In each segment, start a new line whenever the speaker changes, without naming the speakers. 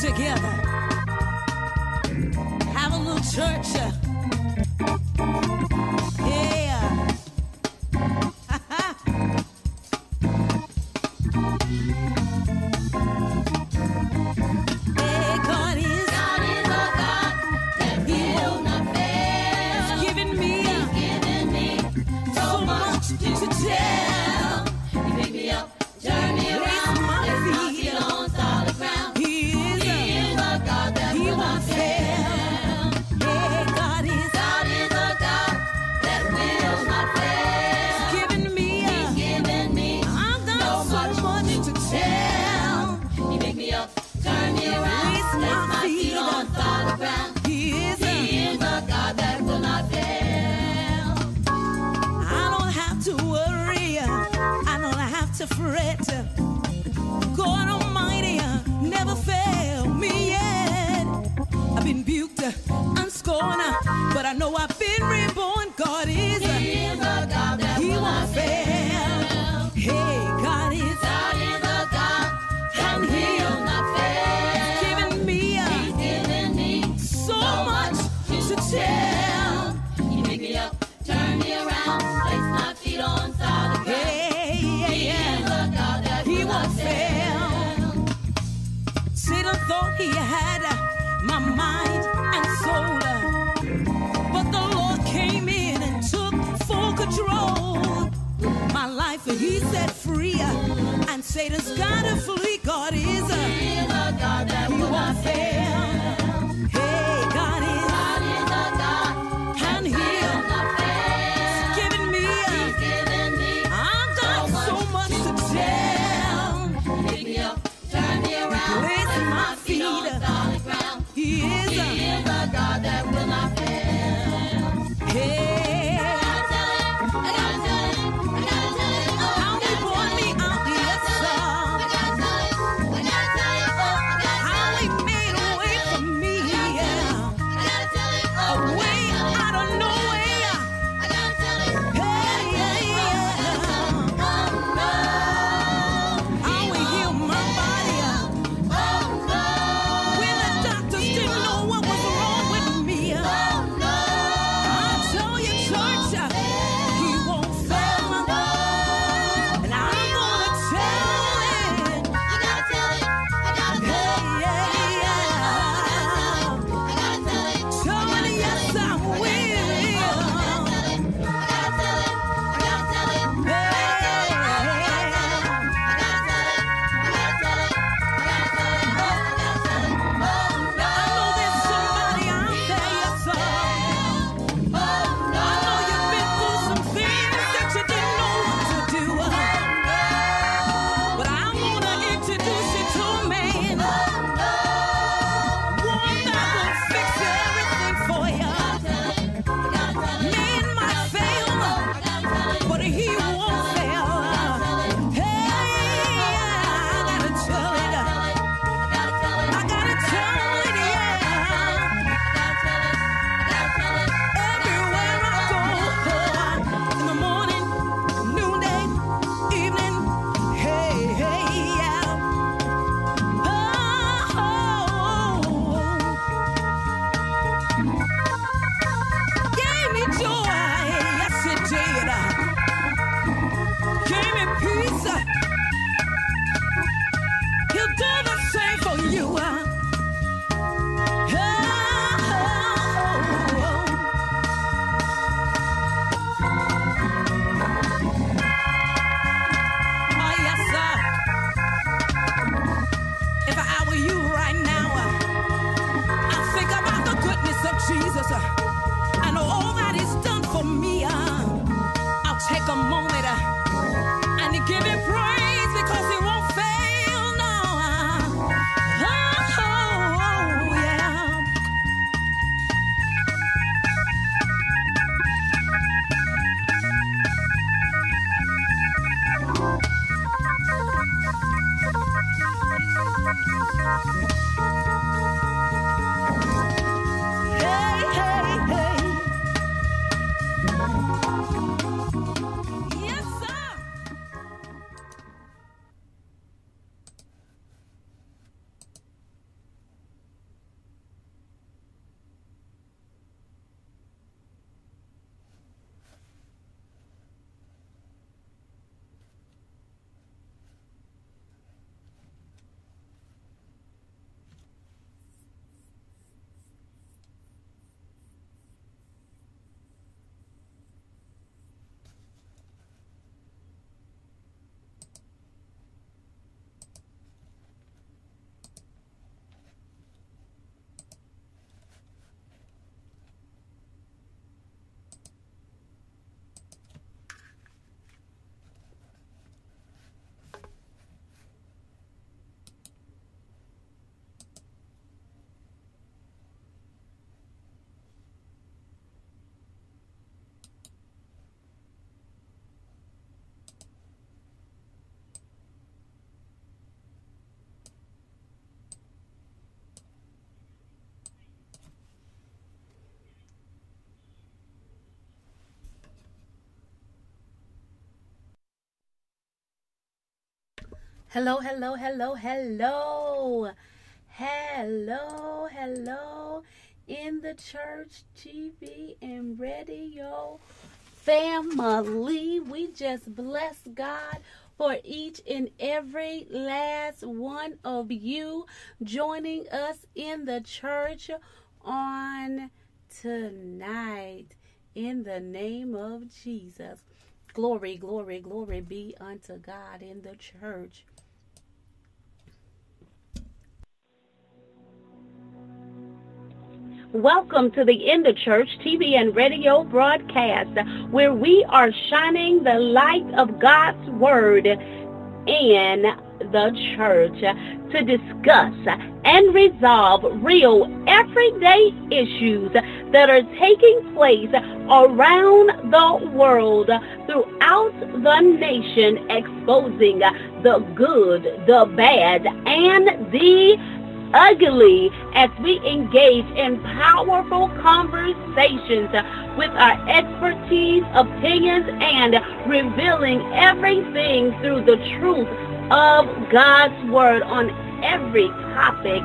Together. Have a little church. Uh,
Hello, hello, hello, hello. Hello, hello. In the church, TV, and radio family. We just bless God for each and every last one of you joining us in the church on tonight. In the name of Jesus. Glory, glory, glory be unto God in the church. Welcome to the In the Church TV and radio broadcast where we are shining the light of God's Word in the church to discuss and resolve real everyday issues that are taking place around the world throughout the nation exposing the good, the bad, and the ugly as we engage in powerful conversations with our expertise, opinions, and revealing everything through the truth of God's Word on every topic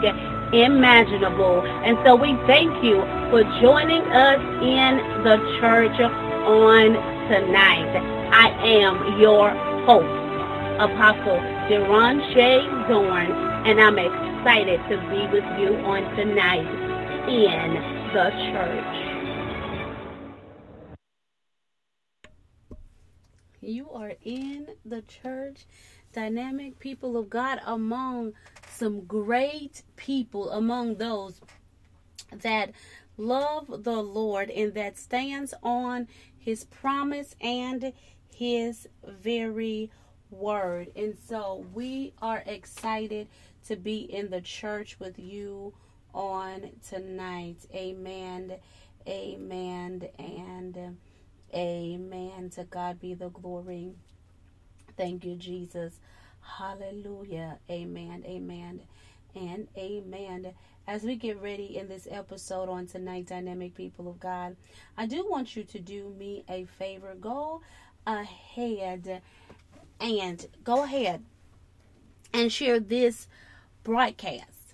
imaginable. And so we thank you for joining us in the church on tonight. I am your host, Apostle Deron Shea Dorn, and I'm excited to be with you on tonight in the church. You are in the church, dynamic people of God, among some great people, among those that love the Lord and that stands on his promise and his very word. And so we are excited to be in the church with you on tonight. Amen. Amen. And amen. To God be the glory. Thank you, Jesus. Hallelujah. Amen. Amen. And amen. As we get ready in this episode on tonight, Dynamic People of God, I do want you to do me a favor. Go ahead and go ahead and share this broadcast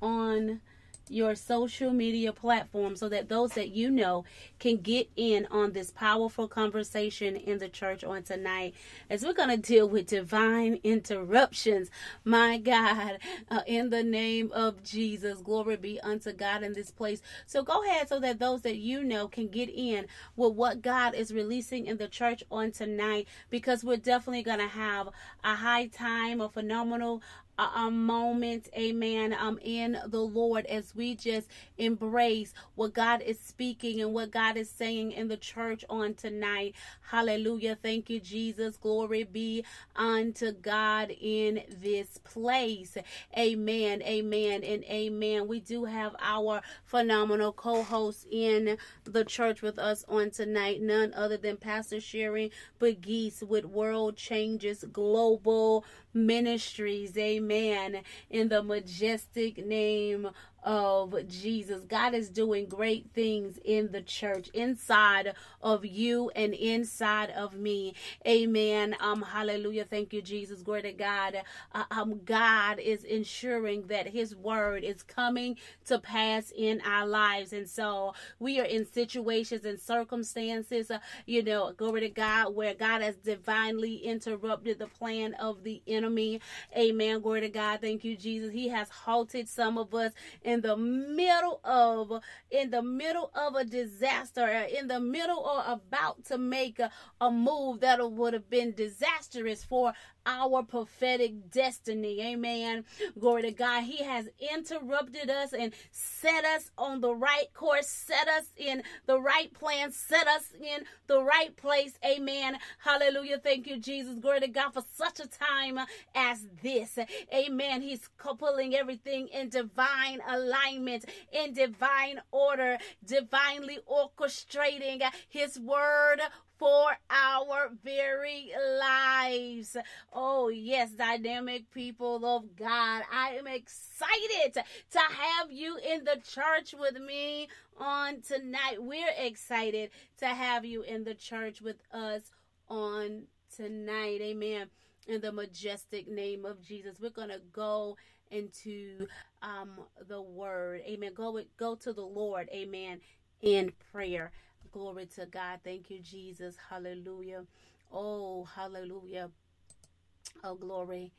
on your social media platform so that those that you know can get in on this powerful conversation in the church on tonight as we're going to deal with divine interruptions. My god uh, in the name of jesus glory be unto god in this place. So go ahead so that those that you know can get in with what god is releasing in the church on tonight because we're definitely going to have a high time a phenomenal a, a moment, amen, um, in the Lord as we just embrace what God is speaking and what God is saying in the church on tonight. Hallelujah. Thank you, Jesus. Glory be unto God in this place. Amen, amen, and amen. We do have our phenomenal co host in the church with us on tonight, none other than Pastor Sherry Begeese with World Changes Global Ministries. Amen. In the majestic name of Jesus. God is doing great things in the church, inside of you and inside of me. Amen. Um, hallelujah. Thank you, Jesus. Glory to God. Uh, um, God is ensuring that His word is coming to pass in our lives. And so we are in situations and circumstances, uh, you know, glory to God, where God has divinely interrupted the plan of the enemy. Amen. Glory to God. Thank you, Jesus. He has halted some of us in in the middle of in the middle of a disaster, in the middle or about to make a, a move that would have been disastrous for our prophetic destiny. Amen. Glory to God. He has interrupted us and set us on the right course, set us in the right plan, set us in the right place. Amen. Hallelujah. Thank you, Jesus. Glory to God for such a time as this. Amen. He's coupling everything in divine alignment, in divine order, divinely orchestrating his word for our very lives. Oh, yes, dynamic people of God. I am excited to have you in the church with me on tonight. We're excited to have you in the church with us on tonight. Amen.
in the majestic name of Jesus. We're going to go into um, the word. Amen. Go go to the Lord. Amen. In prayer. Glory to God. Thank you, Jesus. Hallelujah. Oh, hallelujah. Oh, glory.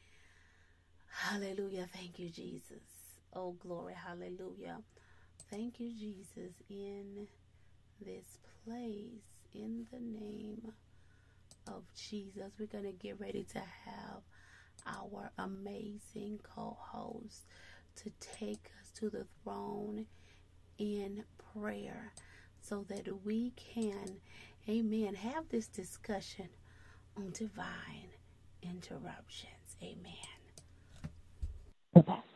Hallelujah. Thank you, Jesus. Oh, glory. Hallelujah. Thank you, Jesus, in this place. In the name of Jesus, we're going to get ready to have our amazing co host to take us to the throne in prayer so that we can, amen, have this discussion on divine interruptions. Amen.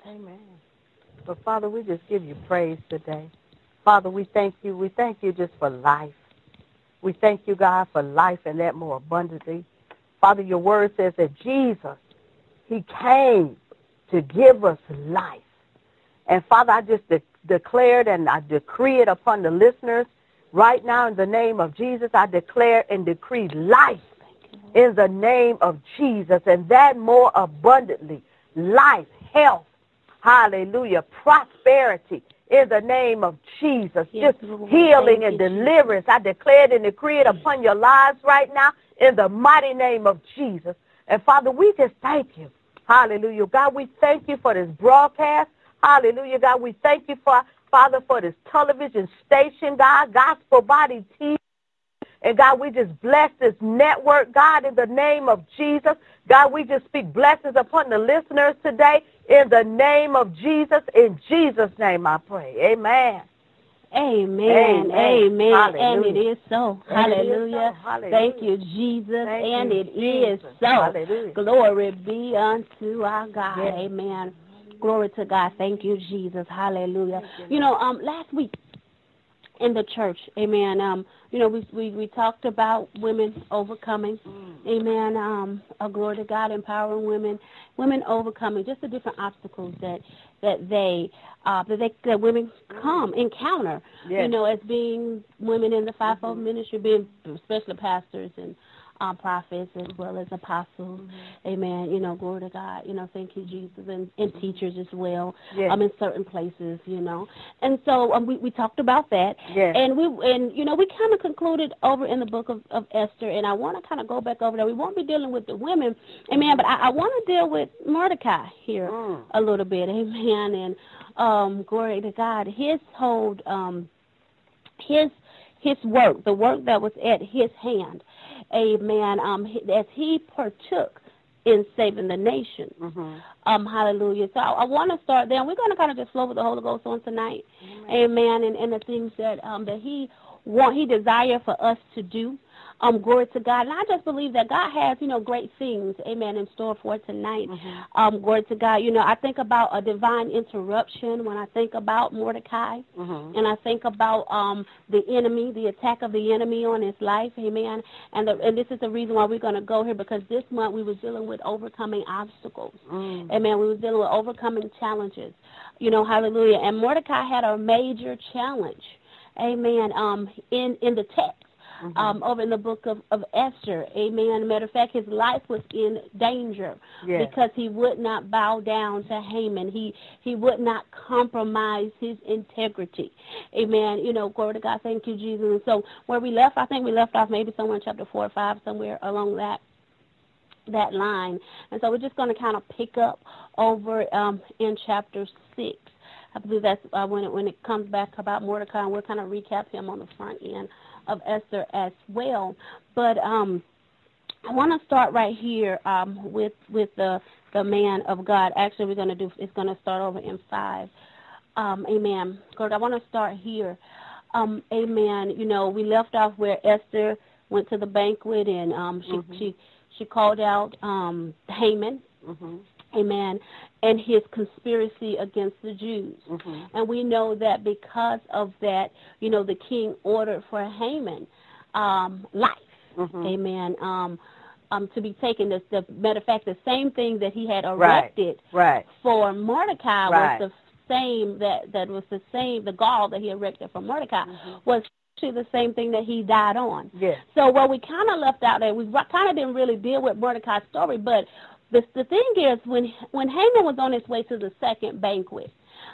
Amen. But Father, we just give you praise today. Father, we thank you. We thank you just for life. We thank you, God, for life and that more abundantly. Father, your word says that Jesus, he came to give us life. And Father, I just de- declared and I decree it upon the listeners right now in the name of Jesus. I declare and decree life in the name of Jesus and that more abundantly. Life, health, hallelujah, prosperity in the name of Jesus.
Yes,
Just
Lord.
healing
Thank
and deliverance. I declare it and decree it upon your lives right now in the mighty name of Jesus. And Father, we just thank you. Hallelujah. God, we thank you for this broadcast. Hallelujah. God, we thank you for, Father, for this television station, God, Gospel Body TV. And God, we just bless this network, God, in the name of Jesus. God, we just speak blessings upon the listeners today in the name of Jesus. In Jesus' name I pray. Amen.
Amen.
Amen.
Amen. And it
Hallelujah.
is so.
And it is
Hallelujah.
so. Hallelujah.
Thank you, Jesus.
Thank
and
you,
it is
Jesus.
so.
Hallelujah.
Glory be unto our God.
Yes.
Amen. Glory to God. Thank you, Jesus. Hallelujah.
You,
You know, um, last week in the church, amen. Um, you know, we we, we talked about women overcoming.
Mm.
Amen. Um, a glory to God, empowering women, women overcoming just the different obstacles that that they uh, that they that women come encounter. You know, as being women in the fivefold ministry, being especially pastors and um, prophets as well as apostles. Amen. You know, glory to God. You know, thank you, Jesus, and, and teachers as well.
Yes.
Um, in certain places, you know, and so um, we we talked about that.
Yes.
And we and you know we kind of concluded over in the book of, of Esther, and I want to kind of go back over there. We won't be dealing with the women, amen. But I, I want to deal with Mordecai here
Mm.
a little bit, amen. And um, glory to God. His whole um, his his work, the work that was at his hand, amen. Um, he- as he partook in saving the nation,
Mhm.
um, hallelujah. So I, I want to start there. And we're going to kind of just flow with the Holy Ghost on tonight, amen. And, and the things that um, that He want, He desire for us to do. Um, glory to God. And I just believe that God has, you know, great things, amen, in store for tonight. Um, glory to God. You know, I think about a divine interruption when I think about Mordecai.
Mhm.
And I think about um, the enemy, the attack of the enemy on his life, amen. And the, and this is the reason why we're going to go here because this month we was dealing with overcoming obstacles,
Mm.
amen. We was dealing with overcoming challenges, you know, hallelujah. And Mordecai had a major challenge, amen. Um, in in the text.
Mm-hmm.
Um, over in the book of, of Esther, amen. Matter of fact, his life was in danger
Yes.
because he would not bow down to Haman. He he would not compromise his integrity. Amen. You know, glory to God. Thank you, Jesus. And so where we left, I think we left off maybe somewhere in chapter four or five, somewhere along that that line. And so we're just going to kind of pick up over um, in chapter six. I believe that's uh, when it when it comes back about Mordecai, and we'll kind of recap him on the front end of Esther as well. But um, I want to start right here um, with with the the man of God. Actually, we're going to do. It's going to start over in five. Um, amen. Lord, I want to start here. Um, amen. You know, we left off where Esther went to the banquet and um, she she she called out um, Haman.
Mhm.
Amen. And his conspiracy against the Jews.
Mhm.
And we know that because of that, you know, the king ordered for Haman um, life.
Mhm.
Amen. Um, um, to be taken. The, the matter of fact, the same thing that he had erected
Right. right.
for Mordecai
Right.
was the same that that was the same the gall that he erected for Mordecai
Mm-hmm.
was actually the same thing that he died on.
Yes.
So what we kind of left out there, we kind of didn't really deal with Mordecai's story, but the the thing is when when Haman was on his way to the second banquet,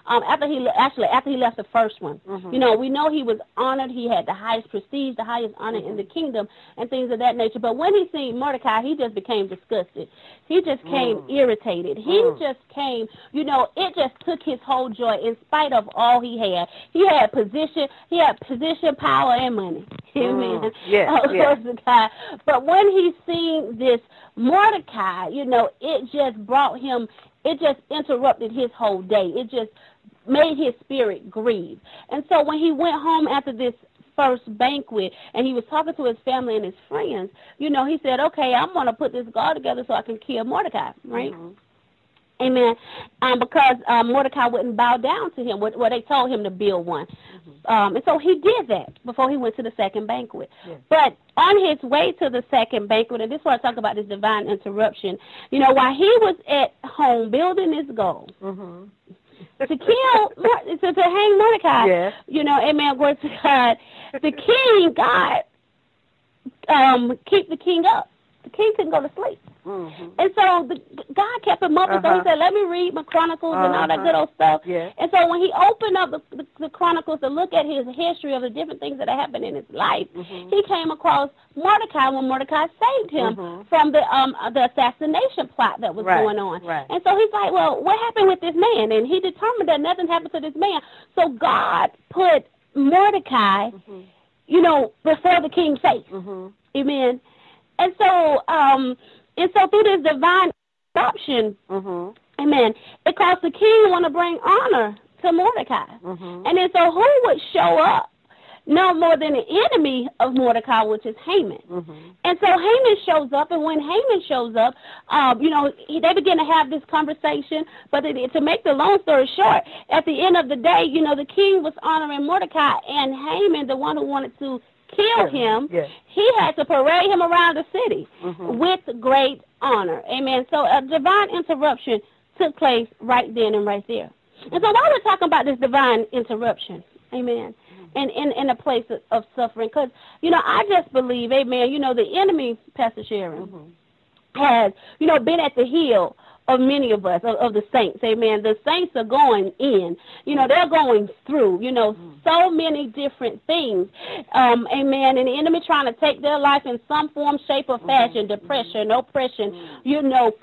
um, after he actually after he left the first one,
Mm-hmm.
you know, we know he was honored. He had the highest prestige, the highest honor in the
Mm-hmm.
kingdom, and things of that nature. But when he seen Mordecai, he just became disgusted. He just came
Mm.
irritated. He just came, you know, it just took his whole joy in spite of all he had. He had position, he had position, power, and money. Amen.
Mm. Yes,
Oh,
yes.
God. But when he seen this Mordecai, you know, it just brought him, it just interrupted his whole day. It just made his spirit grieve. And so when he went home after this first banquet and he was talking to his family and his friends, you know, he said, okay, I'm going to put this guard together so I can kill Mordecai, right? Amen. Um, because um, Mordecai wouldn't bow down to him. Well, they told him to build one. Um, and so he did that before he went to the second banquet.
Yes.
But on his way to the second banquet, and this is where I talk about this divine interruption, you know, while he was at home building his goal
Mhm.
To kill, Mor- to, to hang Mordecai,
Yes.
you know, amen, glory to God, the king, God, um, keep the king up. The king couldn't go to sleep.
Mhm.
And so the, God kept him up, and so
Uh-huh.
he said, "Let me read my chronicles and all that
Uh-huh.
good old stuff."
Yes.
And so when he opened up the, the, the chronicles to look at his history of the different things that had happened in his life,
Mhm.
he came across Mordecai when Mordecai saved him
Mhm.
from the um the assassination plot that was
Right,
going on.
right.
And so he's like, "Well, what happened with this man?" And he determined that nothing happened to this man. So God put Mordecai,
Mhm.
you know, before the king's face.
Mhm.
Amen. And so, um, and so through this divine adoption,
Mhm.
amen, it caused the king want to bring honor to Mordecai.
Mhm.
And then so who would show up? No more than the enemy of Mordecai, which is Haman.
Mhm.
And so Haman shows up, and when Haman shows up, um, you know, he, they begin to have this conversation. But to make the long story short, at the end of the day, you know, the king was honoring Mordecai, and Haman, the one who wanted to kill him,
Yes.
he had to parade him around the city
Mhm.
with great honor. Amen. So a divine interruption took place right then and right there. And so while we're talking about this divine interruption, amen, and in, in a place of, of suffering, because, you know, I just believe, amen, you know, the enemy, Pastor Sharon, has, you know, been at the heel of many of us, of, of the saints, amen. The saints are going in, you know, they're going through, you know, so many different things, um, amen. And the enemy trying to take their life in some form, shape, or fashion, depression, oppression, you know,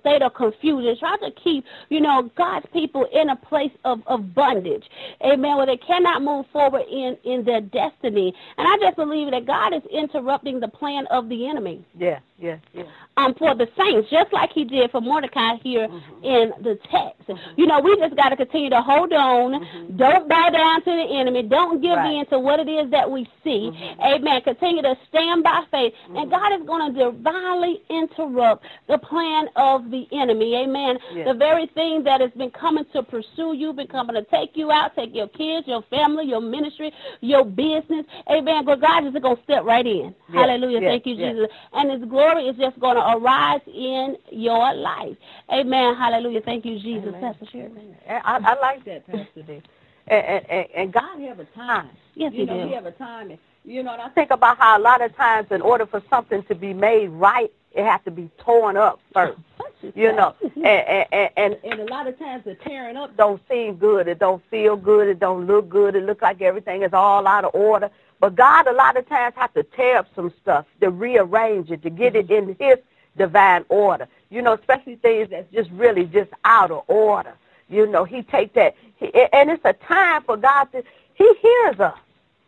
state of confusion, trying to keep, you know, God's people in a place of, of bondage, amen, where they cannot move forward in, in their destiny. And I just believe that God is interrupting the plan of the enemy
Yes. Yes. Yes.
um, for the saints, just like he did for Mordecai here mm-hmm. in the text. Mm-hmm. You know, we just got to continue to hold on. Mm-hmm. Don't bow down to the enemy. Don't give
Right.
in to what it is that we see. Amen. Continue to stand by faith. And God is going to divinely interrupt the plan of the enemy. Amen.
Yes.
The very thing that has been coming to pursue you, been coming to take you out, take your kids, your family, your ministry, your business. Amen. But God is going to step right in.
Yes.
Hallelujah.
Yes.
Thank you. Jesus and His glory is just going to arise in your life. Amen. Hallelujah. Thank you, Jesus.
Amen.
Pastor.
And I, I like that, Pastor D. And, and, and, God have a time.
Yes,
you
He
know,
did.
He have a time. And, you know, and I think about how a lot of times, in order for something to be made right, it has to be torn up first. You know, and, and, and and a lot of times the tearing up don't seem good. It don't feel good. It don't look good. It looks like everything is all out of order. But God, a lot of times, have to tear up some stuff to rearrange it to get it mm-hmm. in His divine order. You know, especially things that's just really just out of order. You know, He take that, he, and it's a time for God to. He hears us.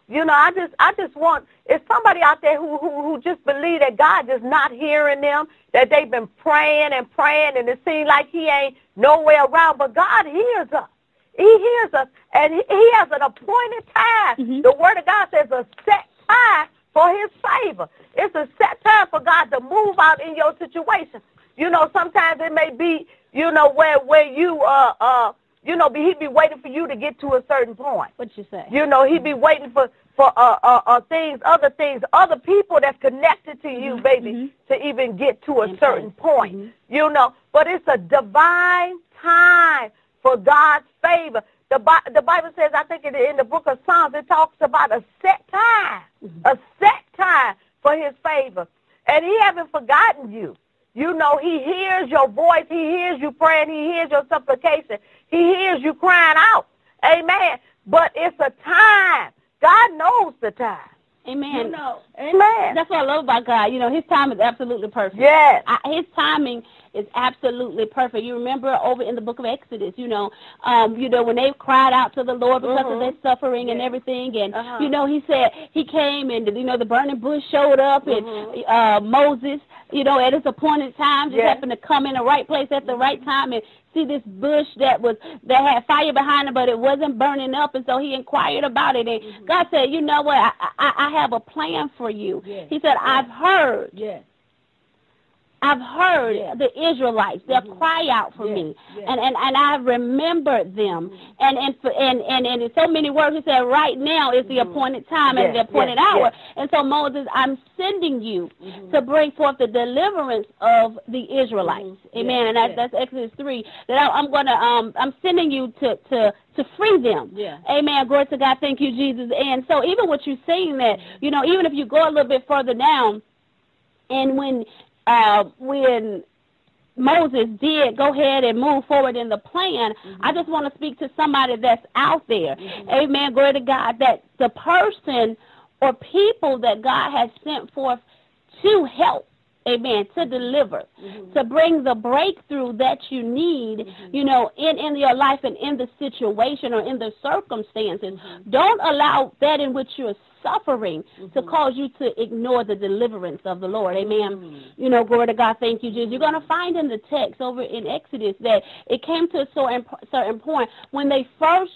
You know, I just I just want is somebody out there who, who who just believe that God is not hearing them, that they've been praying and praying and it seems like he ain't nowhere around, but God hears us. He hears us and he, he has an appointed time.
Mhm.
The word of God says a set time for his favor. It's a set time for God to move out in your situation. You know, sometimes it may be, you know, where where you uh uh you know, be he be waiting for you to get to a certain point.
What you say?
You know, he'd be waiting for for uh, uh, uh, things, other things, other people that's connected to you,
Mhm,
baby,
mhm.
to even get to a
In
certain point.
Mhm.
You know, but it's a divine time for God's favor. The, Bi- the Bible says, I think in the, in the book of Psalms, it talks about a set time, a set time for his favor. And he haven't forgotten you. You know, he hears your voice. He hears you praying. He hears your supplication. He hears you crying out. Amen. But it's a time. God knows the time.
Amen.
You know, amen.
That's what I love about God. You know, His time is absolutely perfect.
Yes.
I, his timing is absolutely perfect. You remember over in the book of Exodus, you know, um, you know when they cried out to the Lord because
Mhm.
of their suffering and everything, and
Uh-huh.
you know He said He came and you know the burning bush showed up,
Mhm.
and uh, Moses, you know, at his appointed time, just
Yeah.
happened to come in the right place at the right time and see this bush that was that had fire behind it, but it wasn't burning up, and so he inquired about it, and
Mm-hmm.
God said, you know what, I, I, I have a plan for you.
Yes.
He said, I've heard.
Yes.
I've heard
Yes.
the Israelites their
Mhm.
cry out for
Yes,
me,
yes.
and and and I remembered them, and and and and and in so many words, he said, right now is the
Mhm.
appointed time and the appointed
yes,
hour,
yes.
and so Moses, I'm sending you
Mhm.
to bring forth the deliverance of the Israelites,
Mhm.
Amen.
Yes,
and that's
yes.
that's Exodus three. That I, I'm gonna um I'm sending you to to to free them. Amen. Glory to God. Thank you, Jesus. And so even what you're saying that, you know, even if you go a little bit further down, and when uh, when Moses did go ahead and move forward in the plan, I just want to speak to somebody that's out there. Amen. Glory to God. That the person or people that God has sent forth to help. Amen. To mm-hmm. deliver, mm-hmm. to bring the breakthrough that you need, mm-hmm. you know, in, in your life and in the situation or in the circumstances. Don't allow that in which you're suffering to cause you to ignore the deliverance of the Lord. Amen. You know, glory to God. Thank you, Jesus. You're going to find in the text over in Exodus that it came to a certain, certain point when they first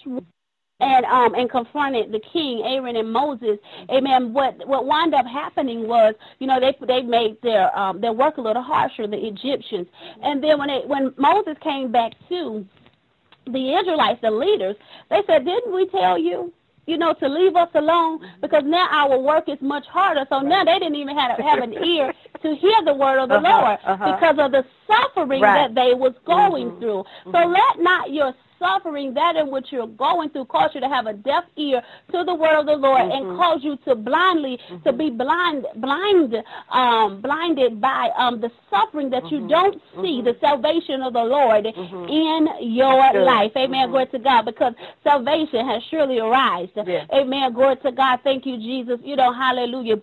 and um and confronted the king Aaron and Moses. Amen. What what wound up happening was, you know, they they made their um their work a little harsher, the Egyptians. And then when they when Moses came back to the Israelites, the leaders, they said, Didn't we tell you? You know, to leave us alone because now our work is much harder. So now they didn't even have, have an ear to hear the word of the
Uh-huh,
Lord
uh-huh.
because of the suffering
Right.
that they was going
Mhm,
through. So let not your suffering, that in which you're going through, cause you to have a deaf ear to the word of the Lord and
Mhm.
cause you to blindly to be blind, blind, um, blinded by um the suffering that you
Mhm,
don't see, the salvation of the Lord
Mhm.
in your
Good.
life. Amen. Glory to God, because salvation has surely arisen.
Yes.
Amen. Glory to God. Thank you, Jesus. You know, hallelujah.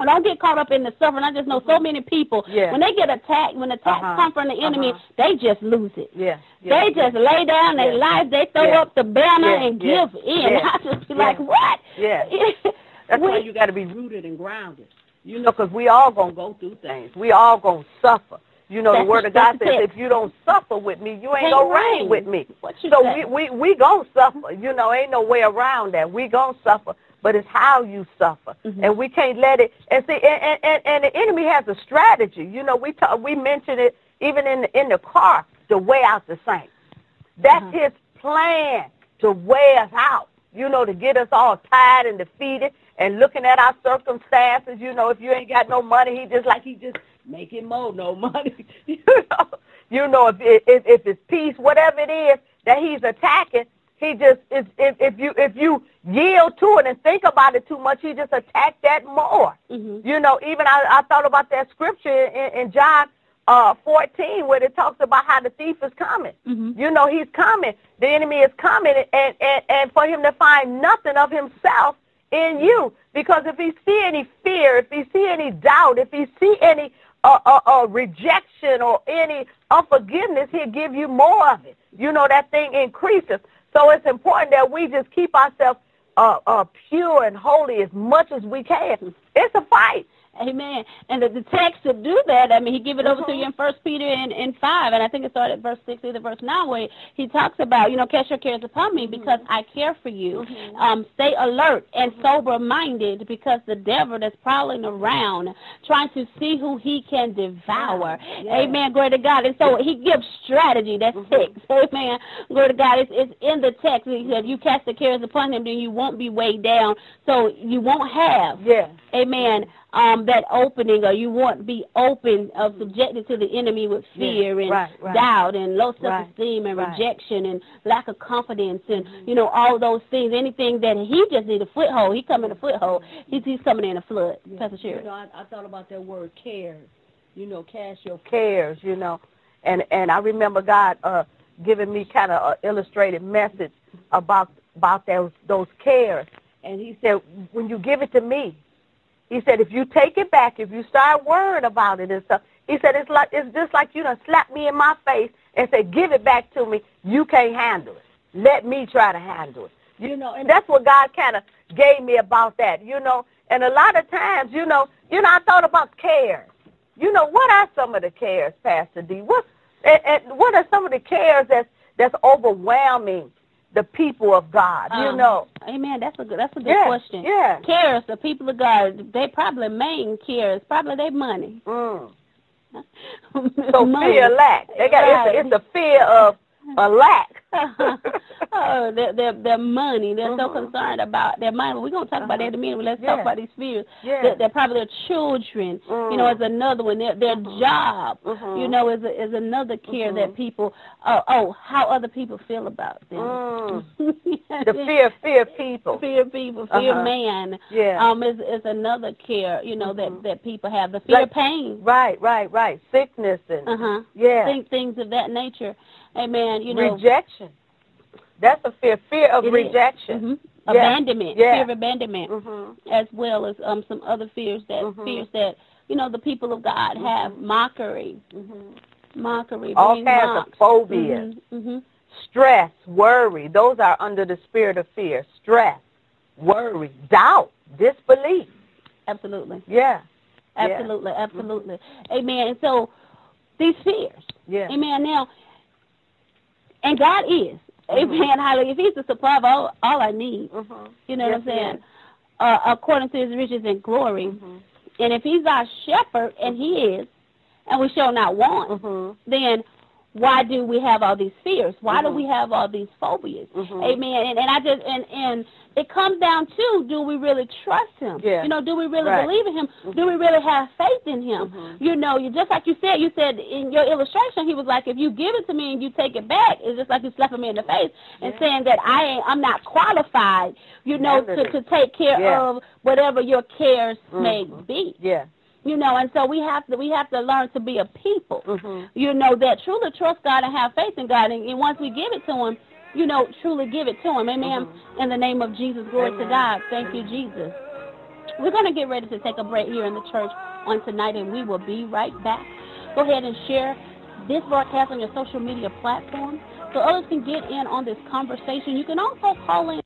And don't get caught up in the suffering. I just know so many people
Yeah.
when they get attacked, when attacks
Uh-huh.
come from the enemy,
Uh-huh.
they just lose it.
Yeah. yeah.
They just lay down their life, they throw up the banner and give in. I just be like, what?
Yeah. That's
We-
why you got to be rooted and grounded. You know, because we all gonna go through things. We all gonna suffer. You know,
That's
the word of God says,
it.
if you don't suffer with me, you ain't gonna
right.
reign with me. So we we we gonna suffer. You know, ain't no way around that. We gonna suffer, but it's how you suffer,
Mhm.
and we can't let it. And see, and, and and the enemy has a strategy. You know, we talk, we mentioned it even in the, in the car to weigh out the saints. That's
Mhm.
his plan to weigh us out. You know, to get us all tired and defeated and looking at our circumstances. You know, if you ain't got no money, he just like he just making more no money. you know, you know if if if it's peace, whatever it is that he's attacking, he just if if, if you if you yield to it and think about it too much, he just attack that more.
Mhm.
You know, even I, I thought about that scripture in, in John uh, 14 where it talks about how the thief is coming.
Mhm.
You know, he's coming. The enemy is coming, and, and, and for him to find nothing of himself in you. Because if he see any fear, if he see any doubt, if he see any uh, uh, uh, rejection or any unforgiveness, he'll give you more of it. You know, that thing increases. So it's important that we just keep ourselves uh, uh, pure and holy as much as we can. It's a fight.
Amen. And the, the text to do that, I mean, he give it over to
Mhm.
you in First Peter in, in five, and I think it started at verse six, either verse nine, where he talks about, you know, cast your cares upon me because I care for you.
Mhm.
Um, stay alert and sober minded because the devil that's prowling around trying to see who he can devour.
Yeah.
Amen. Glory to God. And so he gives strategy. That's
Mhm.
text. Amen. Glory to God. It's, it's in the text. He said, "You cast the cares upon him, then you won't be weighed down, so you won't have."
Yeah.
amen, um, that opening, or you want to be open, uh, subjected to the enemy with fear
Yeah,
and
right, right.
doubt and low
Right,
self-esteem and
right. Mm-hmm.
rejection and lack of confidence and you know all those things. Anything that he just need a foothold, he come in a foothold. He's he's coming in a flood. Pastor Sherry.
You know, I, I thought about that word cares. You know, cast your cares. You know, and and I remember God uh giving me kind of an illustrated message about about those those cares. And He said, when you give it to me, He said, if you take it back, if you start worrying about it and stuff, He said it's like it's just like you done slap me in my face and say, give it back to me. You can't handle it. Let me try to handle it. You know, and that's what God kind of gave me about that. You know, and a lot of times, you know, you know, I thought about cares. You know, what are some of the cares, Pastor D? What and, and what are some of the cares that's that's overwhelming the people of God? you
Um,
know,
Amen. That's a good. That's a good
yeah,
question.
yeah.
Cares, the people of God, they probably main cares, probably their money.
Mm. So
money.
fear lack. They got
Right.
it's, a, it's a fear of a lack.
oh, their, their their money. They're so
Mhm.
concerned about their money. We're gonna talk about that in a minute. Let's
Yeah.
talk about these fears.
Yeah.
They're, they're probably their children. You know,
Mm.
is another one. Their their job.
Mhm.
You know, is a, is another care that people. Oh, oh, how other people feel about them.
Mm. The fear, fear people.
fear people, fear
Uh-huh.
man.
Yeah.
Um, is is another care. You know that that people have the fear
Like-
of pain.
Right, right, right. Sickness and
Uh huh.
yeah,
Think things of that nature. Amen. You know.
rejection. That's a fear. Fear of rejection.
Mhm.
Yeah.
Abandonment,
Yeah.
fear of abandonment,
Mhm.
as well as um some other fears that
Mhm.
fears that you know the people of God have mockery,
Mhm.
mockery,
All kinds
mocked.
of phobias.
Mhm, mhm.
Stress, worry. Those are under the spirit of fear. Stress, worry, doubt, disbelief.
Absolutely,
Yeah. Yeah.
absolutely, absolutely. Amen. And so these fears,
Yeah.
Amen. Now, and God is, Amen. Hallelujah. If He's the supply of all all I need,
Mhm.
you know
Yes,
what I'm saying? Uh, according to His riches and glory,
Mhm.
and if He's our shepherd, and He is, and we shall not want.
Mhm.
then why do we have all these fears? Why do
Mhm.
we have all these phobias?
Mhm.
Amen. And, and I just and and it comes down to do we really trust him?
Yeah.
You know, do we really
Right.
believe in him?
Mhm.
Do we really have faith in him?
Mhm.
You know, you just like you said, you said in your illustration, he was like, if you give it to me and you take it back, it's just like you slapping me in the face and
Yeah.
saying that I ain't, I'm not qualified, you know, to,
Never.
to take care
Yeah.
of whatever your cares may
Mhm.
be.
Yeah.
You know, and so we have to we have to learn to be a people
Mhm.
you know, that truly trust God and have faith in God. And, and once we give it to Him, you know, truly give it to Him. Amen. In the name of Jesus, glory to God. Thank you, Jesus. We're going to get ready to take a break here in the church on tonight, and we will be right back. Go ahead and share this broadcast on your social media platform so others can get in on this conversation. You can also call in.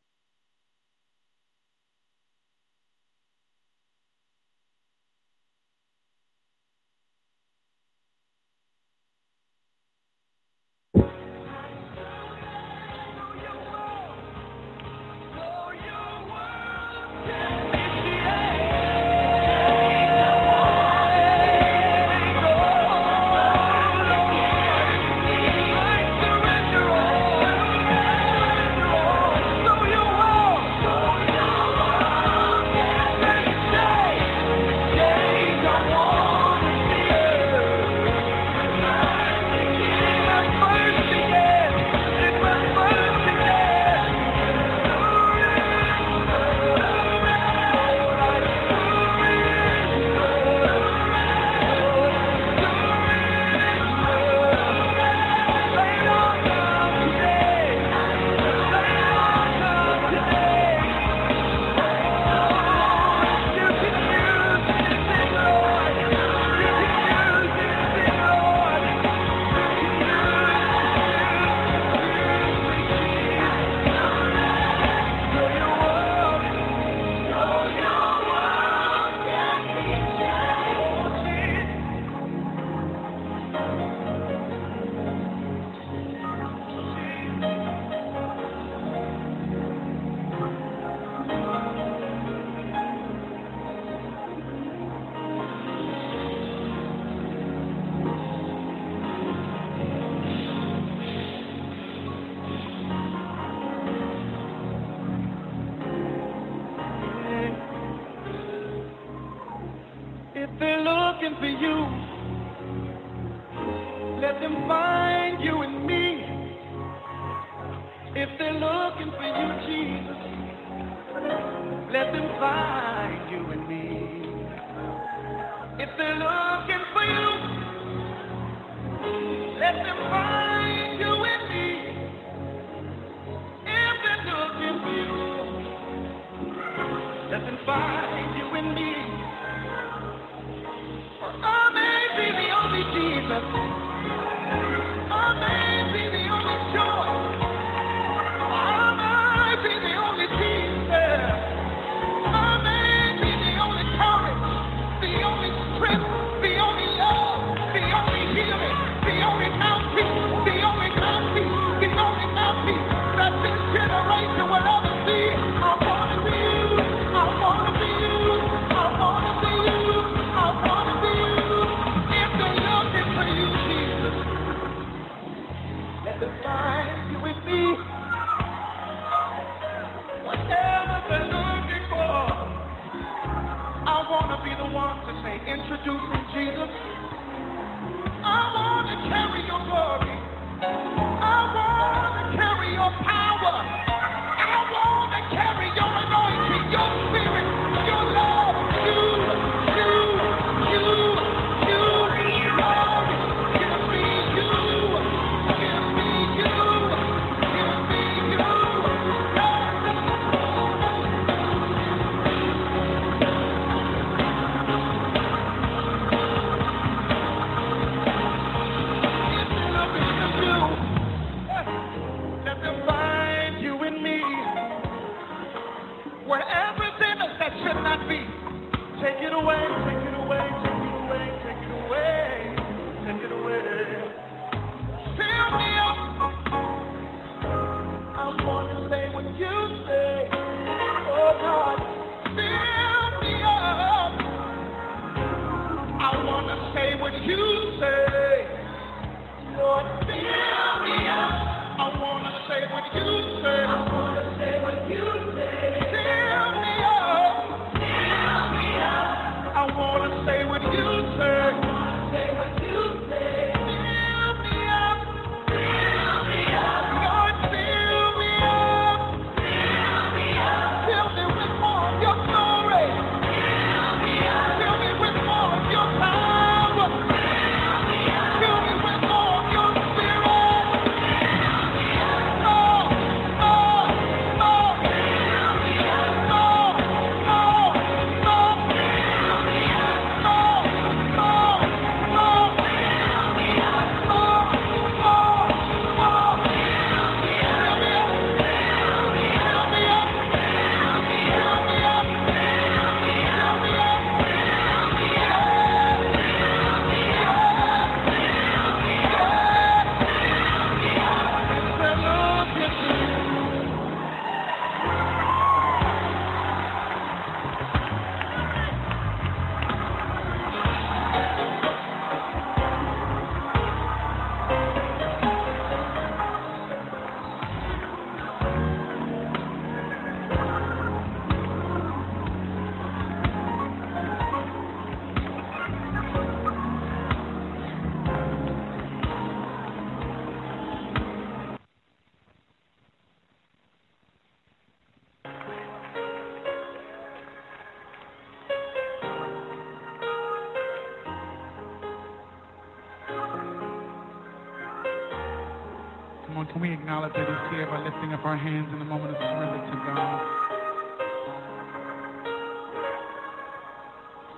acknowledge that He's here by lifting up our hands in a moment of surrender to God.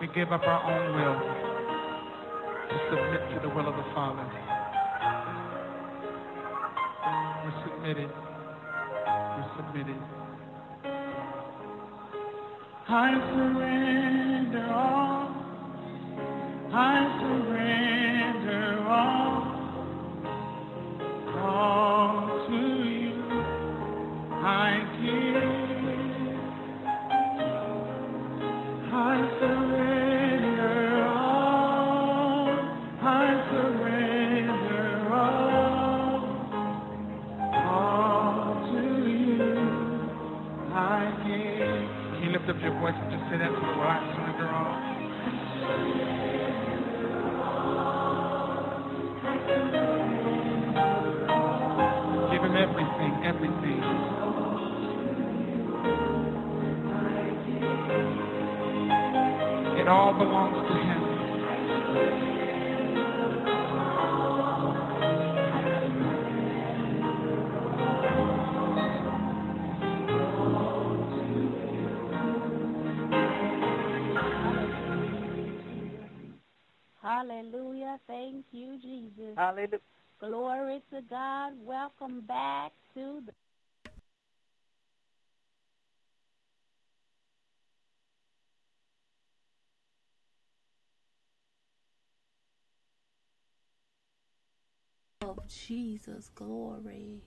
We give up our own will to submit to the will of the Father. We're submitted. We're submitted. I surrender all. I
Hallelujah. Glory to God. Welcome back to the of Jesus. Glory.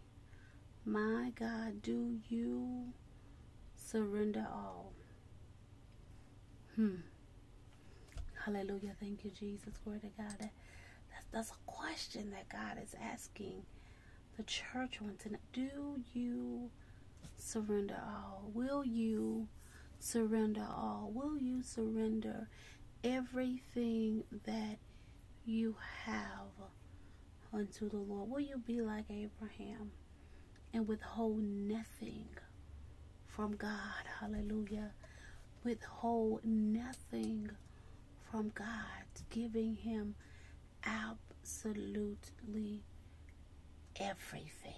My God, do you surrender all? Hmm. Hallelujah. Thank you, Jesus. Glory to God. That, that's, a question that God is asking the church wants to know. Do you surrender all? Will you surrender all? Will you surrender everything that you have unto the Lord? Will you be like Abraham and withhold nothing from God? Hallelujah. Withhold nothing from God, giving Him absolutely everything,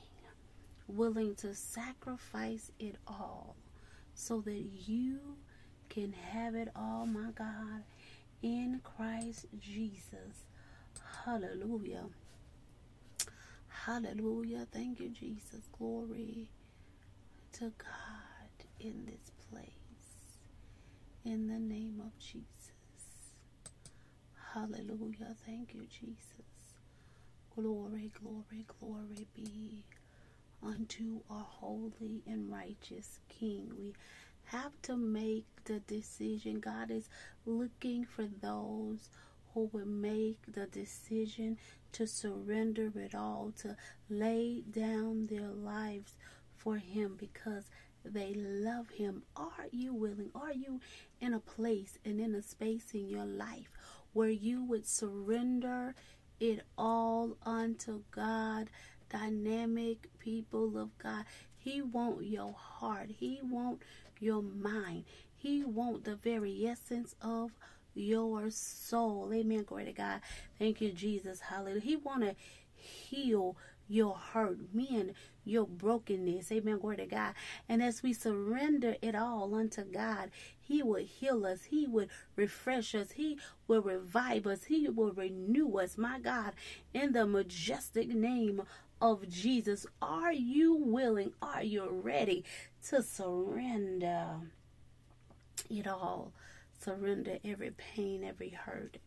willing to sacrifice it all so that you can have it all, my God, in Christ Jesus. Hallelujah. Hallelujah. Thank you, Jesus. Glory to God in this place. In the name of Jesus. Hallelujah. Thank you, Jesus. Glory, glory, glory be unto our holy and righteous King. We have to make the decision. God is looking for those who will make the decision to surrender it all, to lay down their lives for Him because they love Him. Are you willing? Are you in a place and in a space in your life where you would surrender it all unto God? Dynamic people of God. He want your heart. He want your mind. He want the very essence of your soul. Amen. Glory to God. Thank you, Jesus. Hallelujah. He want to heal your hurt, mend your brokenness. Amen. Glory to God. And as we surrender it all unto God, He will heal us. He would refresh us. He will revive us. He will renew us. My God, in the majestic name of Jesus, are you willing? Are you ready to surrender it all? Surrender every pain, every hurt,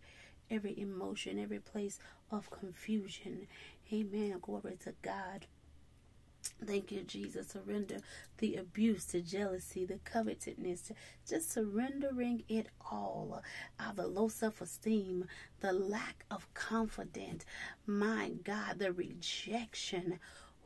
every emotion, every place of confusion. Amen. Glory to God. Thank you, Jesus. Surrender the abuse, the jealousy, the covetousness, just surrendering it all. Uh, the low self esteem, the lack of confidence, my God, the rejection.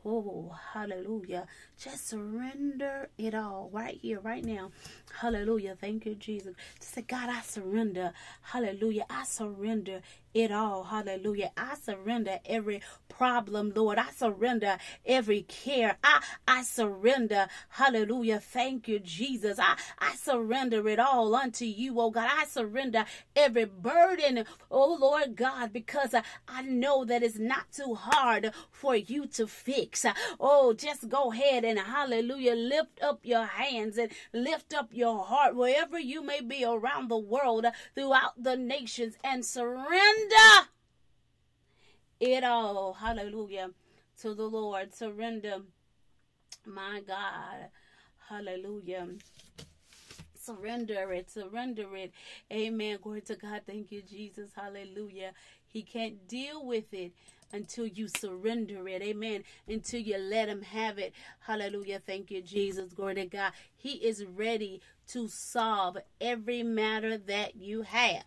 Oh, hallelujah. Just surrender it all right here, right now. Hallelujah. Thank you, Jesus. Just say, God, I surrender. Hallelujah. I surrender it all. Hallelujah. I surrender every problem, Lord. I surrender every care. I, I surrender. Hallelujah. Thank you, Jesus. I, I surrender it all unto you, oh God. I surrender every burden, oh Lord God, because I, I know that it's not too hard for you to fix. Oh, just go ahead and hallelujah. Lift up your hands and lift up your heart wherever you may be around the world, uh, throughout the nations, and surrender it all. Hallelujah. To the Lord. Surrender. My God. Hallelujah. Surrender it. Surrender it. Amen. Glory to God. Thank you, Jesus. Hallelujah. He can't deal with it until you surrender it. Amen. Until you let him have it. Hallelujah. Thank you, Jesus. Glory to God. He is ready to solve every matter that you have.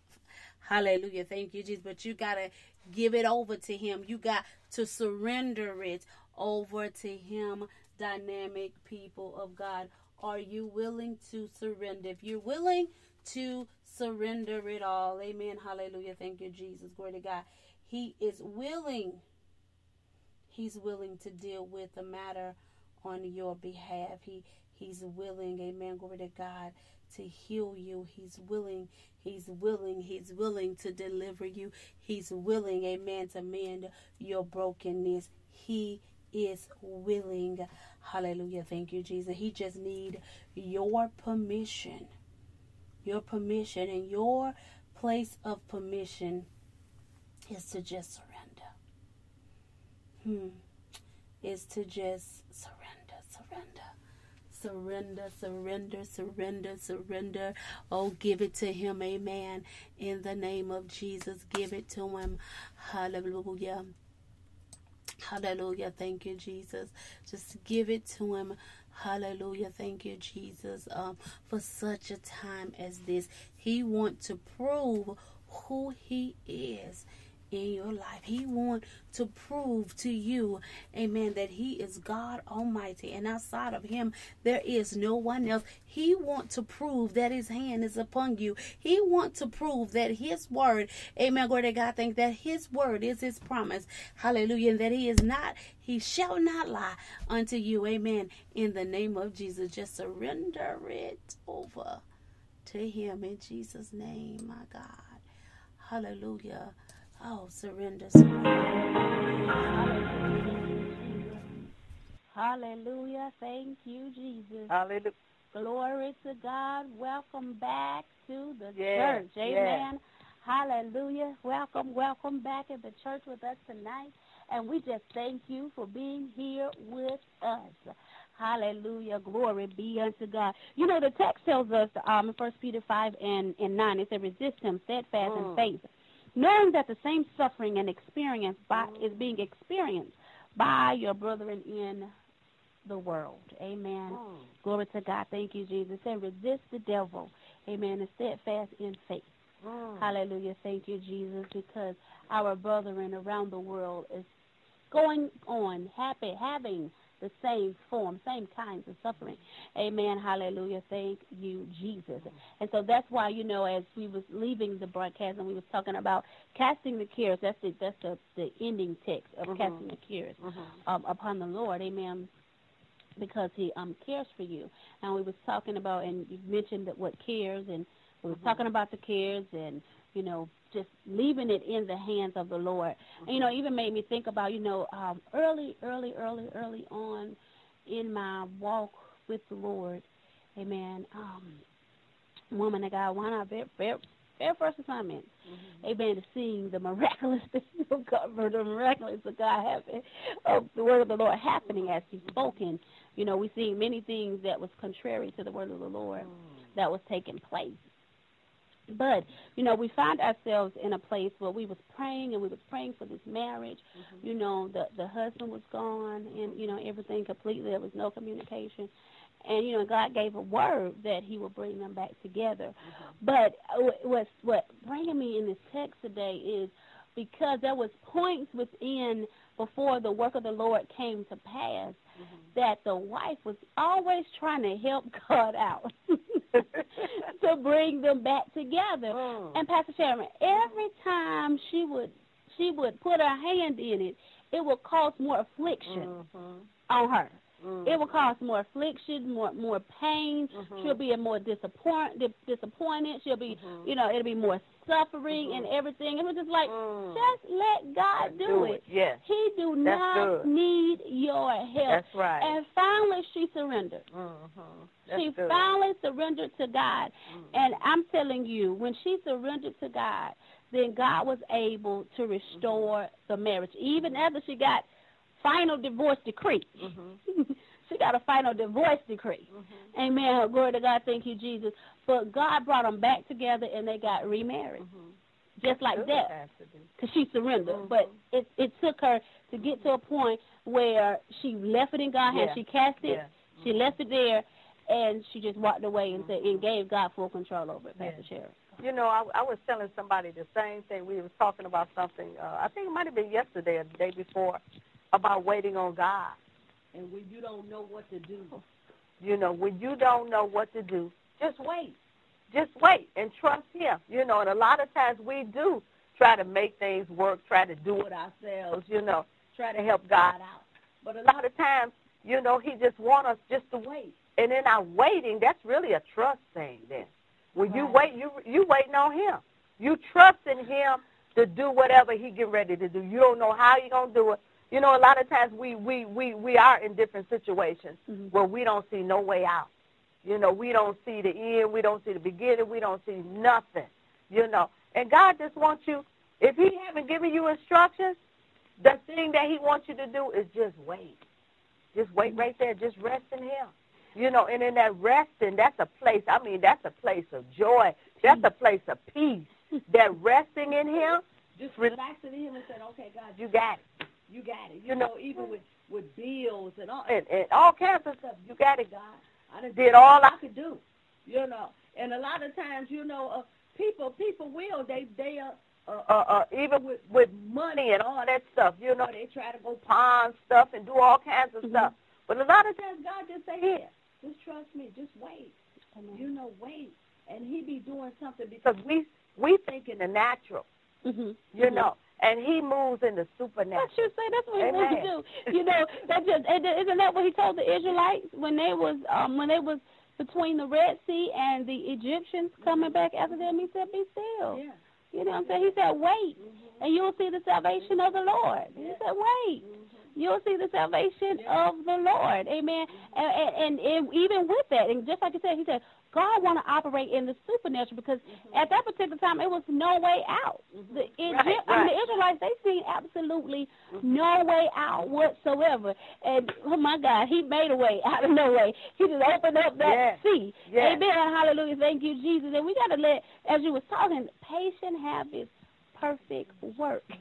Hallelujah. Thank you, Jesus. But you got to give it over to Him. You got to surrender it over to Him, dynamic people of God. Are you willing to surrender? If you're willing to surrender it all, amen. Hallelujah. Thank you, Jesus. Glory to God. He is willing. He's willing to deal with the matter
on your behalf. He He's willing, amen, glory to God, to heal you. He's willing, He's willing, He's willing to deliver you. He's willing, amen, to mend your brokenness. He is willing. Hallelujah. Thank you, Jesus. He just need your permission. Your permission and your place of permission is to just surrender. Hmm. Is to just surrender. Surrender, surrender, surrender, surrender. Oh, give it to him, amen. In the name of Jesus, give it to him. Hallelujah. Hallelujah. Thank you, Jesus. Just give it to him. Hallelujah. Thank you, Jesus. Um, for such a time as this, he wants to prove who he is in your life. He wants to prove to you, amen, that he is God Almighty. And outside of him, there is no one else. He wants to prove that his hand is upon you. He wants to prove that his word, amen, glory to God, think that his word is his promise. Hallelujah. And that he is not, he shall not lie unto you. Amen. In the name of Jesus, just surrender it over to him in Jesus' name, my God. Hallelujah. Oh, surrender, surrender. Hallelujah. Thank you, Jesus.
Hallelujah.
Glory to God. Welcome back to the
Yes,
church. Amen. Hallelujah. Welcome, welcome back at the church with us tonight. And we just thank you for being here with us. Hallelujah. Glory be unto God. You know, the text tells us um, in 1 Peter 5 and, and 9, it said, resist him, steadfast in
Mm.
faith, knowing that the same suffering and experience by, is being experienced by your brethren in the world. Amen.
Mm.
Glory to God. Thank you, Jesus. And resist the devil. Amen. And steadfast in faith.
Mm.
Hallelujah. Thank you, Jesus, because our brethren around the world is going on happy, having the same form, same kinds of suffering. Amen. Hallelujah. Thank you, Jesus. And so that's why, you know, as we was leaving the broadcast and we was talking about casting the cares, that's the that's the, the ending text of
Mhm.
casting the cares
Mhm.
um, upon the Lord. Amen. Because he um cares for you. And we was talking about and you mentioned that what cares and we was talking about the cares and, you know, just leaving it in the hands of the Lord. And, you know, even made me think about, you know, um early, early, early, early on in my walk with the Lord, amen. Um woman that God one of our very, very, very first assignments amen, to seeing the miraculous things of God, for the miraculous of God happen, of the word of the Lord happening as He's spoken. You know, we see many things that was contrary to the word of the Lord that was taking place. But, you know, we found ourselves in a place where we was praying and we was praying for this marriage. You know, the the husband was gone and, you know, everything completely. There was no communication. And, you know, God gave a word that he would bring them back together. But uh, what's what bringing me in this text today is because there was points within before the work of the Lord came to pass that the wife was always trying to help God out to bring them back together.
Mm.
And Pastor Sharon, every time she would she would put her hand in it, it would cause more affliction
Mhm.
on her.
Mm.
It will cause more affliction, more more pain.
Mhm.
She'll be more disappoint, di- disappointed. She'll be,
Mhm.
you know, it'll be more suffering and everything. It was just like,
Mm.
just let God do, it.
Yes.
He do
That's
not
good.
need your help.
That's right.
And finally, she surrendered.
Mhm. That's
she
good.
finally surrendered to God.
Mhm.
And I'm telling you, when she surrendered to God, then God was able to restore the marriage, even after she got final divorce decree.
Mhm.
she got a final divorce decree.
Mhm.
Amen. Glory to God. Thank you, Jesus. But God brought them back together and they got remarried,
Mhm.
just like
Good
that, because she surrendered.
Mhm.
But it it took her to get to a point where she left it in God's hands. She cast it.
Yeah.
She left it there, and she just walked away and said and gave God full control over it. Pastor
Yeah. You know, I, I was telling somebody the same thing. We was talking about something. Uh, I think it might have been yesterday or the day before about waiting on God.
And when you don't know what to do,
You know, when you don't know what to do,
just wait.
just wait and trust Him. You know, and a lot of times we do try to make things work, try to do it
ourselves.
You know,
Try
to help God out. But a lot of times You know, he just want us just to wait. And in our waiting, that's really a trust thing then. When you wait, you you waiting on him. You trust in him to do whatever he get ready to do. You don't know how he gonna do it. You know, a lot of times we we we we are in different situations
Mhm.
where we don't see no way out. You know, we don't see the end, we don't see the beginning, we don't see nothing. You know, and God just wants you. If He haven't given you instructions, the thing that He wants you to do is just wait. Just wait right there. Just rest in Him. You know, and in that resting, that's a place. I mean, that's a place of joy. That's a place of peace. That resting in Him,
Just relaxing in him and saying, okay, God,
you got it.
You got it. You know, even with with bills and all
And, and all kinds of stuff, you got it.
God, I done
Did all
I could do. You know, and a lot of times, you know, uh, people people will they they uh, uh,
Uh, uh, even with with money and all that stuff, you know, they try to go pawn stuff and do all kinds of
Mhm.
stuff. But a lot of times,
God just say, here, just trust me, just wait. You know, wait, and He be doing something because
because we we think in the natural,
Mhm.
you
Mhm.
know, and He moves in the supernatural.
That's you say. That's what he wants to do. You know, that just isn't that what he told the Israelites when they was um when they was between the Red Sea and the Egyptians coming mm-hmm. back after them? He said, "Be still."
yeah,
You know what I'm saying? He said, "Wait, mm-hmm. and you'll see the salvation of the Lord." He said, "Wait." Mm-hmm. You'll see the salvation of the Lord, Amen. And, and, and, and even with that, and just like you said, He said God want to operate in the supernatural because mm-hmm. at that particular time it was no way out. Mm-hmm. The Egypt,
Right,
I mean, the. Israelites they seen absolutely mm-hmm. no way out whatsoever. And oh my God, He made a way out of no way. He just opened up that
Yes,
sea.
yes.
Amen. Hallelujah. Thank you, Jesus. And we got to let, as you was talking, patient have His perfect work.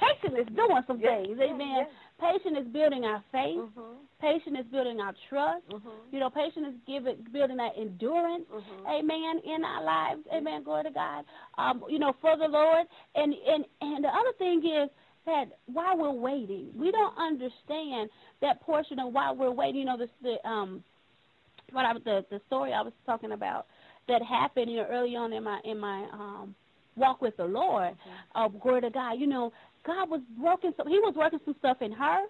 Patience is doing some
Yes,
things. Amen.
Yes.
Patience is building our faith.
Mhm,
Patience is building our trust.
mhm,
You know, patient is giving, building that endurance.
mhm.
Amen. In our lives. Amen. Glory to God. Um, you know, for the Lord. And and and the other thing is that while we're waiting, we don't understand that portion of why we're waiting. You know, the the um, what I the the story I was talking about that happened you know early on in my in my um walk with the Lord. Uh, glory to God. You know, God was working some. He was working some stuff in her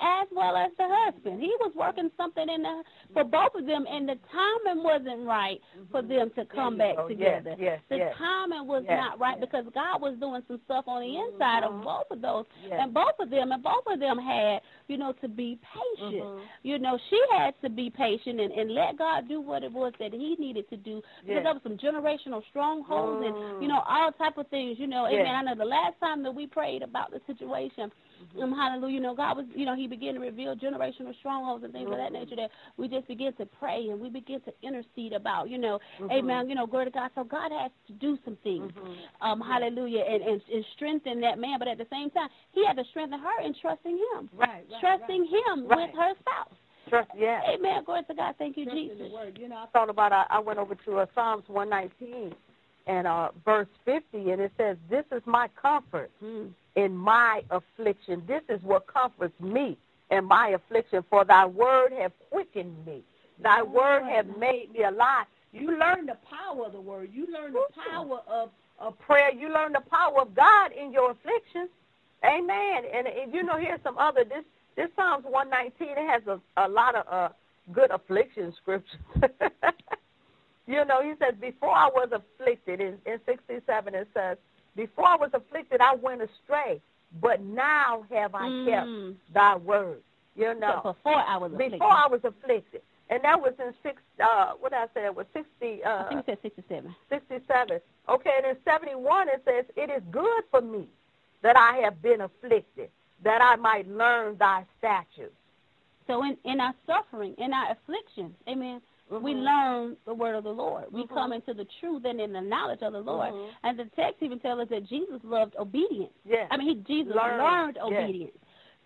as well as the husband. He was working something in the for both of them, and the timing wasn't right for them to come back.
Yes,
together.
yes,
the
yes.
timing was
Yes,
not right
yes.
because God was doing some stuff on the inside of both of those,
Yes.
and both of them, and both of them had, you know, to be patient.
Mhm.
You know, she had to be patient and, and let God do what it was that He needed to do because
Yes.
there was some generational strongholds and
Mm.
you know all type of things. You know,
Yes.
amen. I know the last time that we prayed about the situation,
Mm-hmm.
um, hallelujah. You know, God was, you know, He began to reveal generational strongholds and things of that
Mm-hmm.
nature that we just begin to pray and we begin to intercede about. You know,
Mm-hmm.
amen. You know, glory to God. So God has to do some things, um, hallelujah, and, and and strengthen that man. But at the same time, He had to strengthen her in trusting Him,
Right, right,
trusting Him
Right.
with her spouse.
Trust, yeah.
Amen. Glory to God. Thank you,
trust
Jesus.
the word. You know,
I thought about. I, I went over to uh, Psalms 119 and uh, verse 50, and it says, "This is my comfort
Mm.
In my affliction. This is what comforts me in my affliction. For Thy word have quickened me. Thy word have made me alive." You learn
the power of the word. You learn the power of
of prayer. You learn the power of God in your affliction. Amen. And, and you know, here's some other this this Psalms 119. It has a, a lot of uh, good affliction scriptures. you know, he says, "Before I was afflicted," in, in 67 it says, "Before I was afflicted, I went astray, but now have I
Mm.
kept Thy word." You know,
So before I was afflicted.
before I was afflicted, and that was in six. Uh, what did I say? It was 60. Uh,
I think it said 67.
67. Okay, and in 71 it says, It is good for me that I have been afflicted, that I might learn thy statutes.
So in, in our suffering, in our afflictions, amen, we
Mhm.
learn the word of the Lord. We
Mhm.
come into the truth and in the knowledge of the Lord.
Mhm.
And the text even tells us that Jesus loved obedience.
Yes.
I mean, he, Jesus
Learned,
learned
yes.
obedience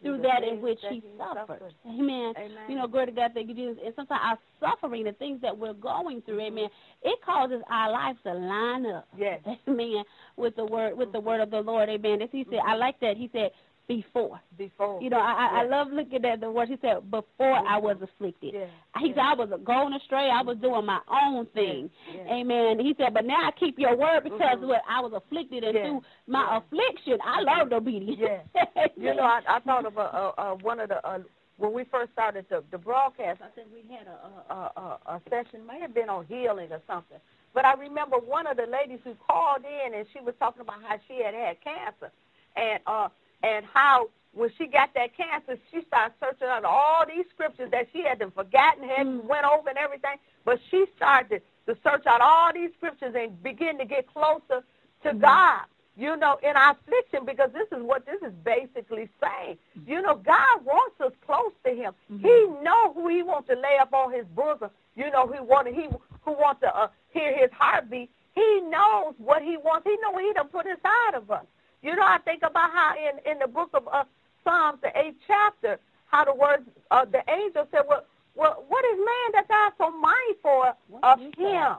through
the
that in which
that
he
he
suffered.
suffered.
Amen.
Amen.
You know, glory to God, thank you, Jesus. And sometimes our suffering, the things that we're going through,
Mm-hmm.
amen, it causes our lives to line up.
Yes.
Amen. With the word, with the word of the Lord, amen. As he said, I like that. He said, before.
Before.
You know, I, I, I love looking at the word. He said, before I was afflicted.
Yes.
He said, I was going astray. I was doing my own thing. Amen. He said, but now I keep your word because
Mhm.
what I was afflicted and through my affliction, I learned obedience.
Yes. You know, I, I thought of a, a, a, one of the uh, when we first started the, the broadcast. I think we had a, a, a, a session, may have been on healing or something. But I remember one of the ladies who called in and she was talking about how she had had cancer and uh and how when she got that cancer, she started searching out all these scriptures that she had forgotten, had
Mm.
went over and everything. But she started to search out all these scriptures and begin to get closer to God. You know, in our affliction, because this is what this is basically saying. You know, God wants us close to Him. He know who He wants to lay up on His bosom. You know, He want He who wants to uh, hear His heartbeat. He knows what He wants. He know what He done put inside of us. You know, I think about how in in the book of uh, Psalms, the eighth chapter, how the words uh, the angel said, "Well, well, what is man that thou so mindful of him?"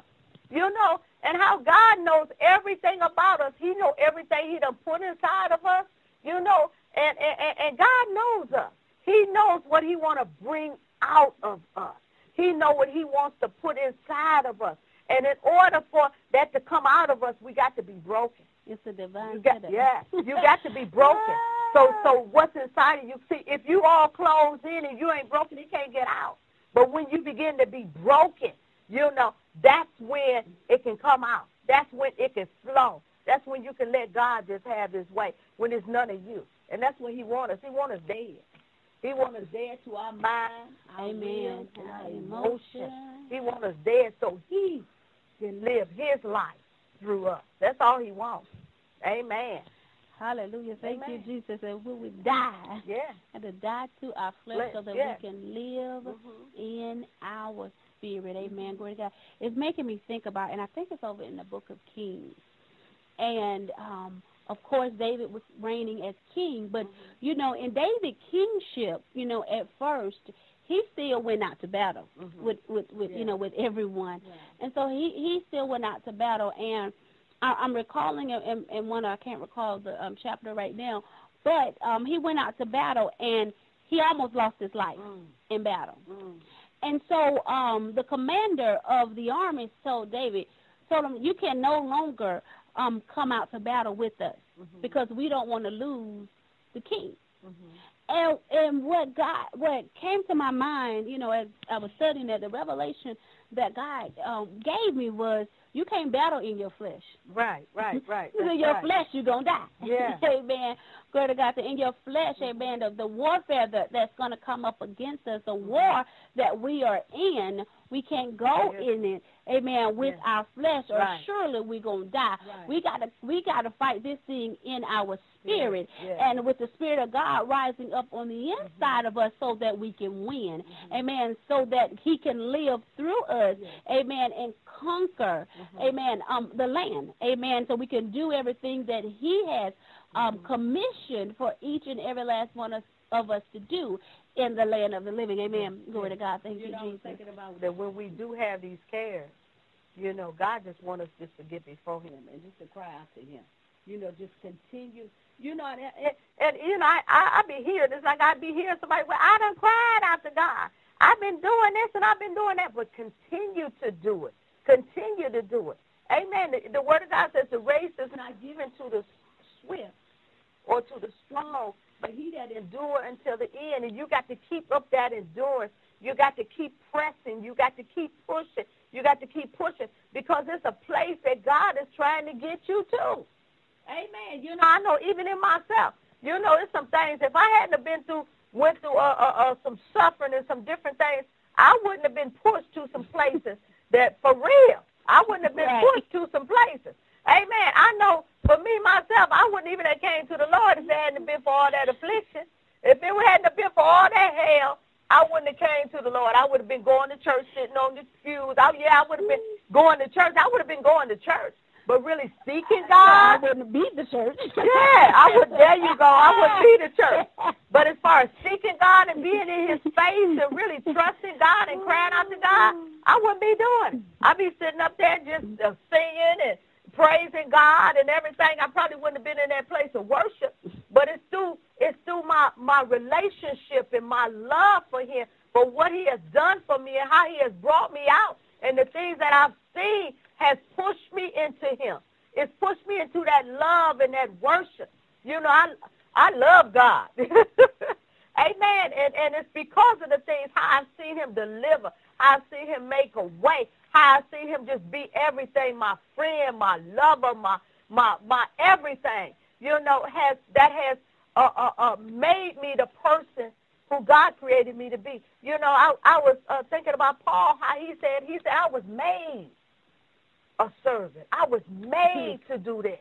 You know, and how God knows everything about us. He know everything He done put inside of us. You know, and and, and God knows us. He knows what He want to bring out of us. He know what He wants to put inside of us. And in order for that to come out of us, we got to be broken.
It's a divine
You got,
setup.
yeah, you got to be broken. So, so what's inside of you? See, if you all closed in and you ain't broken, you can't get out. But when you begin to be broken, you know, that's when it can come out. That's when it can flow. That's when you can let God just have His way. When it's none of you, and that's what He wants us. He wants us dead. He wants us dead to our mind, our
Amen.
will, and our
our
emotion.
emotion.
He wants us dead so He can live His life through us. That's all He wants. Amen.
Hallelujah. Thank
Amen.
you, Jesus. And we die,
Yeah.
and to die to our flesh so that
yeah.
we can live
Mhm.
in our spirit. Amen. Glory to God. It's making me think about, and I think it's over in the book of Kings. And um, of course, David was reigning as king, but you know, in David's kingship, you know, at first he still went out to battle
Mhm.
with with, with
Yeah.
you know with everyone,
Yeah.
and so he he still went out to battle. And I, I'm recalling in, in, one I can't recall the um, chapter right now, but um, he went out to battle and he almost lost his life
Mm.
in battle.
Mm.
And so um, the commander of the army told David, told him, you can no longer um, come out to battle with us
Mhm.
because we don't want to lose the king.
Mhm.
And and what God what came to my mind, you know, as I was studying that, the revelation that God um, gave me was you can't battle in your flesh.
Right, right, right.
in your
right.
flesh, you're going to die.
Yeah.
amen. Glory to God. In your flesh, amen, the, the warfare that, that's going to come up against us, the war that we are in, we can't go in it, amen, with our flesh, or
Right.
surely we're going to die.
Right.
We got to we got to fight this thing in our spirit,
Yes.
and with the spirit of God rising up on the inside of us so that we can win, amen, so that he can live through us, amen, and conquer, amen, um, the land, amen, so we can do everything that he has um, commissioned for each and every last one of, of us to do in the land of the living, amen. Glory to God. Thank you,
You know,
Jesus.
thinking about that when we do have these cares, you know, God just wants us just to get before Him and just to cry out to Him. You know, just continue. You know, and, and, and you know, I, I I be hearing it's like I be hearing somebody. Well, I done cried out to God. I've been doing this and I've been doing that, but continue to do it. Continue to do it. Amen. The, the Word of God says the race is not given to the swift or to the strong, but he that endure until the end. And you got to keep up that endurance. You got to keep pressing. You got to keep pushing. You got to keep pushing because it's a place that God is trying to get you to. Amen. You know, I know even in myself, you know, there's some things. If I hadn't have been through, went through uh, uh, uh, some suffering and some different things, I wouldn't have been pushed to some places that, for real, I wouldn't have been
Right.
pushed to some places. Amen. I know for me myself, I wouldn't even have came to the Lord if it hadn't been for all that affliction. If it hadn't have been for all that hell, I wouldn't have came to the Lord. I would have been going to church, sitting on the pews. I, yeah, I would have been going to church. I would have been going to church. But really seeking God.
I wouldn't be the church.
yeah, I would. There you go. I would be the church. But as far as seeking God and being in His face and really trusting God and crying out to God, I wouldn't be doing. it. I'd be sitting up there just uh, singing and praising God and everything. I probably wouldn't have been in that place of worship. But it's through it's through my my relationship and my love for Him, for what He has done for me and how He has brought me out and the things that I've seen has pushed me into Him. It's pushed me into that love and that worship. You know, I I love God. Amen. And and it's because of the things how I've seen him deliver, I've seen him make a way, how I've seen him just be everything, my friend, my lover, my my my everything. You know, has that has uh, uh, uh, made me the person who God created me to be. You know, I I was uh, thinking about Paul, how he said he said I was made a servant. I was made hmm. to do this.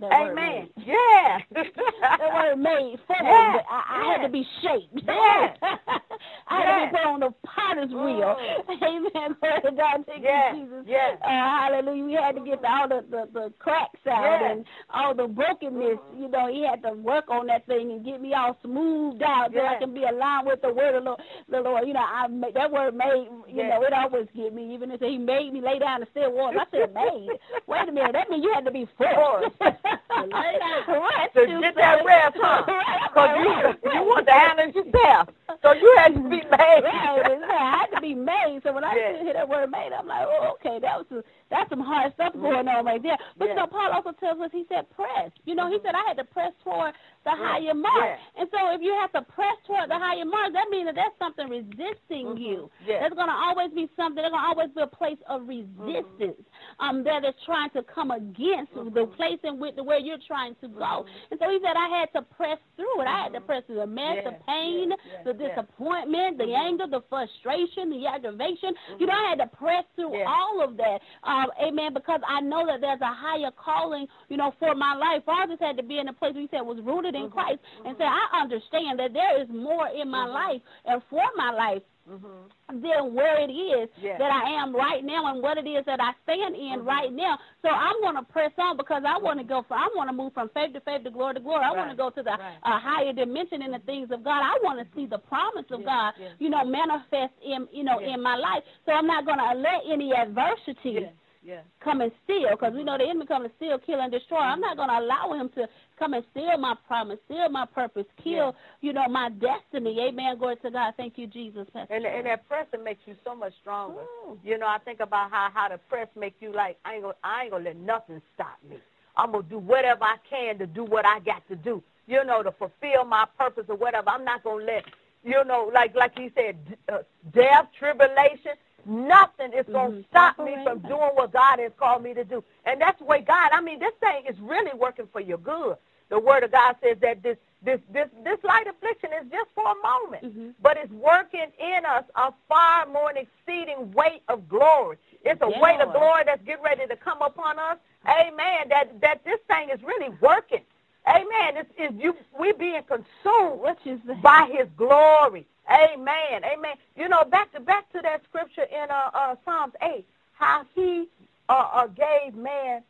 That
Amen. Yeah.
That word made formed.
Yeah,
I, I had to be shaped.
Yeah.
I had to be put on the potter's wheel. Amen. Glory to God. Thank
Yeah,
you, Jesus.
yeah.
Uh, hallelujah. We had to get all the, the, the cracks out
Yeah.
and all the brokenness. You know, he had to work on that thing and get me all smoothed out so I can be aligned with the word of the Lord. The Lord. You know, I made, that word made, you
Yeah.
know, it always get me. Even if he made me lay down and still water. I said made. Wait a minute. That means you had to be forced.
Forced.
lay down. Rest,
to
you
get that rest, huh? Because you, you want to handle yourself. So you had to be made.
Right, I had to be made. So when I
Yeah.
hear that word made, I'm like, oh, okay, that was a, that's some hard stuff going on right there. But you know, Paul also tells us he said press. You know, he mm-hmm. said I had to press toward the
Yeah.
higher mark.
Yeah.
And so if you have to press toward the higher mark, that means that there's something resisting
Mhm.
you.
Yeah.
There's gonna always be something. There's gonna always be a place of
Mm-hmm.
resistance um, that is trying to come against
Mm-hmm.
the place in which the where you're trying to go. And so he said I had to press through it. I had to press through the mess, the
Mm-hmm.
Pain, the disappointment, the anger, the frustration, the aggravation. You know, I had to press through all of that. Um, amen. Because I know that there's a higher calling, you know, for my life. I just had to be in a place where he said was rooted in Christ and say, I understand that there is more in my life and for my life
Mm-hmm.
than where it is
Yeah.
that I am right now and what it is that I stand in right now. So I'm going to press on because I want to go for I want to move from faith to faith to glory to glory. I want to go to the
Right.
uh, higher dimension in the things of God. I want to see the promise of
Yeah.
God,
Yeah.
you know, manifest in you know in my life. So I'm not going to let any adversity
Yeah. Yeah.
come and steal because we know the enemy come to steal, kill, and destroy. I'm not going to allow him to come and steal my promise, steal my purpose, kill, you know, my destiny. Amen. Glory to God. Thank you, Jesus. Pastor
And and that pressing makes you so much stronger. You know, I think about how how the press make you like I ain't ain't gonna let nothing stop me. I'm gonna do whatever I can to do what I got to do. You know, to fulfill my purpose or whatever. I'm not gonna let you know, like like he said, d- uh, death, tribulation. Nothing is going to
Mhm.
stop me from doing what God has called me to do. And that's the way God, I mean, this thing is really working for your good. The word of God says that this this this this light affliction is just for a moment,
Mhm.
but it's working in us a far more exceeding weight of glory. It's a
Yeah,
weight of glory that's getting ready to come upon us. Amen. That that this thing is really working. Amen. It's, it's you we being consumed
Which is the
by his glory. Amen. Amen. You know, back to back to that scripture in uh, uh, Psalms eight, how he uh, uh, gave man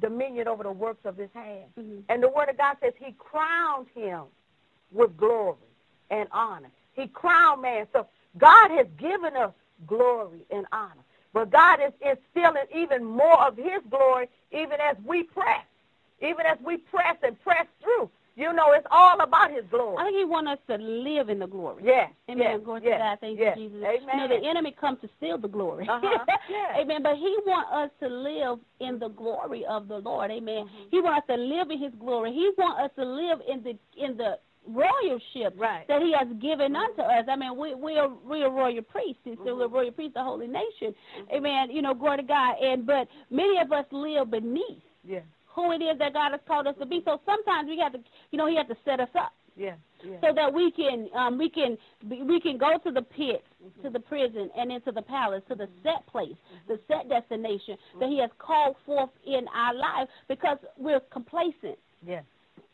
dominion over the works of his hands.
Mhm.
And the word of God says he crowned him with glory and honor. He crowned man. So God has given us glory and honor. But God is instilling even more of his glory even as we press. Even as we press and press through. You know, it's all about his glory.
I think he wants us to live in the glory.
Yeah.
Amen.
yeah,
Glory
yeah,
to God. Thank
yeah.
you, Jesus.
Amen.
You know, the enemy comes to steal the glory.
Uh-huh. Yeah.
Amen. But he wants us to live in the glory of the Lord. Amen.
Mm-hmm.
He wants us to live in his glory. He wants us to live in the in the royalship
Right.
that he has given unto us. I mean, we we are we are royal priests. So
Mm-hmm.
we're royal priests, of the holy nation. Amen. You know, glory to God. And but many of us live beneath
Yeah.
Who it is that God has called us to be. So sometimes we have to, you know, He has to set us up
Yeah. Yeah.
so that we can, um, we can, we can go to the pit, to the prison, and into the palace, to the set place, the set destination that He has called forth in our life because we're complacent.
yeah.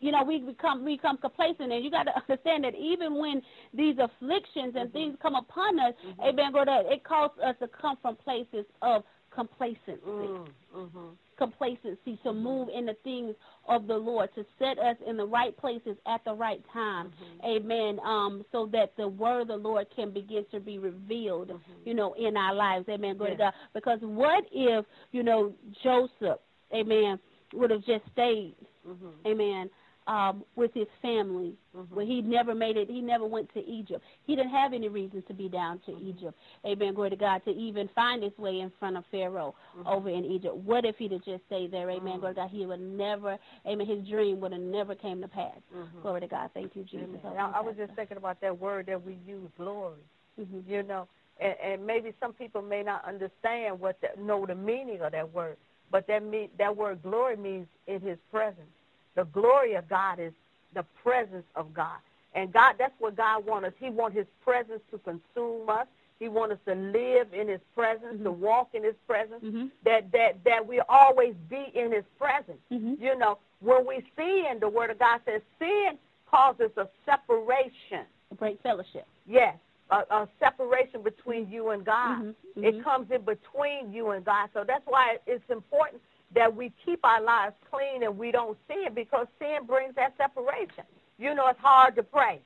You know, we become we become complacent, and you got to understand that even when these afflictions and things come upon us, Amen. Go to it calls us to come from places of complacency
Mm, mm-hmm.
Complacency to move in the things of the Lord, to set us in the right places at the right time. Amen. Um, so that the word of the Lord can begin to be revealed, you know, in our lives. Amen. Glory to God. Because what if, you know, Joseph, amen, would have just stayed,
Mm-hmm.
amen, um, with his family.
Mhm.
Where he never made it, he never went to Egypt. He didn't have any reason to be down to Egypt. Amen. Glory to God to even find his way in front of Pharaoh over in Egypt. What if he'd have just stayed there? Amen. Glory to God. He would never. Amen. His dream would have never came to pass.
Mhm.
Glory to God. Thank you, Jesus.
Amen. I, I was just thinking about that word that we use, glory.
Mhm.
You know, and, and maybe some people may not understand what that, know the meaning of that word, but that mean that word glory means in His presence. The glory of God is the presence of God, and God. That's what God wants us. He wants His presence to consume us. He wants us to live in His presence, to walk in His presence.
Mhm.
That that that we always be in His presence.
Mhm.
You know, when we sin, the Word of God says sin causes a separation.
A break fellowship.
Yes, a, a separation between you and God.
Mhm,
It
mhm.
comes in between you and God. So that's why it's important that we keep our lives clean and we don't sin because sin brings that separation. You know, it's hard to pray.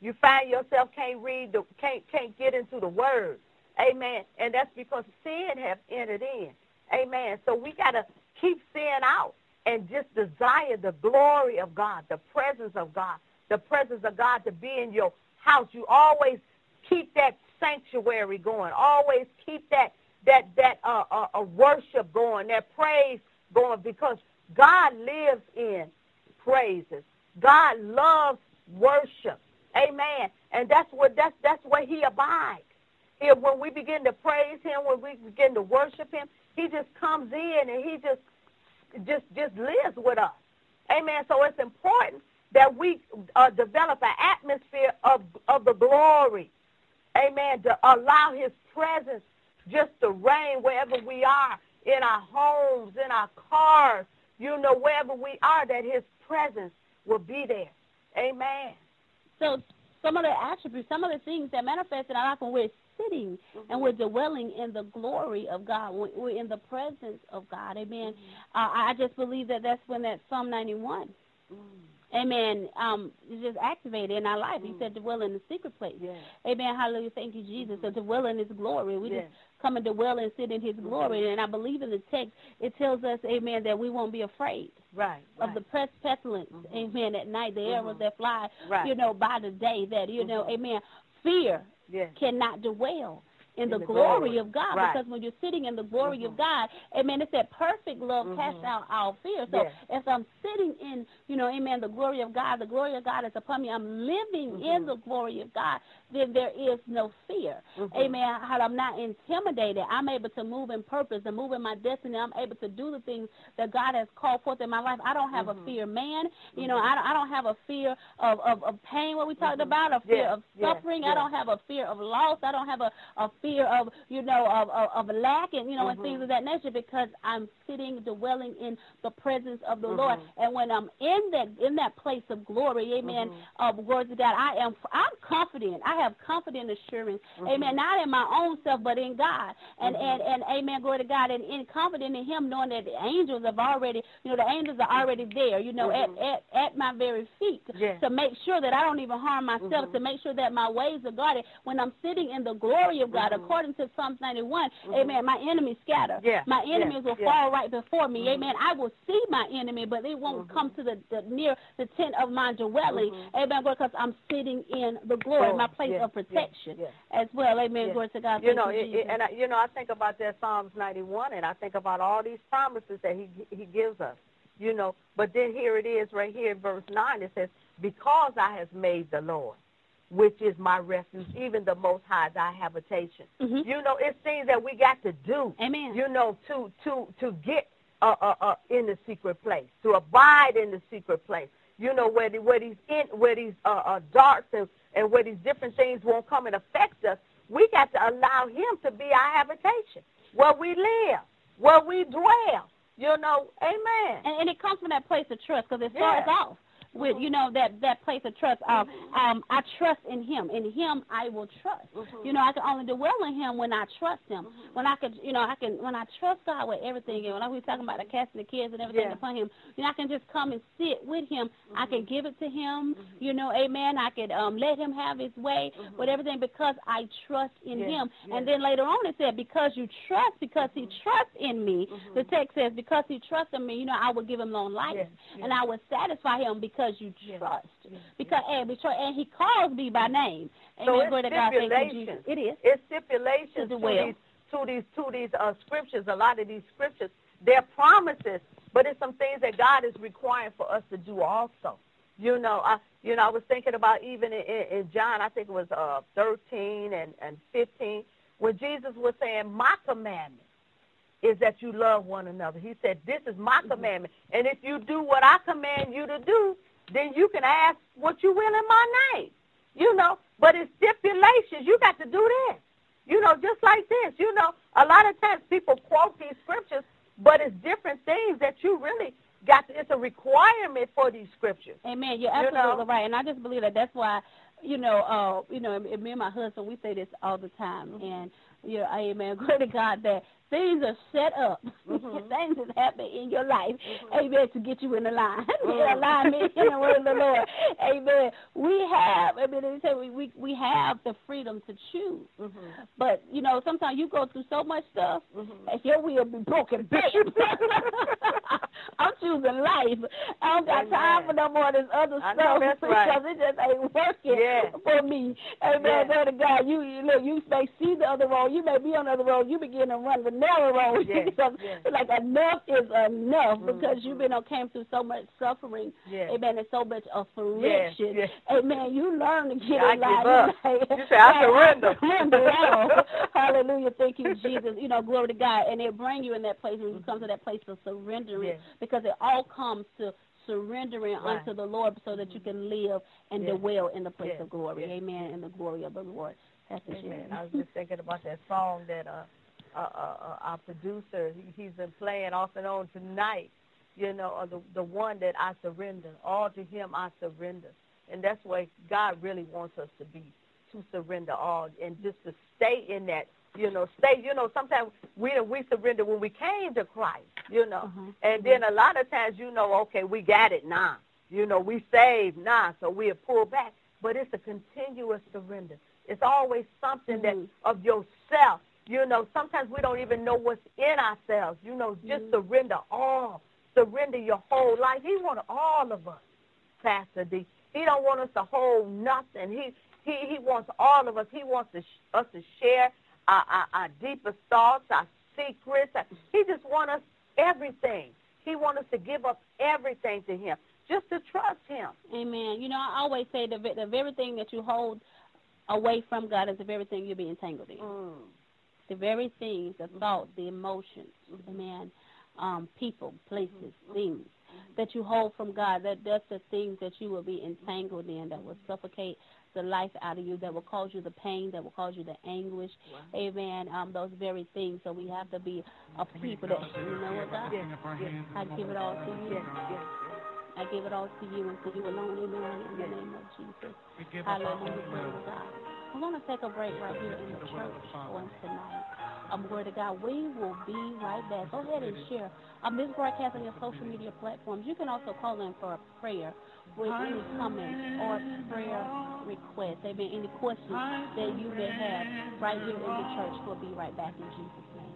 You find yourself can't read the can't can't get into the word. Amen. And that's because sin have entered in. Amen. So we gotta keep sin out and just desire the glory of God, the presence of God, the presence of God to be in your house. You always keep that sanctuary going. Always keep that that that uh, uh, uh, worship going, that praise going, because God lives in praises. God loves worship. Amen. And that's what that's that's where He abides. Here, when we begin to praise Him, when we begin to worship Him, He just comes in and He just just just lives with us. Amen. So it's important that we uh, develop an atmosphere of of the glory. Amen. To allow His presence just to reign wherever we are, in our homes, in our cars, you know, wherever we are, that His presence will be there. Amen.
So some of the attributes, some of the things that manifest in our life when we're sitting and mm-hmm. we're dwelling in the glory of God, we're in the presence of God. Amen. Mm-hmm. Uh, I just believe that that's when that Psalm 91. Mm. Amen. Um, is just activated in our life. He mm. said, "Dwell in the secret place."
Yes.
Amen. Hallelujah. Thank you, Jesus. Mm-hmm. So dwell in His glory. We
Yes.
just come and dwell and sit in His mm-hmm. glory. And I believe in the text it tells us, Amen, that we won't be afraid
Right.
of the press pestilence, mm-hmm. amen, at night, the arrows mm-hmm. that fly,
Right.
you know, by the day, that, you know, amen, fear
Yes.
cannot dwell in, the,
the
glory,
glory.
of God
Right.
because when you're sitting in the glory of God, amen, it's that perfect love casts out all fear. So
Yes.
if I'm sitting in, you know, amen, the glory of God, the glory of God is upon me, I'm living in the glory of God, then there is no fear. Mm-hmm. Amen. How I'm not intimidated. I'm able to move in purpose and move in my destiny. I'm able to do the things that God has called forth in my life. I don't have a mm-hmm. fear, man. You mm-hmm. know, I don't, I don't have a fear of, of, of pain, what we talked about, a fear of suffering. I don't have a fear of loss. I don't have a, a fear of, you know, of, of, of lack and, you know, and things of that nature because I'm sitting, dwelling in the presence of the Lord. And when I'm in that in that place of glory, amen, of words of God, I am I'm confident. I have confident assurance, mm-hmm. amen, not in my own self, but in God. And mm-hmm. and, and amen, glory to God, and, and confident in Him, knowing that the angels have already, you know, the angels are already there, you know, at, mm-hmm. at, at my very feet
Yes.
to make sure that I don't even harm myself, to make sure that my ways are guarded. When I'm sitting in the glory of God, according to Psalms 91, amen, my enemies scatter.
Yeah,
My enemies will fall right before me, amen. I will see my enemy, but they won't come to the, the near the tent of my dwelling, amen, because I'm sitting in the glory,
Glory,
my place
yes,
of protection
yes,
as well, amen.
Yes.
Glory to God.
You know, it, it, and I, you know, I think about that Psalms 91, and I think about all these promises that he he gives us. You know, but then here it is, right here in verse nine. It says, "Because I have made the Lord, which is my refuge, even the Most High, thy habitation."
Mhm.
You know, it's things that we got to do.
Amen.
You know, to to to get uh, uh, uh, in the secret place, to abide in the secret place. You know, where the, where these in where these uh, uh, darts and and where these different things won't come and affect us. We got to allow Him to be our habitation, where we live, where we dwell. You know, Amen.
and, and it comes from that place of trust because it
Yeah.
starts off with you know that that place of trust. Um, um, I trust in Him. In Him, I will trust. Mm-hmm. You know, I can only dwell in Him when I trust Him. Mm-hmm. When I can, you know, I can when I trust God with everything. And when I was talking about the casting the kids and everything
Yeah.
upon Him, you know, I can just come and sit with Him. I can give it to Him. You know, Amen. I can um, let Him have His way with everything because I trust in
Yeah,
Him.
yeah.
And then later on it said, because you trust, because He trusts in me. The text says, because He trusts in me, you know, I will give Him long life
Yes, yes.
and I will satisfy Him because because you trust. Because and because and He calls me by name.
So it's
Glory to God. Thank you,
stipulations.
It is.
It's stipulations
To the will.
these to these to these uh, scriptures. A lot of these scriptures, they're promises, but it's some things that God is requiring for us to do also. You know, I you know I was thinking about even in, in, in John, I think it was uh, 13 and and 15, when Jesus was saying, "My commandment is that you love one another." He said, "This is my
Mm-hmm.
commandment, and if you do what I command you to do, then you can ask what you will in my name." You know, but it's stipulations. You got to do this. You know, just like this. You know, a lot of times people quote these scriptures, but it's different things that you really got. To, it's a requirement for these scriptures.
Amen. You're
You
absolutely
know?
right, and I just believe that that's why, you know, uh, you know, me and my husband we say this all the time,
Mm-hmm.
and you know, Amen. Glory to God that things are set up,
Mhm.
things that happen in your life, Amen, to get you in the line, in
Mhm.
alignment in the word of the Lord, Amen. We have, Amen. Let me tell you, we we have the freedom to choose,
Mm-hmm.
but you know, sometimes you go through so much stuff,
Mhm.
and your will be broken. I'm choosing life. I don't got time
Amen.
for no more of this other
I
stuff because
right.
it just ain't working
Yeah.
for me. Amen.
Yeah.
To God. You, you look, you may see the other road. You may be on the other road. You begin to run the narrow
Yeah.
because
Yeah.
like enough is enough
Mhm.
because you've been came through so much suffering.
Yeah.
Amen. And so much affliction.
Yeah.
Amen. You learn to get
I
in
give
line.
up. You say, "I surrender."
surrender. Hallelujah. Thank you, Jesus. You know, glory to God. And it bring you in that place when you come to that place of surrendering
Yeah.
because it all comes to surrendering
Right.
unto the Lord so that you can live and
Yeah.
dwell in the place
Yeah.
of glory.
Yeah.
Amen. In the glory of the Lord. That's
Amen. I was just thinking about that song that uh, uh, our producer he, he's been playing off and on tonight. You know, the the one that I surrender, all to Him I surrender, and that's where God really wants us to be, to surrender all, and just to stay in that. You know, stay. You know, sometimes we we surrender when we came to Christ. You know,
Mhm.
and then a lot of times, you know, okay, we got it now. You know, we saved now, so we have pulled back. But it's a continuous surrender. It's always something
Mhm.
that of yourself. You know, sometimes we don't even know what's in ourselves. You know, just
Mhm.
surrender all. Surrender your whole life. He wants all of us, Pastor D. He don't want us to hold nothing. He he he wants all of us. He wants to sh- us to share our, our, our deepest thoughts, our secrets. He just wants us everything. He wants us to give up everything to him, just to trust him.
Amen. You know, I always say the, the very thing that you hold away from God is the very thing you'll be entangled in.
Mm.
The very things, the thoughts, the emotions, amen, um, people, places, things that you hold from God, that that's the things that you will be entangled in that will suffocate the life out of you, that will cause you the pain, that will cause you the anguish, amen, um, those very things. So we have to be a people that, you know what, God?
Yes.
I give it all to you.
Yes, yes,
I give it all to you and to you alone, amen, in the name of Jesus.
We give up our
Hallelujah,
own
glory
will.
to God. We're going to take a break right here in the church on tonight. Um, glory to God. We will be right back. Go ahead and share um, this broadcast on your social media platforms. You can also call in for a prayer with any comments or prayer requests. Amen. Any questions that you may have right here in the church. We'll be right back in Jesus' name.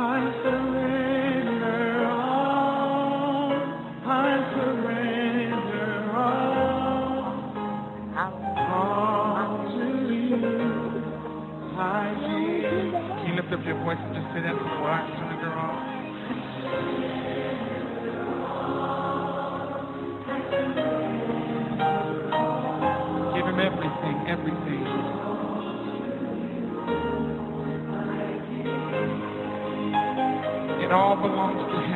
I lift up your voice and just say that surrender all. Give him everything, everything. It all belongs to him.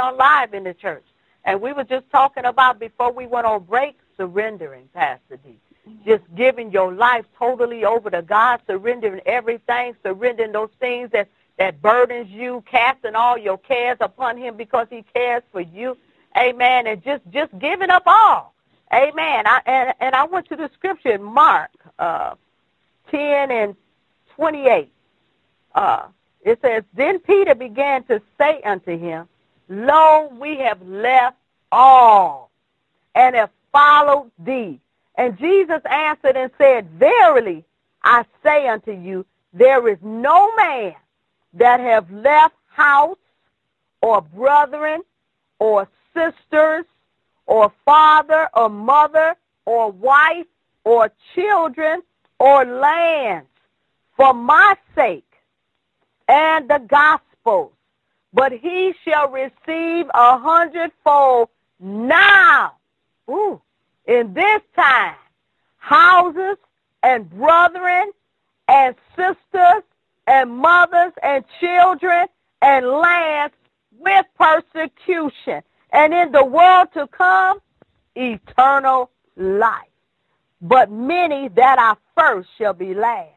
Are live in the church. And we were just talking about before we went on break, surrendering, Pastor D. Just giving your life totally over to God, surrendering everything, surrendering those things that, that burdens you, casting all your cares upon him because he cares for you. Amen. And just, just giving up all. Amen. I, and, and I went to the scripture in Mark uh, 10 and 28. Uh, it says, Then Peter began to say unto him, Lo, we have left all and have followed thee. And Jesus answered and said, Verily I say unto you, there is no man that have left house or brethren or sisters or father or mother or wife or children or lands for my sake and the gospel, but he shall receive a hundredfold now, ooh, in this time, houses and brethren and sisters and mothers and children and lands with persecution, and in the world to come, eternal life. But many that are first shall be last,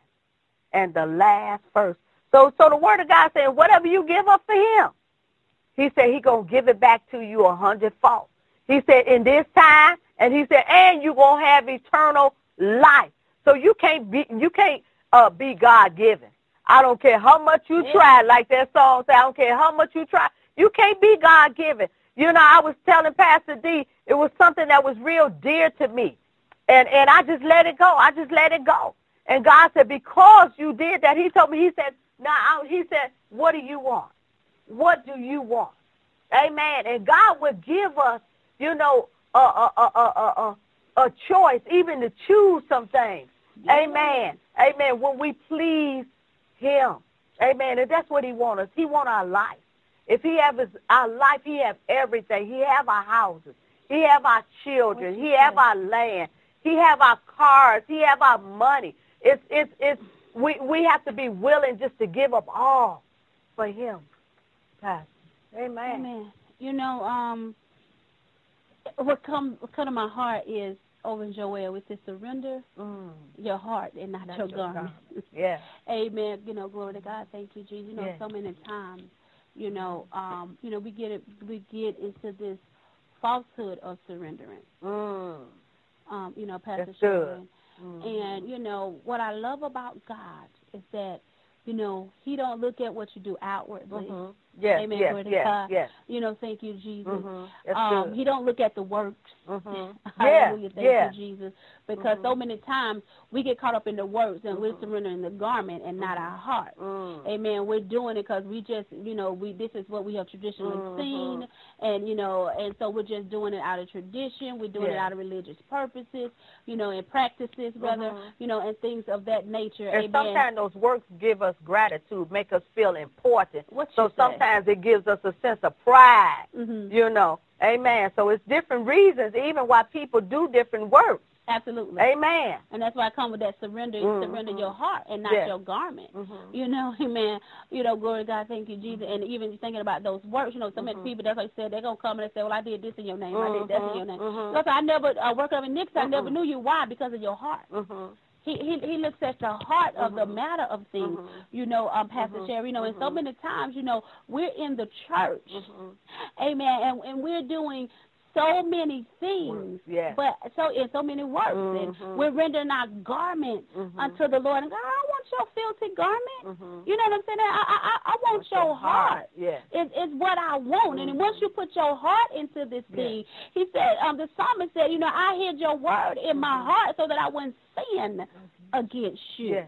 and the last first. So, so the word of God said, whatever you give up for him, he said he gonna give it back to you a hundredfold. He said in this time, and he said, and you gonna have eternal life. So you can't be, you can't uh, be God given. I don't care how much you try, like that song said. I don't care how much you try. You can't be God given. You know, I was telling Pastor D, it was something that was real dear to me, and and I just let it go. I just let it go. And God said, because you did that, He told me. He said, now He said, what do you want? What do you want? Amen. And God would give us, you know, a a a a a, a choice, even to choose some things. Amen. Amen. When we please Him. Amen. And that's what He wants us. He wants our life. If He have his, our life, He have everything. He have our houses. He have our children. He have our land. He have our cars. He have our money. It's it's it's we we have to be willing just to give up all for Him. Pastor. Amen.
Amen. you know, um, what come what come to my heart is over in Joel with the surrender
Mm.
your heart and not,
Not
your
your
garment.
Yeah.
Amen. You know, glory to God. Thank you, Jesus. You know,
Yes.
so many times, you know, um, you know, we get it, we get into this falsehood of surrendering.
Mm.
Um, you know, Pastor. Sharon.
Mm.
And you know what I love about God is that you know He don't look at what you do outwardly.
Mhm. Yes,
Amen.
yes,
Glory
yes,
God.
yes.
You know, thank you, Jesus.
Mhm.
Um,
good.
He don't look at the works.
Mhm.
Hallelujah.
Yeah,
Thank
yeah.
you, Jesus. Because so many times we get caught up in the works and we're surrendering the garment and not our heart.
Mm.
Amen. We're doing it because we just, you know, we this is what we have traditionally seen, and you know, and so we're just doing it out of tradition. We're doing it out of religious purposes, you know, and practices, rather, you know, and things of that nature.
And
Amen.
sometimes those works give us gratitude, make us feel important.
What
So
say?
Sometimes it gives us a sense of pride,
Mhm.
you know. Amen. So it's different reasons, even why people do different works.
Absolutely.
Amen.
And that's why I come with that surrender,
Mhm.
surrender your heart and not
Yes.
your garment.
Mhm.
You know, amen. You know, glory to God, thank you, Jesus. And even thinking about those works, you know, so many
Mhm.
people, that's like I said, they're going to come and they say, well, I did this in your name, I did that in your name.
Mhm.
Because I never, uh, work of iniquity, I never knew you. Why? Because of your heart. He, he he looks at the heart of the
Mhm.
matter of things.
Mhm.
You know, um, Pastor
Mhm.
Sherry, you know, and so
Mhm.
many times, you know, we're in the church,
Mhm.
amen, and, and we're doing so many things,
Yeah.
but so in so many works,
Mhm.
and we're rendering our garments
Mhm.
unto the Lord. And God, I want your filthy garment.
Mhm.
You know what I'm saying? I I I, I want your heart.
Yeah.
It, it's what I want. And once you put your heart into this thing, he said, um, the psalmist said, you know, I hid your word in my
Mhm.
heart so that I wouldn't sin against you.
Yeah.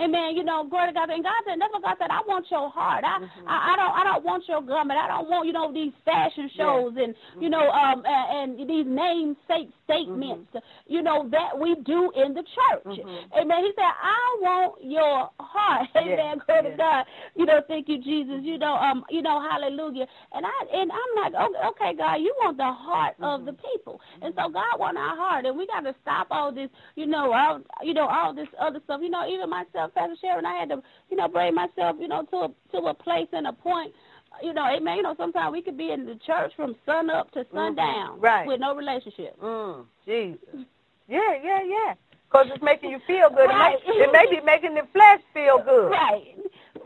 Amen. You know, glory to God. And God said, what God said. I want your heart. I,
Mhm.
I, I don't, I don't want your garment. I don't want, you know, these fashion shows and, you know, um, and, and these namesake statements, you know, that we do in the church.
Mhm.
Amen. He said, I want your heart.
Yeah,
Amen. Glory
yeah.
to God. You know, thank you, Jesus. You know, um, you know, hallelujah. And I, and I'm like, okay, okay God, you want the heart of the people, and so God want our heart, and we got to stop all this, you know, all, you know, all this other stuff. You know, even myself, Pastor Sharon, I had to, you know, bring myself, you know, to a to a place and a point. You know, amen. You know, sometimes we could be in the church from sun up to sundown,
Right.
with no relationship.
Mm. Jesus. Yeah, yeah, yeah. Because it's making you feel good.
Right.
It, may, it may be making the flesh feel good.
Right,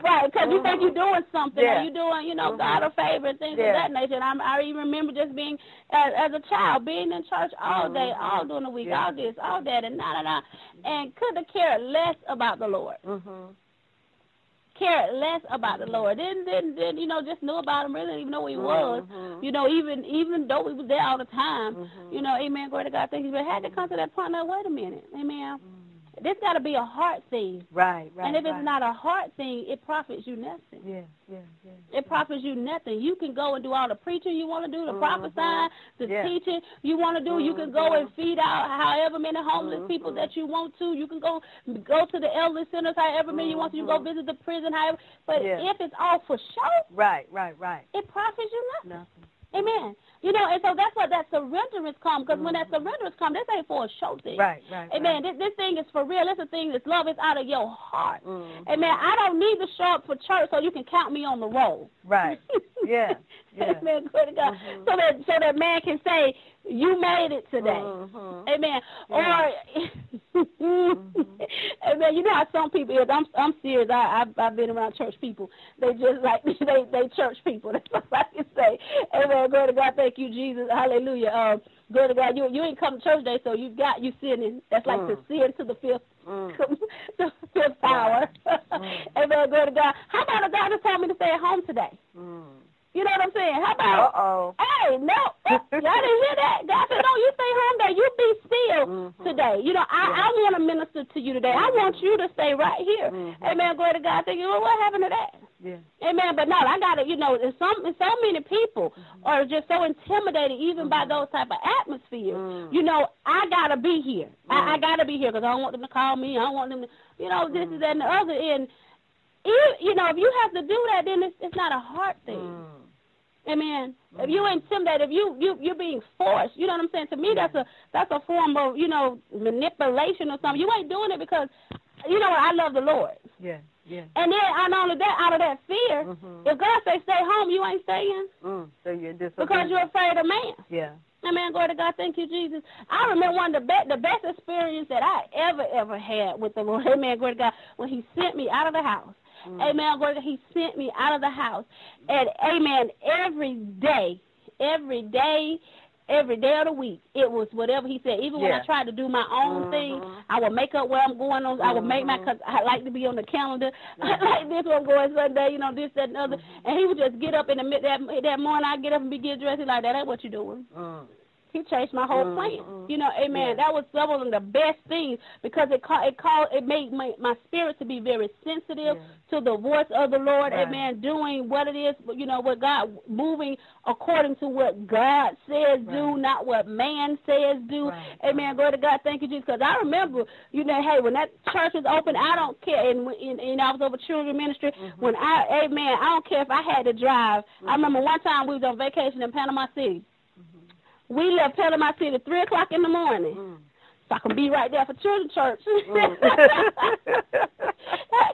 right. Because you think you're doing something,
Yeah.
or you're doing, you know,
Mhm.
God a favor and things
Yeah.
of that nature. And I'm, I even remember just being as, as a child, being in church all day,
Mhm.
all during the week,
Yeah.
all this, all that, and na na na, and could have cared less about the Lord.
Mm-hmm.
Cared less about the Lord. Didn't, didn't, didn't, you know, just knew about him. Really didn't even know who he was.
Mhm.
You know, even even though we was there all the time.
Mhm.
You know, Amen. Glory to God. Thank you. But had to come to that point. Now, wait a minute, Amen. This got to be a heart thing.
Right, right.
and if it's not a heart thing, it profits you nothing.
Yeah, yeah, yeah.
It profits you nothing. You can go and do all the preaching you want to do, the
Mhm.
prophesying, the
Yeah.
teaching you want to do. You can go and feed out however many homeless
Mhm.
people that you want to. You can go go to the elder centers however many you want to. You go
Mhm.
visit the prison however. But
Yeah.
if it's all for show,
Right, right, right.
it profits you nothing.
Nothing.
Amen. You know, and so that's what that surrenderance come. Because when that surrenderance come, this ain't for a show thing.
Mm-hmm. Right, right.
Amen.
Right.
This, this thing is for real. It's a thing that's love is out of your heart.
Mhm.
Amen. I don't need to show up for church so you can count me on the roll.
Right. Yeah, yeah.
Amen. Glory to God.
Mhm.
So that so that man can say, You made it today.
Mhm.
Amen.
Yeah.
Or
Mm-hmm.
Amen. You know how some people is. I'm I'm serious. I I've, I've been around church people. They just like they they church people. That's what I can say. Amen. Glory to God. Thank you, Jesus. Hallelujah. Um, glory to God. You you ain't come to church day, so you got you sinning. That's like to
Mm.
sin to the fifth
Mm.
the fifth power.
Mm.
Amen. Glory to God. How about a God just told me to stay at home today?
Mm.
You know what I'm saying? How about
oh.
Hey, no, y'all didn't hear that. God said, no, you stay home there. You be still
Mhm.
today. You know, I, I want to minister to you today. I want you to stay right here.
Mhm.
Amen. Glory to God. Thinking, well, what happened to that?
Yeah.
Amen. But no, I got to, you know, there's some, so many people are just so intimidated even by those type of atmospheres.
Mm.
You know, I got to be here. I, I
Mm.
got to be here because I don't want them to call me. I don't want them to, you know, this is that and the other. And, you, you know, if you have to do that, then it's, it's not a heart thing. Amen. If you intimidate, if you you you're being forced, you know what I'm saying. To me, that's a that's a form of you know manipulation or something. You ain't doing it because you know what I love the Lord.
Yeah. Yeah.
And then not only that, out of that fear,
Mhm.
if God say stay home, you ain't staying
Mm. So you're
because you're afraid of man.
Yeah.
Amen. Glory to God. Thank you, Jesus. I remember one of the best, the best experience that I ever, ever had with the Lord. Amen. Glory to God. When He sent me out of the house. Mm. Amen. Glory He sent me out of the house. And amen. Every day, every day, every day of the week, it was whatever He said. Even when I
Yeah.
tried to do my own mm-hmm. thing, I would make up where I'm going on. I would make my, mm-hmm. cause I like to be on the calendar. I like this one going Sunday, you know, this, that, and other. Mm-hmm. And He would just get up in the mid that that morning. I get up and be get dressed. He like that. Ain't what you doing.
Mm.
He changed my whole plan.
mm,
You know, amen.
yeah.
That was that was one of the best things because it called it called it made my, my spirit to be very sensitive to the voice of the Lord,
Right.
amen, doing what it is, you know, what God moving according to what God says do, not what man says do.
Right,
Amen. Glory to God. Thank you, Jesus. Because I remember, you know, hey, when that church was open, I don't care. And, and, and I was over children ministry.
Mm-hmm.
When I, amen, I don't care if I had to drive. I remember one time we was on vacation in Panama City. We left Panama City at 3 o'clock in the morning.
Mm.
So I can be right there for children's church.
Mm.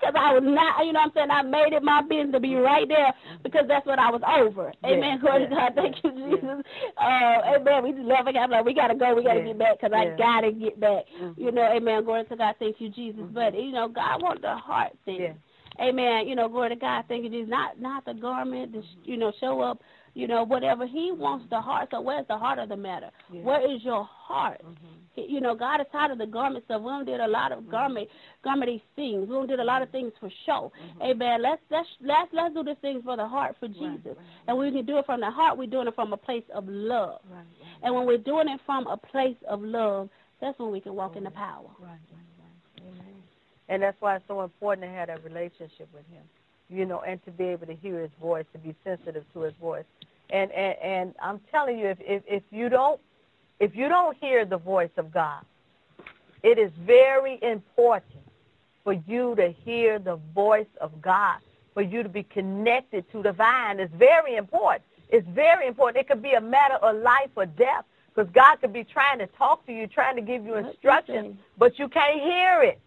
Because I was not, you know what I'm saying? I made it my business to be right there because that's what I was over. Amen. Glory to
yeah,
God. Thank you. Jesus. Uh, amen. We just love it. I'm like, we got to go. We got to get back because.
Mm-hmm.
I got to get back. You know, amen. Glory to God. Thank you, Jesus. But, you know, God wants the heart thing. Amen. You know, glory to God. Thank you, Jesus. Not, not the garment, the, sh- you know, show up, you know, whatever. He wants the heart. So where's the heart of the matter?
Yeah.
Where is your heart? Mm-hmm. He- You know, God is tired of the garments. stuff. We don't did a lot of mm-hmm. garment, garmenty things. We don't did a lot of things for show. Mm-hmm. Amen. Let's let's let's let's do these things for the heart for Jesus. And when we can do it from the heart, we're doing it from a place of love.
Right, right,
And when we're doing it from a place of love, that's when we can walk in the power.
right, right, right. Amen. And that's why it's so important to have that relationship with him. You know, and to be able to hear his voice, to be sensitive to his voice. And and, and I'm telling you, if, if if you don't if you don't hear the voice of God, it is very important for you to hear the voice of God, for you to be connected to the vine. It's very important. It's very important. It could be a matter of life or death because God could be trying to talk to you, trying to give you instructions, but you can't hear it.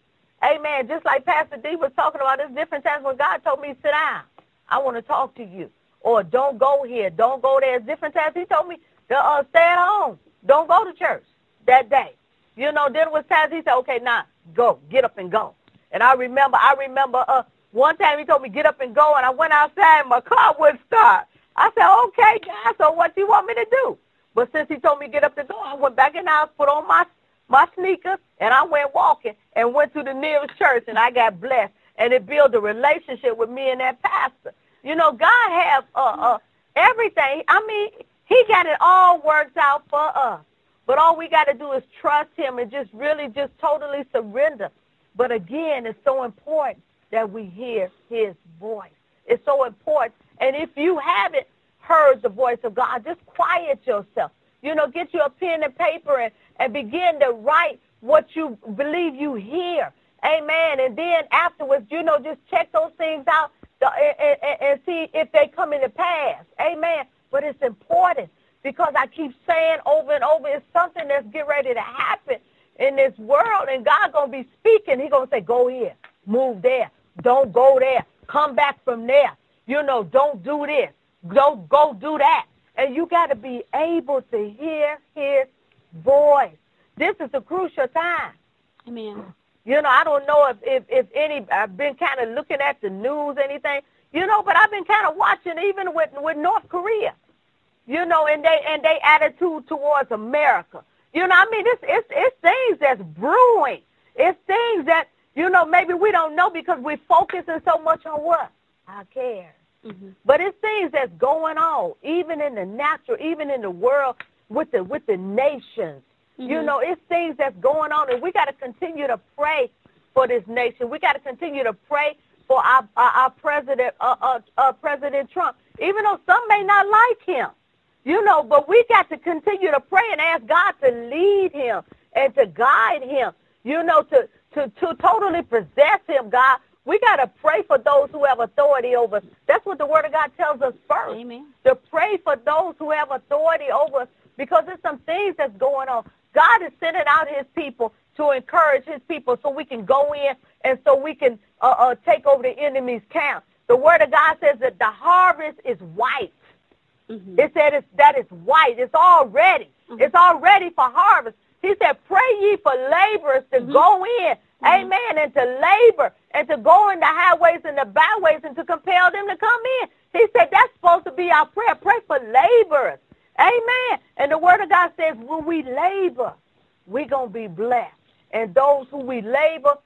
Amen. Just like Pastor D was talking about, there's different times when God told me, sit down. I want to talk to you. Or don't go here. Don't go there. There's different times he told me to uh, stay at home. Don't go to church that day. You know, then was times he said, okay, now go. Get up and go. And I remember, I remember uh, one time he told me get up and go, and I went outside and my car wouldn't start. I said, okay, God, so what do you want me to do? But since he told me get up to go, I went back in the house, put on my my sneakers, and I went walking and went to the nearest church, and I got blessed. And it built a relationship with me and that pastor. You know, God has uh, uh, everything. I mean, He got it all worked out for us. But all we got to do is trust Him and just really just totally surrender. But again, it's so important that we hear His voice. It's so important. And if you haven't heard the voice of God, just quiet yourself. You know, get you a pen and paper and, and begin to write what you believe you hear. Amen. And then afterwards, you know, just check those things out and, and, and see if they come into pass. Amen. But it's important because I keep saying over and over, it's something that's getting ready to happen in this world, and God gonna be speaking. He gonna say, "Go here, move there, don't go there, come back from there. You know, don't do this, don't go do that." And you got to be able to hear His voice. This is a crucial time.
Amen.
You know, I don't know if, if, if any, I've been kind of looking at the news, anything, you know, but I've been kind of watching even with, with North Korea, you know, and they, and they attitude towards America. You know, I mean, it's, it's, it's things that's brewing. It's things that, you know, maybe we don't know because we're focusing so much on what? Our cares.
Hmm
But it's things that's going on, even in the natural, even in the world with the with the nations. You
Mhm.
know, it's things that's going on, and we got to continue to pray for this nation. We got to continue to pray for our our, our president, uh, uh, uh, President Trump. Even though some may not like him, you know, but we got to continue to pray and ask God to lead him and to guide him. You know, to to to totally possess him, God. We got to pray for those who have authority over us. That's what the Word of God tells us first
Amen.
to pray for those who have authority over us because there's some things that's going on. God is sending out his people to encourage his people so we can go in and so we can uh, uh, take over the enemy's camp. The word of God says that the harvest is white.
Mhm.
It said it's, that it's white. It's all ready. It's all ready for harvest. He said, pray ye for laborers to go in. Mm-hmm. Amen. And to labor and to go in the highways and the byways and to compel them to come in. He said that's supposed to be our prayer. Pray for laborers. Amen. And the word of God says when we labor, we're going to be blessed. And those who we labor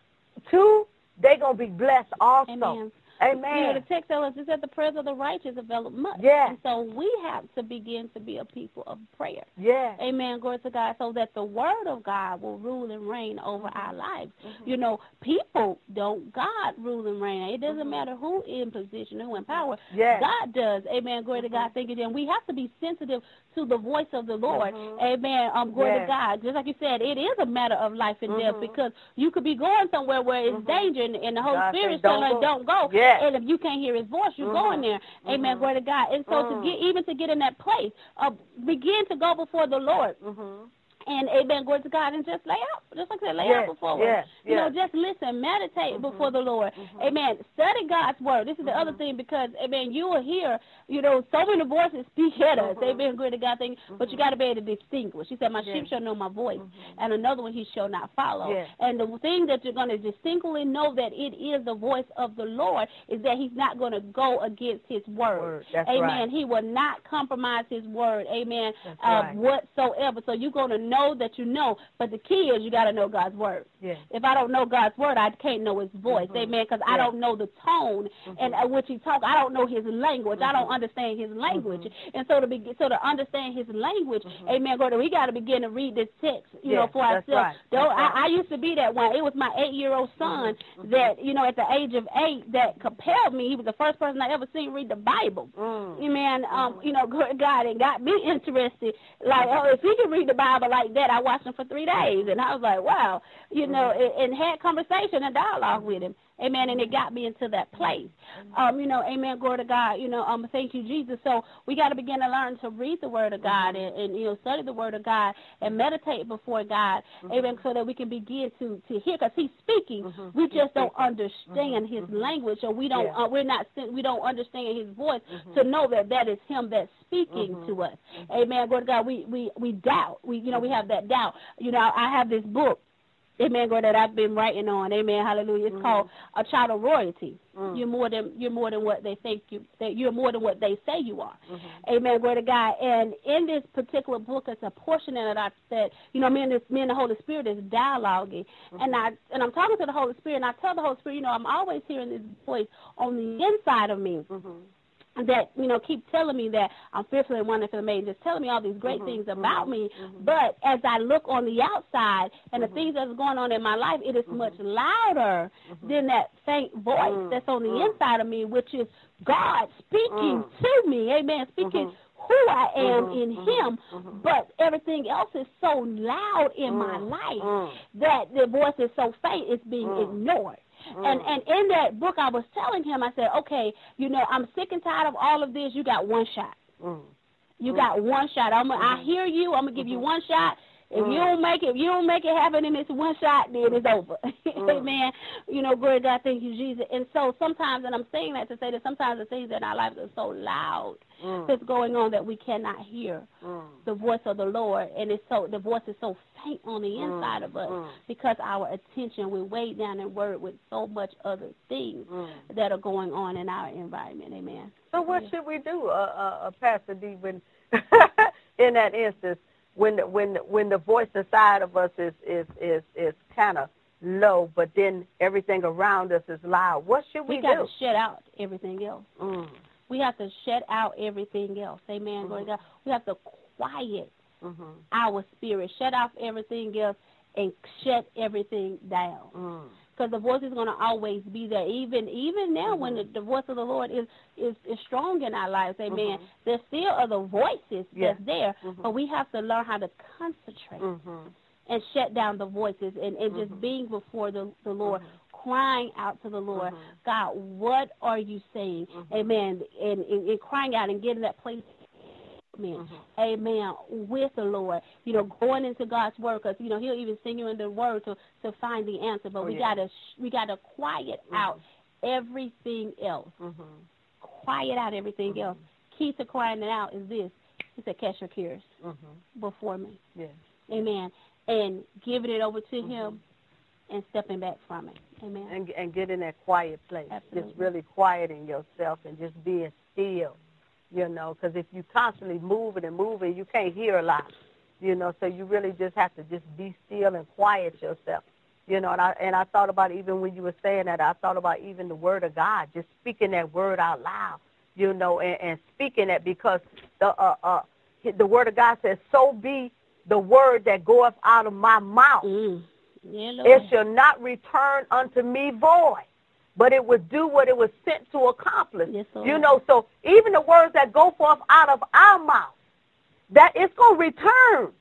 to, they're going to be blessed also.
Amen.
Amen.
You know, the text tells us that the prayers of the righteous avail much.
Yeah.
And so we have to begin to be a people of prayer.
yeah.
Amen. Glory to God. So that the word of God will rule and reign over mm-hmm. our lives. Mm-hmm. You know, people don't. God rule and reign. It doesn't mm-hmm. matter who in position, who in power.
Yeah.
God does. Amen. Glory to God. Thank you. And we have to be sensitive to the voice of the Lord. Mm-hmm. Amen. Um, glory
Yeah.
to God. Just like you said, it is a matter of life and death mm-hmm. because you could be going somewhere where it's mm-hmm. danger and, and the Holy
God
Spirit is telling
"Don't
us
go."
don't go.
Yeah.
And if you can't hear his voice, you're going there. Amen. Glory to God. And so to get even to get in that place, uh, begin to go before the Lord. And amen, glory to God, and just lay out, just like I said, lay
Yes,
out before
yes,
us. You know, just listen, meditate mm-hmm. before the Lord. Mm-hmm. Amen. Study God's word. This is the other mm-hmm. thing because, amen, you will hear, you know, so many voices speak at us. Amen, glory to God, thing, but you got to be able to distinguish. He said, My sheep shall know my voice, and another one he shall not follow.
Yes.
And the thing that you're going to distinctly know that it is the voice of the Lord is that he's not going to go against his word.
Word.
Amen.
right.
He will not compromise his word. Amen. Uh,
right.
Whatsoever. So you're going to know that you know. But the key is you got to know God's word.
Yeah.
If I don't know God's word, I can't know His voice. Mm-hmm. Amen. Because I don't know the tone mm-hmm. and uh, which He talk. I don't know His language. I don't mm-hmm. understand His language. And so to be so to understand His language, Amen. Brother, we got to begin to read this text, you know, for ourselves.
right.
Though
right.
I, I used to be that one. It was my eight-year-old son that you know at the age of eight that compelled me. He was the first person I ever seen read the Bible.
Mm.
Amen. Um, you know, God, and got me interested. Like, oh, if he can read the Bible like that, I watched him for three days, and I was like, wow, you mm-hmm. know, and, and had conversation and dialogue with him. Amen. And it got me into that place. Um, you know, amen. Glory to God. You know, um, thank you, Jesus. So we got to begin to learn to read the Word of God and, and you know study the Word of God and meditate before God. Amen. So that we can begin to to hear because He's speaking. We just don't understand His language, or we don't.
Yeah.
Uh, we're not. We don't understand His voice to know that that is Him that's speaking to us. Amen. Glory to God. We we we doubt. We you know we have that doubt. You know, I have this book. Amen, girl, that I've been writing on. Amen, hallelujah. It's mm. called A Child of Royalty. Mm. You're more than you're more than what they think you that you're more than what they say you are. Mm-hmm. Amen, glory to God. And in this particular book, it's a portion in it I, said, you know me and this me and the Holy Spirit is dialoguing, mm-hmm. and I and I'm talking to the Holy Spirit, and I tell the Holy Spirit, you know, I'm always hearing this voice on the inside of me mm-hmm. That you know keep telling me that I'm fearfully and wonderfully made, just telling me all these great mm-hmm. things about mm-hmm. me. Mm-hmm. But as I look on the outside and the things that's going on in my life, it is much louder than that faint voice mm. that's on the mm. inside of me, which is God speaking mm. to me. Amen. Speaking. Who I am in Him, but everything else is so loud in my life that the voice is so faint it's being ignored. And mm. and in that book, I was telling him, I said, okay, you know, I'm sick and tired of all of this. You got one shot. Mm. You mm. got one shot. I'm. I mm-hmm. hear you. I'm gonna give you mm-hmm. one shot. If you don't make it, if you don't make it happen in this one shot, then it's over. Amen. You know, glory God, thank you, Jesus. And so sometimes, and I'm saying that to say that sometimes the things in our lives are so loud that's going on that we cannot hear the voice of the Lord, and it's so the voice is so faint on the inside of us because our attention we're weighed down and word with so much other things that are going on in our environment. Amen.
So what should we do, uh, uh, uh, Pastor D, when in that instance, when the, when the, when the voice inside of us is is is is kind of low, but then everything around us is loud? What should we, do?
We got
do?
to shut out everything else.
Mm,
We have to shut out everything else. Amen. Glory to God. We have to quiet
mhm,
our spirit, shut off everything else, and shut everything down.
mm,
Because the voice is going to always be there, even even now when the, the voice of the Lord is is, is strong in our lives. Amen. There's still other voices
Yeah.
that's there, but we have to learn how to concentrate
mhm,
and shut down the voices and, and just being before the, the Lord, crying out to the Lord, uh-huh. God, what are you saying? Uh-huh. Amen. And, and, and crying out and getting that place commitment, uh-huh. amen, with the Lord. You know, going into God's word, because you know He'll even send you in the Word to to find the answer. But
Oh,
we
yeah.
gotta sh- we gotta quiet out everything else.
Mm-hmm.
Quiet out everything else. Key to quieting it out is this. He said, "Cast your cares
Mm-hmm.
before me."
Yes.
Amen. And giving it over to Him and stepping back from it. Amen.
and and get in that quiet place.
Absolutely.
Just really quieting yourself and just being still, you know. Because if you constantly moving and moving, you can't hear a lot, you know. So you really just have to just be still and quiet yourself, you know. And I and I thought about even when you were saying that, I thought about even the word of God, just speaking that word out loud, you know, and, and speaking that because the uh uh the word of God says, "So be the word that goeth out of my mouth."
Mm. Yeah,
It shall not return unto me void, but it would do what it was sent to accomplish.
Yes,
you know, so even the words that go forth out of our mouth, that it's going to return.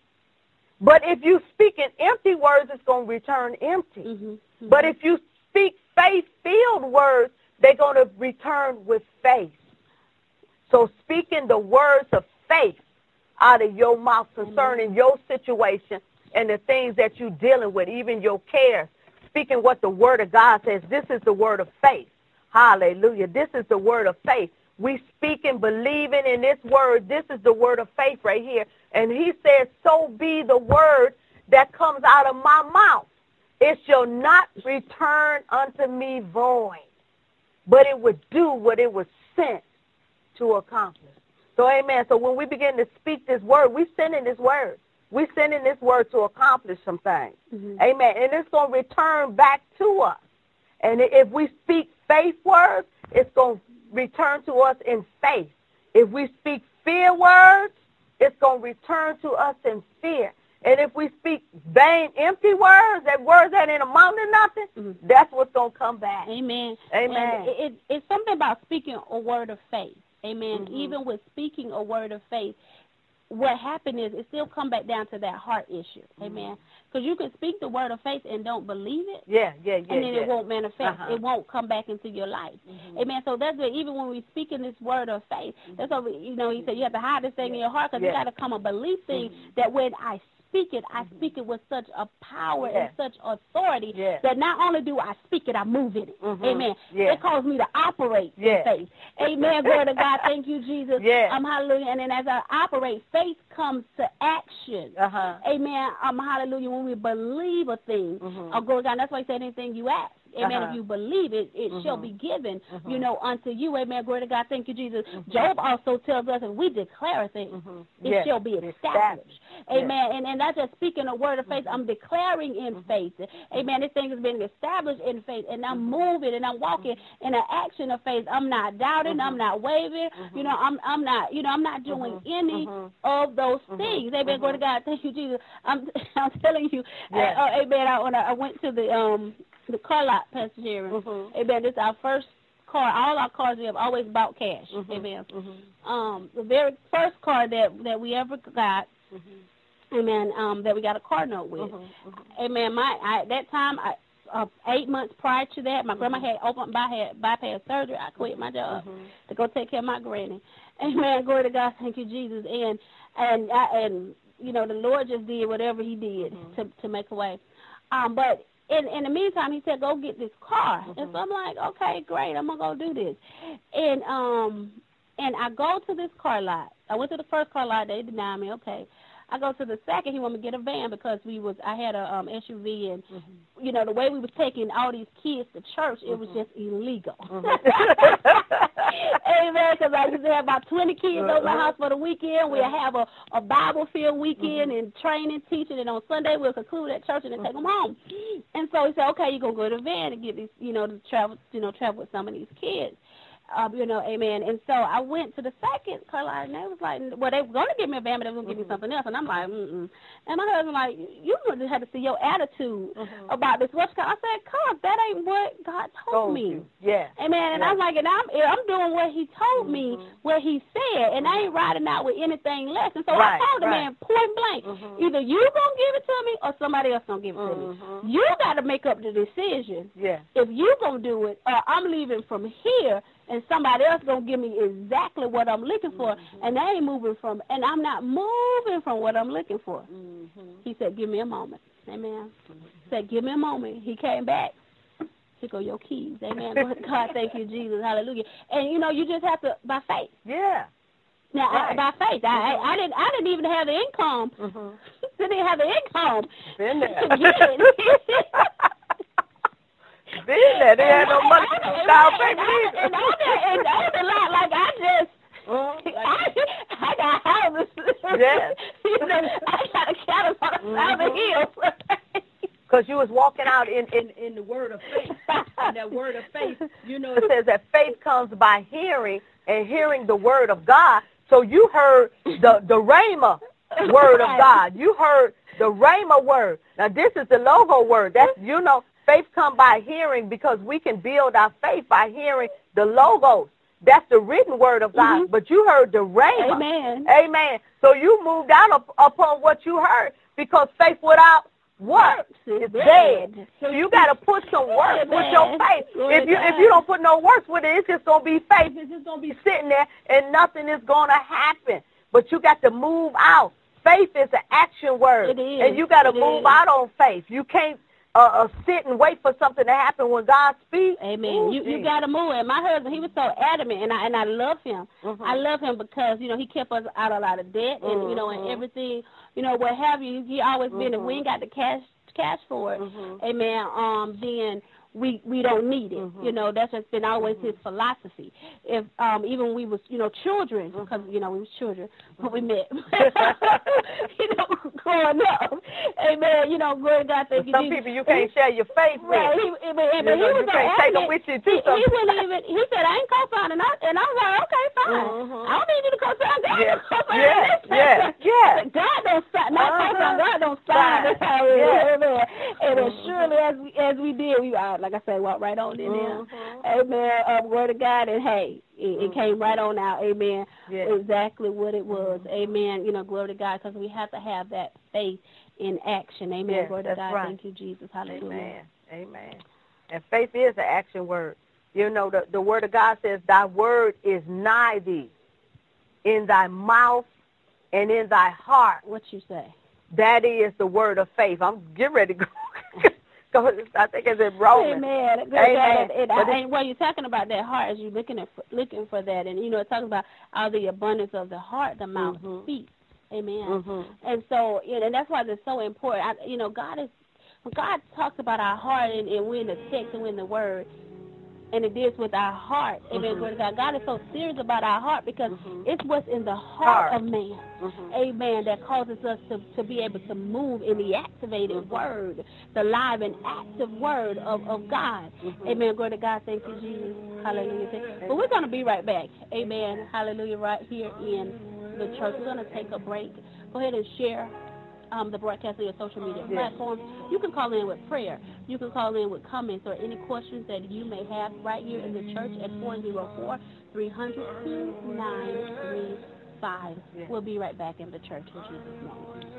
But if you speak in empty words, it's going to return empty.
Mhm.
But if you speak faith-filled words, they're going to return with faith. So speaking the words of faith out of your mouth concerning your situation and the things that you're dealing with, even your cares, speaking what the word of God says. This is the word of faith. Hallelujah. This is the word of faith. We speak and believing in this word. This is the word of faith right here. And he says, so be the word that comes out of my mouth. It shall not return unto me void, but it would do what it was sent to accomplish. So, amen. So when we begin to speak this word, we sending this word. We sending this word to accomplish some things.
Mhm.
Amen. And it's going to return back to us. And if we speak faith words, it's going to return to us in faith. If we speak fear words, it's going to return to us in fear. And if we speak vain, empty words, that words that ain't amount to nothing,
Mhm.
that's what's going to come back.
Amen.
Amen.
It, it, it's something about speaking a word of faith. Amen.
Mhm.
Even with speaking a word of faith, what happened is it still come back down to that heart issue.
Mm-hmm.
Amen. Because you can speak the word of faith and don't believe it.
Yeah, yeah, yeah.
and then
yeah.
it won't manifest.
Uh-huh.
It won't come back into your life.
Mhm.
Amen. So that's what even when we speak in this word of faith, that's what we, you know. He said you have to hide this thing in your heart because
Yeah. Mm-hmm.
got to come a belief thing that when I speak it, I speak it with such a power
Yeah.
and such authority
Yeah.
that not only do I speak it, I move in it.
Mhm.
Amen.
Yeah.
It calls me to operate in faith. Amen. Glory to God. Thank you, Jesus.
Yeah.
Um, hallelujah. And then as I operate, faith comes to action.
Uh-huh.
Amen. Um, hallelujah. When we believe a thing,
Mhm.
oh, glory to God. That's why he said anything you ask. Amen.
Uh-huh.
If you believe it, it shall
Mhm.
be given,
Mhm.
you know, unto you. Amen. Glory to God. Thank you, Jesus. Job also tells us if we declare a thing,
Mhm.
it
Yes.
shall be
Established.
established.
Yes.
Amen. And and that's just speaking a word of faith.
Mm-hmm.
I'm declaring in faith. Amen. This thing has been established in faith, and I'm moving and I'm walking in an action of faith. I'm not doubting. I'm not wavering. You know, I'm I'm not. You know, I'm not doing any of those things. Amen. Glory to God. Thank you, Jesus. I'm I'm telling you.
Yeah.
Uh, uh, amen. I, when I, I went to the um the car lot, Pastor Sharon.
Mhm.
Amen. This is our first car. All our cars we have always bought cash.
Mhm.
Amen.
Mhm.
Um, the very first car that that we ever got. Amen. Um, that we got a car note with.
Mhm. Mhm.
Amen. My I, at that time, I, uh, eight months prior to that, my grandma had open by had bypass surgery. I quit my job
Mhm.
to go take care of my granny. Amen. Glory to God. Thank you, Jesus. And and I, and you know the Lord just did whatever He did
Mhm.
to to make a way. Um, but in in the meantime, He said, "Go get this car." And so I'm like, "Okay, great. I'm gonna go do this." And um and I go to this car lot. I went to the first car lot. They denied me. Okay. I go to the second. He wanted me to get a van because we was. I had a um SUV, and mm-hmm. you know the way we was taking all these kids to church, it was mm-hmm. just illegal. Mm-hmm. Amen. Because I used to have about twenty kids over my uh-huh. house for the weekend. We'd uh-huh. have a a Bible field weekend and training, teaching, and on Sunday we'll conclude at church and then take them home. And so he said, okay, you're gonna go to the van and get these, you know, to travel, you know, travel with some of these kids. Um, you know, amen. And so I went to the second car and they was like, well, they were going to give me a van, but they were going to give me mm-hmm. something else. And I'm like, mm-mm. And my husband like, you really had to see your attitude mm-hmm. about this. What's I said, God, that ain't what God told
Told
me.
you. Yeah.
Amen. And I'm like, and I'm I'm doing what he told me, mm-hmm. what he said, and I ain't riding out with anything less. And so
Right,
I told the
right.
man point blank,
Mhm.
either you gonna give it to me or somebody else gonna give it to me. You got to make up the decision
Yeah.
if you gonna do it or I'm leaving from here and somebody else gonna give me exactly what I'm looking for, mm-hmm. and they ain't moving from, and I'm not moving from what I'm looking for. Mm-hmm. He said, "Give me a moment." Amen. Mm-hmm. He said, "Give me a moment." He came back. Here go your keys. Amen. God, thank you, Jesus. Hallelujah. And you know, you just have to by faith.
Yeah.
Now, I, by faith, I, I, I didn't, I didn't even have the income.
Mm-hmm.
didn't have the income. To get it.
Been there. They had no money to style baby
and- And on the- and the lot, like I just,
Mhm.
I, I got houses.
Yes.
you know, I got a cattle on the side of the hill.
Because you was walking out in, in,
in the word of faith. And that word of faith, you know,
it says that faith comes by hearing and hearing the word of God. So you heard the, the Rhema word of God. You heard the Rhema word. Now this is the logo word. That's, you know, faith come by hearing because we can build our faith by hearing the logos. That's the written word of God.
Mhm.
But you heard the Rhema.
Amen.
Amen. So you moved out up, upon what you heard because faith without?
Works is dead.
So you got to put some work with your faith. If you if you don't put no works with it, it's just gonna be faith.
it's just going to be
sitting there and nothing is gonna happen. But you got to move out. Faith is an action word,
It is.
and you got to move
is.
out on faith. You can't uh, sit and wait for something to happen when God speaks.
Amen.
Ooh,
you you got to move. And my husband, he was so adamant, and I and I love him.
Mhm.
I love him because you know he kept us out of a lot of debt, and you know, and
Mhm.
everything, you know, what have you. He always been, if we ain't got the cash cash for it,
Mhm.
amen. Um, then we we don't need it.
Mhm.
You know, that's just been always his philosophy. If um even we was you know children,
Mm-hmm.
because you know we was children when we met, you know, growing up, amen. You know, glory to God, thank you,
Some
Jesus.
people you can't share your faith with.
Right, he, he, but, but
You
he was
you can't take 'em
adamant.
with you,
He,
too,
he
sometimes.
wouldn't even. He said, "I ain't co-signing," and I, and I was like, "Okay, fine.
Mhm.
I don't need you to co-sign. God don't co-sign
yeah,
this.
yeah, yeah.
God don't sign. Not
Uh-huh.
co-sign. God don't sign. That's how it is.
Yeah.
Amen. And as
Mhm.
surely as we, as we did, we uh, like I said, walked right on in there.
Mhm.
Amen. Um, word of God, and hey, it, it came right on out. Amen.
Yeah.
Exactly what it was. Amen. You know, glory to God, because we have to have that faith in action. Amen.
Yeah,
glory to God.
right.
Thank you, Jesus. Hallelujah.
Amen. Amen. And faith is an action word. You know, the, the word of God says, Thy word is nigh thee, in thy mouth and in thy heart.
What you say?
That is the word of faith. I'm getting ready to go. Go I think it's in Romans.
Amen. Good
Amen.
God. And, and, and while you're talking about that heart, as you're looking at looking for that, and you know, it talks about out of the abundance of the heart, the mouth
Mhm.
speaks. Amen.
Mhm.
And so, you know, and that's why it's so important. I, you know, God is when God talks about our heart, and, and we're in the text and we're in the Word, and it deals with our heart. Amen.
Mhm.
Glory to God. God is so serious about our heart because
Mhm.
it's what's in the heart,
Heart.
of man.
Mhm.
Amen. That causes us to, to be able to move in the activated word, the live and active word of, of God.
Mhm.
Amen. Glory to God. Thank you, Jesus. Hallelujah. But we're going to be right back. Amen. Hallelujah. Right here in the church. We're going to take a break. Go ahead and share um, the broadcast on your social media
Yes.
platforms. You can call in with prayer. You can call in with comments or any questions that you may have right here in the church at 404 300 2935. We'll be right back in the church in Jesus' name.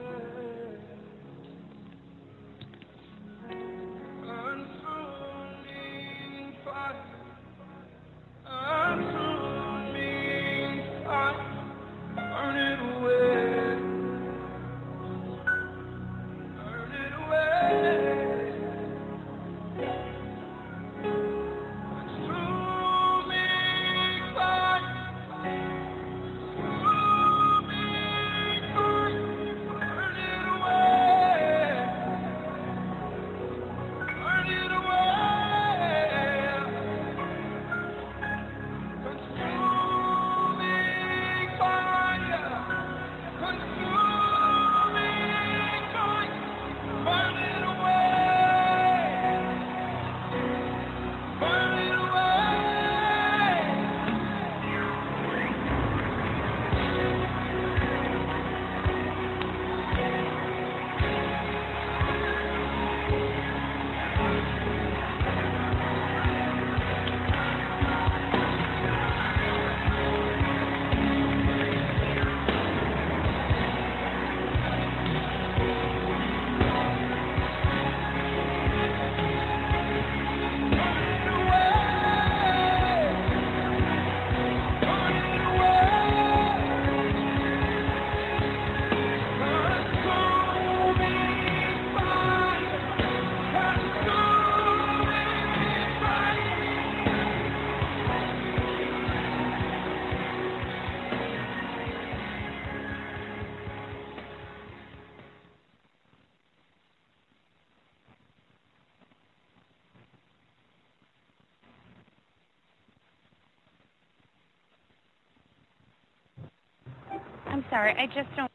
sorry. I just don't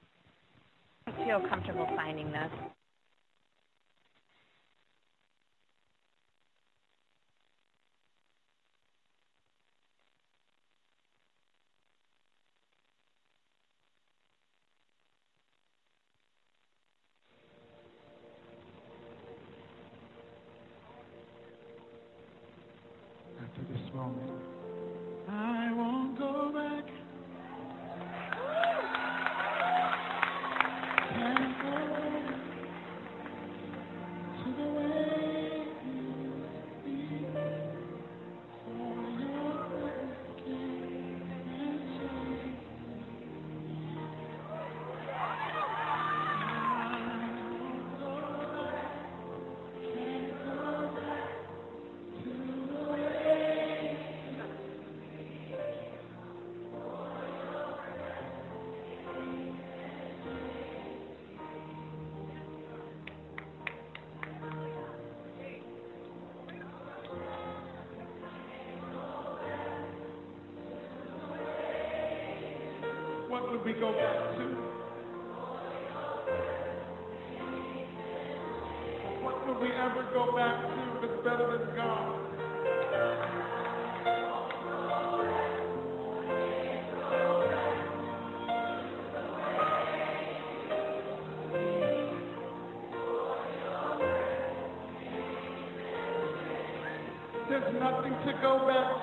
feel comfortable signing this.
to go back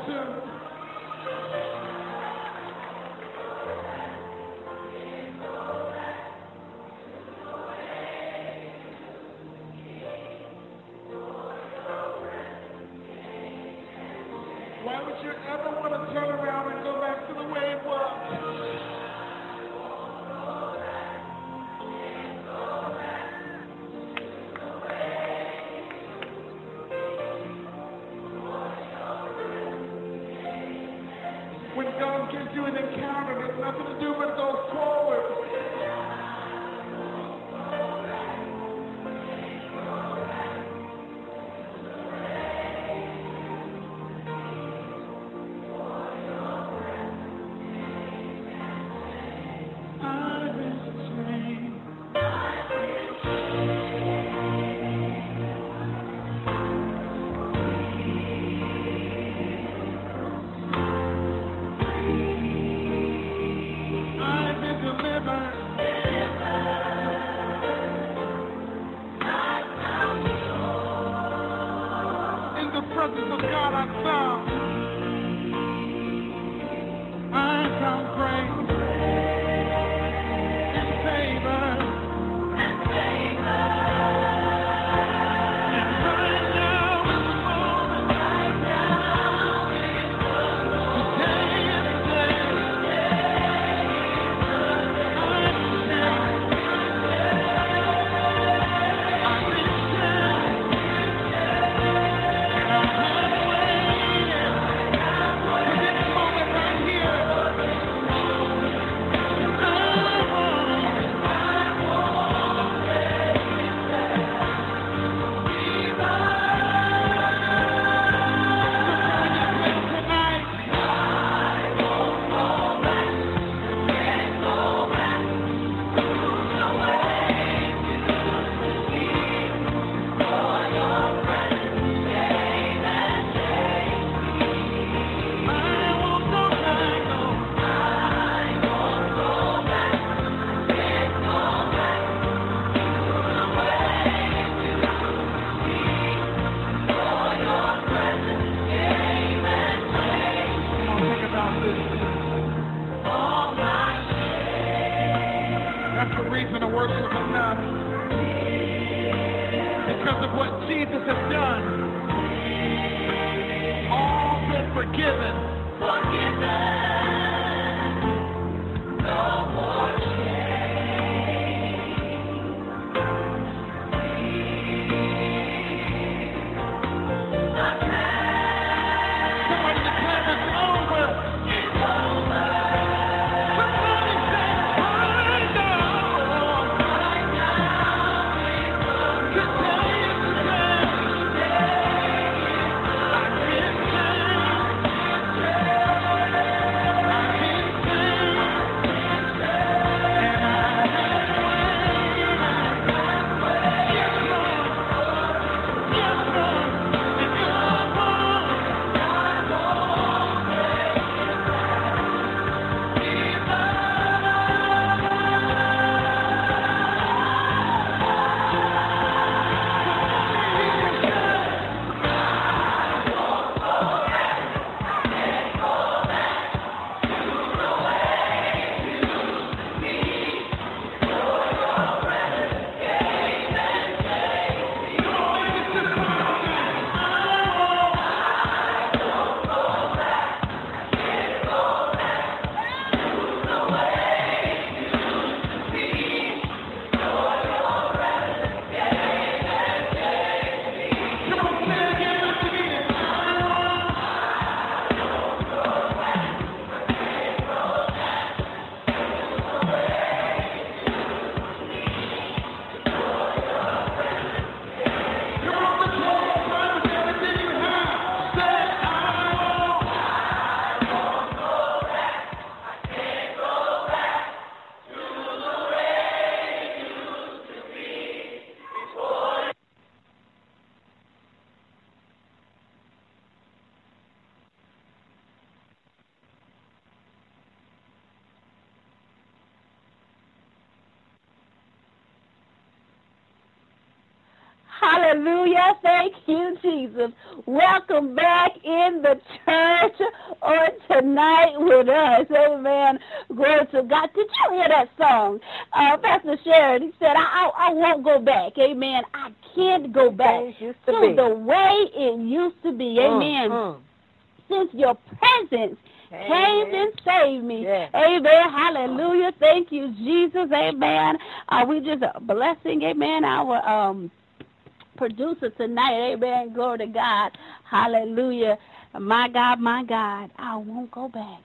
tonight. Amen. Glory to God. Hallelujah. My God, my God. I won't go back.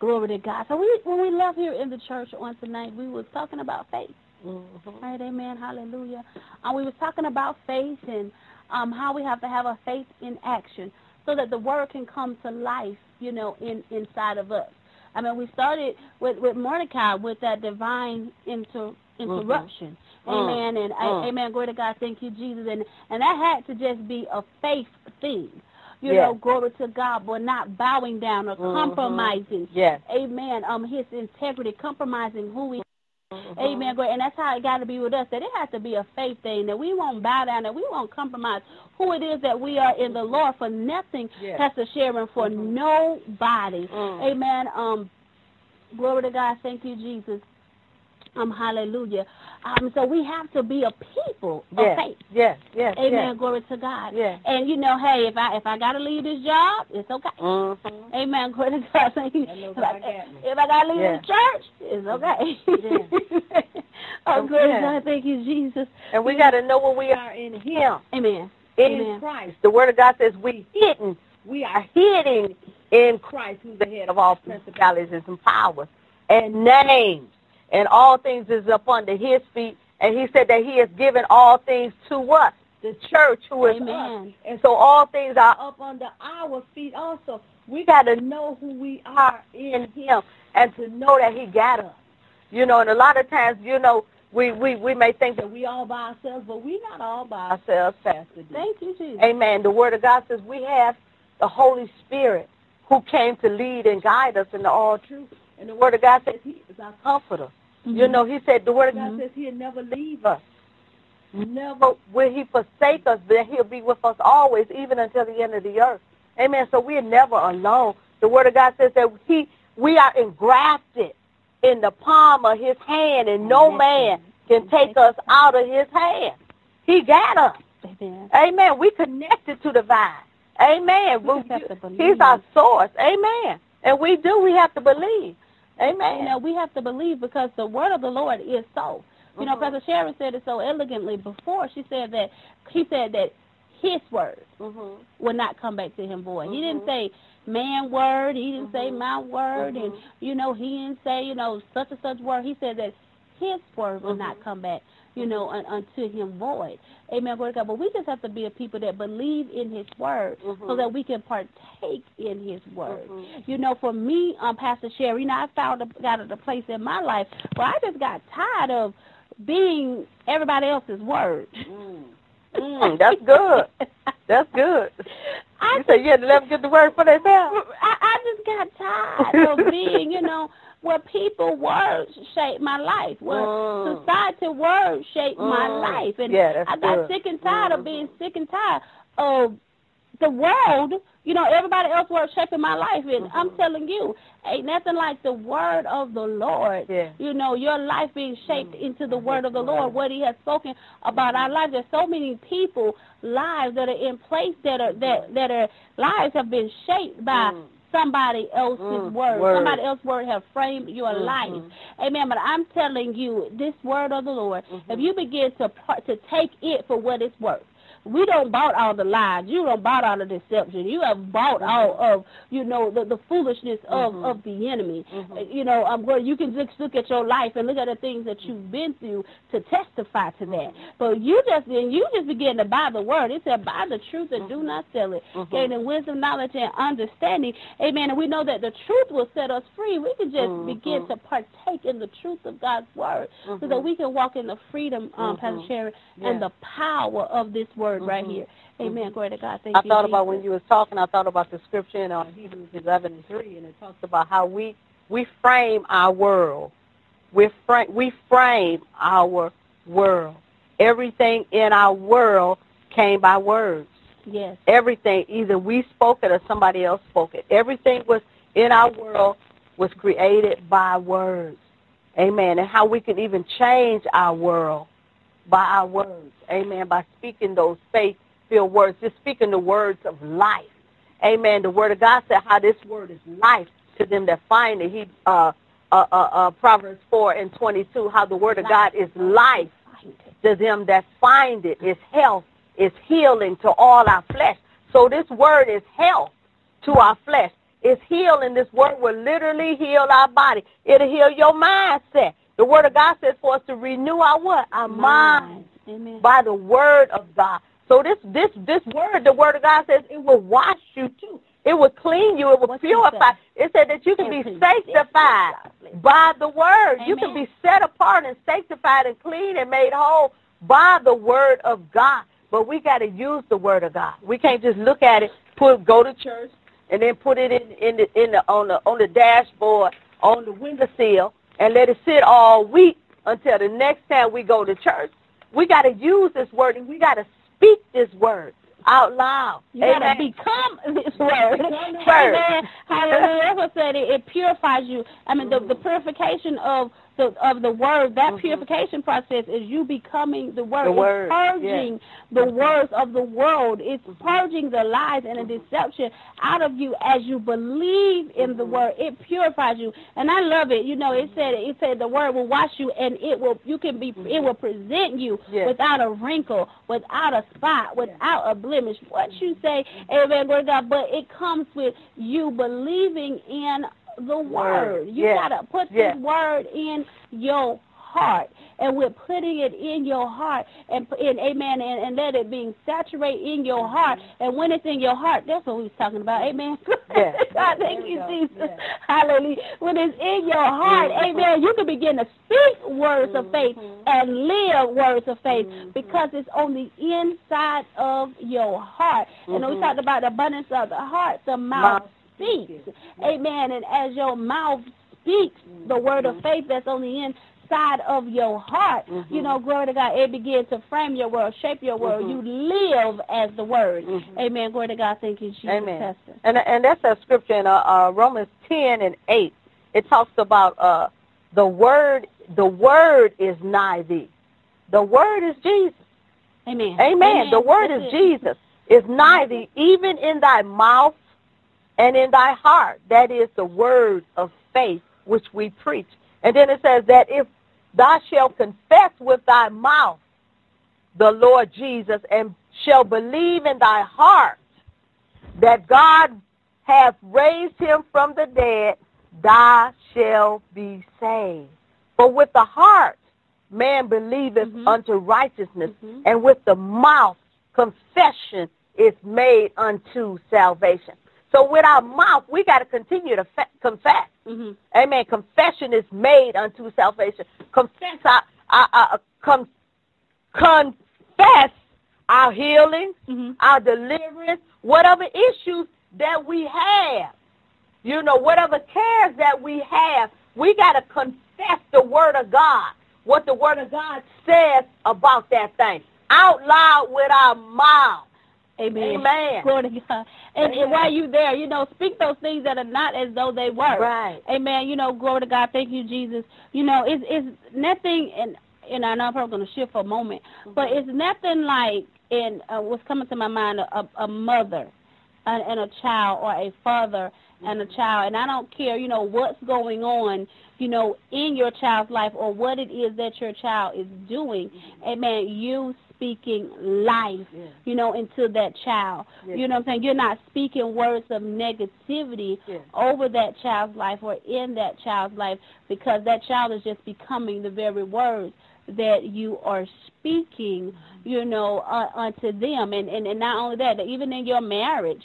Glory to God. So we when we left here in the church on tonight, we was talking about faith.
Mhm.
Right, amen, hallelujah. Uh, we was talking about faith and um, how we have to have a faith in action so that the word can come to life, you know, in inside of us. I mean, we started with with Mordecai with that divine inter, interruption.
Mm.
Amen. And
Mm.
amen. Glory to God. Thank you, Jesus. And and that had to just be a faith thing. You
Yes.
know, glory to God, but not bowing down or
Mhm.
compromising.
Yes.
Amen. Um, his integrity, compromising who he
Mhm.
Amen. Great. And that's how it got to be with us. That it has to be a faith thing. That we won't bow down. That we won't compromise who it is that we are in the Lord for nothing.
Yes.
Pastor Sharon for
Mhm.
nobody.
Mm.
Amen. Um, glory to God. Thank you, Jesus. Um, hallelujah. Um, so we have to be a people of
Yes.
faith.
Yes. Yes.
Amen.
Yes.
Glory to God.
Yes.
And you know, hey, if I if I gotta leave this job, it's okay.
Mhm.
Amen. Glory to God. Thank you. If I,
got me.
if I gotta leave
Yeah.
this church, it's okay.
Yeah.
oh, glory
Yeah.
to God. Thank you, Jesus.
And we got to know what we are in Him.
Amen.
in
Amen.
Christ. The Word of God says we hidden. We are hidden in Christ, who's the head of all principalities and powers and names. And all things is up under His feet. And He said that He has given all things to us, the church, who is us.
Amen.
And so all things are up under our feet also. We got to know who we are in Him and to know that He got us. You know, and a lot of times, you know, we, we, we may think that we all by ourselves, but we're not all by ourselves, Pastor D.
Thank you, Jesus.
Amen. The Word of God says we have the Holy Spirit who came to lead and guide us into all truth. And the Word of God says He is our comforter.
Mm-hmm.
You know, He said, the Word of God
Mhm.
says He'll never leave us. Never will He forsake us, but He'll be with us always, even until the end of the earth. Amen. So we're never alone. The Word of God says that He we are engrafted in the palm of His hand, and no man can take us out of His hand. He got us.
Amen.
Amen. We connected to the vine. Amen.
We
We-
have to believe.
He's our source. Amen. And we do. We have to believe. Amen.
You know, we have to believe because the word of the Lord is so. You know,
Mhm.
Pastor Sharon said it so elegantly before. She said that he said that his word
Mhm.
will not come back to him void. He didn't
Mhm.
say man word. He didn't say
Mhm.
my word, and
Mhm.
you know he didn't say you know such and such word. He said that his word will not come back, you know, un- unto him void. Amen. Glory to God. But we just have to be a people that believe in His word, so
Mhm.
that we can partake in His word.
Mhm.
You know, for me, um, Pastor Sherry, you know, I found a, got at a place in my life where I just got tired of being everybody else's word.
Mm. Mm, that's good. That's good.
I
You say you had to let them get the word for themselves.
I, I just got tired of being, you know, where people words shape my life, where
Mm.
society words shape my
Mm.
life, and
Yeah,
I got
good.
sick and tired of
Mhm.
being sick and tired of the world. You know, everybody else words shaping my life, and I'm
Mhm.
telling you, ain't nothing like the word of the Lord.
Yeah.
You know, your life being shaped
Mm.
into the word of the Lord, what He has spoken about our lives. There's so many people lives that are in place that are that that are lives have been shaped by
Mm.
Somebody else's
Mm,
word.
word.
Somebody else's word have framed your
Mhm.
life. Amen. But I'm telling you, this word of the Lord,
Mhm.
if you begin to to take it for what it's worth. We don't bought all the lies. You don't bought all the deception. You have bought all of, you know, the, the foolishness of,
Mhm.
of the enemy.
Mhm.
Uh, You know, um, where you can just look at your life and look at the things that you've been through to testify to that. But you just then you just begin to buy the word. It said, "Buy the truth and do not sell it."
Mhm.
Gaining wisdom, knowledge, and understanding. Amen. And we know that the truth will set us free. We can just begin to partake in the truth of God's word, so that we can walk in the freedom, um. Pastor Sharon, and the power of this word right
Mhm.
here. Amen. Glory to God. Thank you.
I
you.
thought about when you was talking. I thought about the scripture in uh, Hebrews eleven and three, and it talks about how we we frame our world. We frame we frame our world. Everything in our world came by words.
Yes.
Everything, either we spoke it or somebody else spoke it. Everything was in our world was created by words. Amen. And how we can even change our world by our words. Amen. By speaking those faith filled words, just speaking the words of life. Amen. The word of God said how this word is life to them that find it. He uh uh, uh, uh, Proverbs 4 and 22, how the word of God is life to them that find it. it, is health, is healing to all our flesh. So this word is health to our flesh. It's healing. This word will literally heal our body. It'll heal your mindset. The word of God says for us to renew our what? Our mind
Amen.
by the word of God. So this this this word, the word of God says it will wash you too. It will clean you. It will
What's
purify. It said that you can be sanctified by the word. You can be set apart and sanctified and clean and made whole by the word of God. But we got to use the word of God. We can't just look at it, put go to church, and then put it in in the in the on the on the dashboard on the windowsill and let it sit all week until the next time we go to church. We got to use this word and we got to speak this word out loud.
You gotta become this word.
Become word.
Amen. Hallelujah. That's what said it, it purifies you. I mean, the, the purification of the of the word, that
Mhm.
purification process is you becoming the word.
The
it's
word,
purging the mm-hmm. words of the world. It's mm-hmm. purging the lies and the mm-hmm. deception out of you as you believe in the word. It purifies you, and I love it. You know, it said it said the word will wash you, and it will you can be it will present you
Yes.
without a wrinkle, without a spot, without a blemish. What you say, Amen, to God. But it comes with you believing in the word. You
Yes.
gotta put
Yes.
this word in your heart. And we're putting it in your heart and, and amen and, and let it being saturate in your heart. And when it's in your heart, that's what we was talking about. Amen.
Yes.
God, thank you, Jesus. Hallelujah. When it's in your heart, amen, you can begin to speak words of faith and live words of faith because it's on the inside of your heart. And we
Mhm.
talked about abundance of the heart, the Mouth speaks. Amen. And as your mouth speaks the word of faith that's on the inside of your heart, you
Mhm.
know, glory to God, it begins to frame your world, shape your world.
Mhm.
You live as the word.
Mhm.
Amen. Glory to God. Thank you, Jesus.
Amen.
Pastor.
And and that's a scripture in uh, uh, Romans ten and eight. It talks about uh, the word. The word is nigh thee. The word is Jesus.
Amen.
Amen. The word
That's
is
it.
Jesus. Is nigh thee, even in thy mouth and in thy heart. That is the word of faith which we preach. And then it says that if thou shalt confess with thy mouth the Lord Jesus and shall believe in thy heart that God hath raised him from the dead, thou shalt be saved. For with the heart man believeth
Mhm.
unto righteousness,
Mhm.
and with the mouth confession is made unto salvation. So with our mouth, we got to continue to fe- confess.
Mhm.
Amen. Confession is made unto salvation. Confess our, our, our com, confess our healing,
Mhm.
our deliverance, whatever issues that we have. You know, whatever cares that we have, we got to confess the word of God, what the word of God says about that thing, out loud with our mouth.
Amen.
Amen.
Glory to God. And, and while you there, you know, speak those things that are not as though they were.
Right.
Amen. You know, glory to God. Thank you, Jesus. You know, it's it's nothing, and and I know I'm probably going to shift for a moment, but
Mm-hmm.
it's nothing like in uh, what's coming to my mind a, a mother and, and a child or a father and a child, and I don't care, you know, what's going on, you know, in your child's life or what it is that your child is doing. Amen. You speaking life,
Yeah.
you know, into that child.
Yes.
You know what I'm saying? You're not speaking words of negativity
Yes.
over that child's life or in that child's life because that child is just becoming the very words that you are speaking, you know, uh, unto them. And, and and not only that, even in your marriage,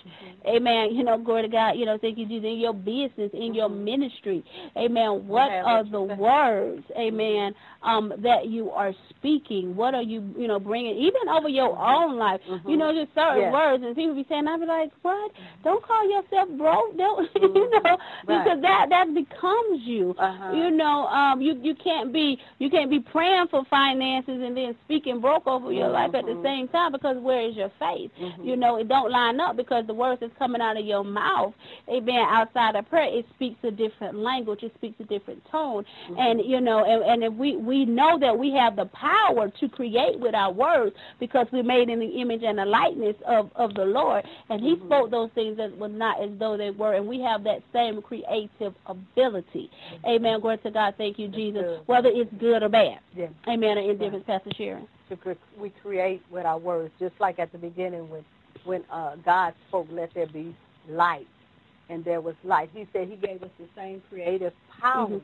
amen, you know, glory to God, you know, thank you, Jesus, in your business, in your ministry, amen, what
have
are the words, amen, um, that you are speaking? What are you, you know, bringing, even over your own life, you know, just certain
Yeah.
words, and people be saying, I'll be like, what? Don't call yourself broke, don't, you know, because that, that becomes you.
Uh-huh.
You know, um, you you can't be you can't be praying for finances and then speaking broke over your life at the
Mhm.
same time because where is your faith?
Mhm.
You know, it don't line up because the words that's coming out of your mouth, amen, outside of prayer, it speaks a different language, it speaks a different tone.
Mm-hmm.
And you know, and, and if we we know that we have the power to create with our words because we're made in the image and the likeness of of the Lord, and He
Mhm.
spoke those things that were not as though they were, and we have that same creative ability. Amen. Glory to God. Thank you, Jesus. Whether it's good or bad.
Yeah.
Amen. Or indifference, Pastor Sharon.
To we create with our words, just like at the beginning when when uh, God spoke, "Let there be light," and there was light. He said He gave us the same creative power
Mhm.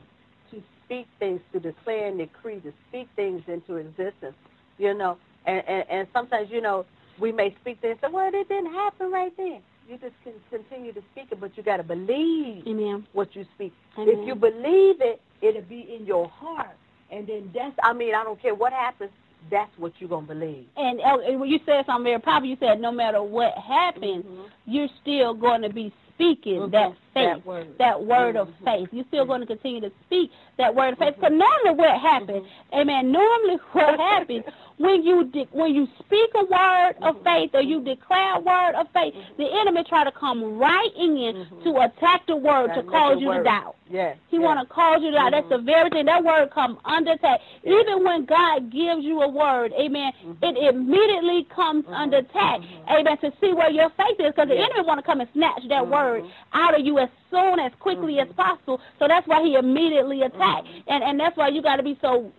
to speak things, to declare and decree, to speak things into existence. You know, and and, and sometimes you know we may speak things, and say, "Well, it didn't happen right then." You just can continue to speak it, but you got to believe
Amen.
what you speak.
Amen.
If you believe it, it'll be in your heart. And then that's, I mean, I don't care what happens, that's what you're going to believe.
And, and when you said something very powerful, you said no matter what happens, you're still going to be speaking
Mhm.
that faith,
That word.
that word of
Mhm.
faith. You're still going to continue to speak that word of faith. Because normally what happens, amen, normally what happens when you de- when you speak a word of faith or you declare a word of faith, the enemy try to come right in to attack the word to cause you
it
to doubt.
Yeah.
He want to cause you to doubt. That's the very thing. That word come under attack. Even when God gives you a word, amen, it immediately comes under attack, amen, to see where your faith is because the enemy want to come and snatch that word out of you as soon as quickly
Mhm.
as possible. So that's why he immediately attack.
Mhm.
And and that's why you got to be so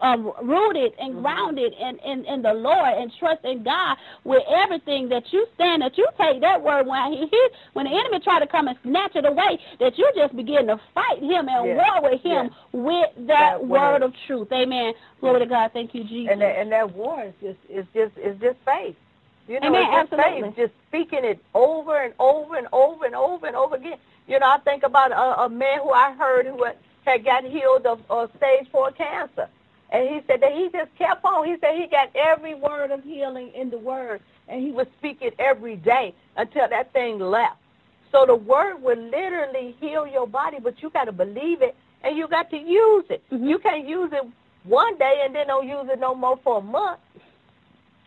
um, rooted and
Mhm.
grounded in, in, in the Lord and trust in God with everything that you stand, that you take that word when he, he when the enemy try to come and snatch it away, that you just begin to fight him and
Yeah.
war with him with that,
That
word.
word.
of truth. Amen. Glory to God. Thank you, Jesus.
And that, and that war is just, is just, is just faith. You know,
Amen,
it's just
absolutely.
faith. Just speaking it over and over and over and over and over again. You know, I think about a, a man who I heard who had, had got healed of, of stage four cancer. And he said that he just kept on. He said he got every word of healing in the word, and he would speak it every day until that thing left. So the word will literally heal your body, but you got to believe it, and you got to use it.
Mhm.
You can't use it one day and then don't use it no more for a month.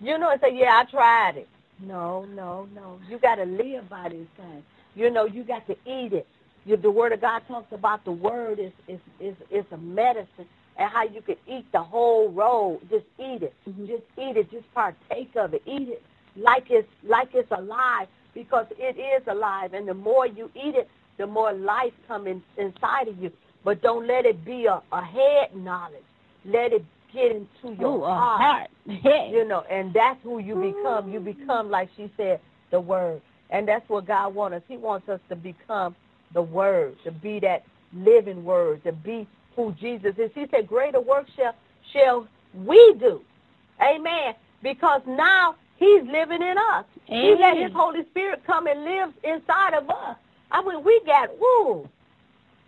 You know, and say, yeah, I tried it. No, no, no. You got to live by these things. You know, you got to eat it. You, the Word of God talks about the Word is is is is a medicine and how you can eat the whole roll. Just eat it.
Mhm.
Just eat it. Just partake of it. Eat it like it's like it's alive because it is alive. And the more you eat it, the more life come in, inside of you. But don't let it be a, a head knowledge. Let it get into your
Ooh,
heart.
heart.
You know, and that's who you become. You become, like she said, the Word. And that's what God wants us. He wants us to become the Word, to be that living Word, to be who Jesus is. He said, greater work shall, shall we do. Amen. Because now he's living in us. He let his Holy Spirit come and live inside of us. I mean, we got, woo,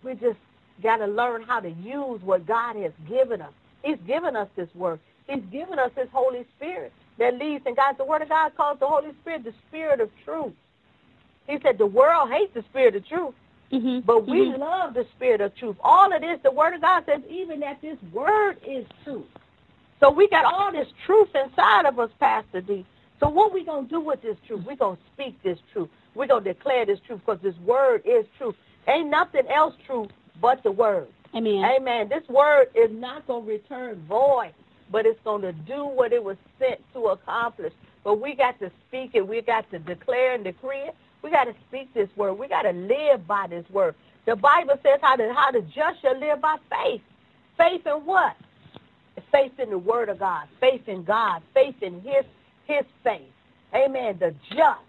we just got to learn how to use what God has given us. He's given us this word. He's given us his Holy Spirit that leads. And God, the word of God calls the Holy Spirit the Spirit of truth. He said the world hates the Spirit of truth,
Mhm.
but we
Mhm.
love the Spirit of truth. All of this, the word of God says, even that this word is truth. So we got all this truth inside of us, Pastor D. So what we going to do with this truth? we going to speak this truth. We're going to declare this truth because this word is truth. Ain't nothing else true but the word.
Amen.
Amen. This word is not going to return void, but it's going to do what it was sent to accomplish. But we got to speak it. We got to declare and decree it. We got to speak this word. We got to live by this word. The Bible says how the, how the just shall live by faith. Faith in what? Faith in the word of God. Faith in God. Faith in his, his faith. Amen. The just.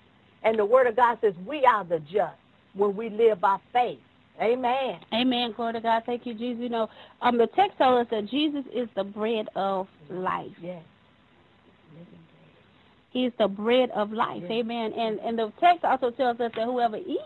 And the word of God says we are the just when we live by faith. Amen.
Amen. Glory to God. Thank you, Jesus. You know, um, the text tells us that Jesus is the bread of life.
Yes.
He's the bread of life.
Yes.
Amen. And and the text also tells us that whoever eats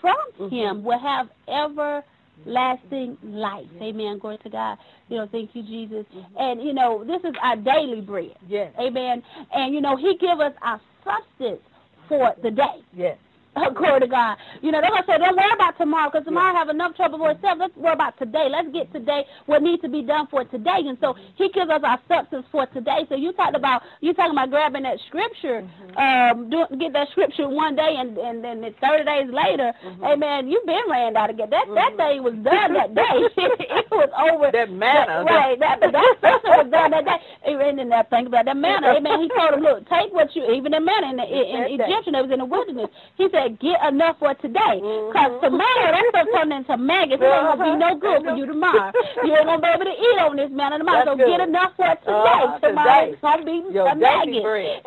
from
Mhm.
him will have everlasting life. Amen. Glory to God. You know, thank you, Jesus. And you know, this is our daily bread.
Yes.
Amen. And you know, he give us our substance for the day.
Yes.
Oh, glory to God. You know, they're going to say, don't worry about tomorrow because tomorrow have enough trouble for itself. Let's worry about today. Let's get today what needs to be done for today. And so he gives us our substance for today. So you talked about, you talking about grabbing that scripture, mm-hmm. um, do, get that scripture one day and, and then 30 days later, mm-hmm. Hey man, you've been ran out again. That, that mm-hmm. thing was done that day. it was over.
That manna.
Right. That, that scripture was done that day. And then that thing about that manna, amen, he told him, look, take what you, even the manna in, the, in, in
That.
Egyptian, it was in the wilderness. He said, get enough for today. Because
Mhm.
tomorrow, that stuff turned into maggots. It ain't going to be no good for you tomorrow. You ain't going to be able to eat on this manna tomorrow.
That's
so get enough for today.
Uh,
tomorrow it's going to be
Your
a maggot.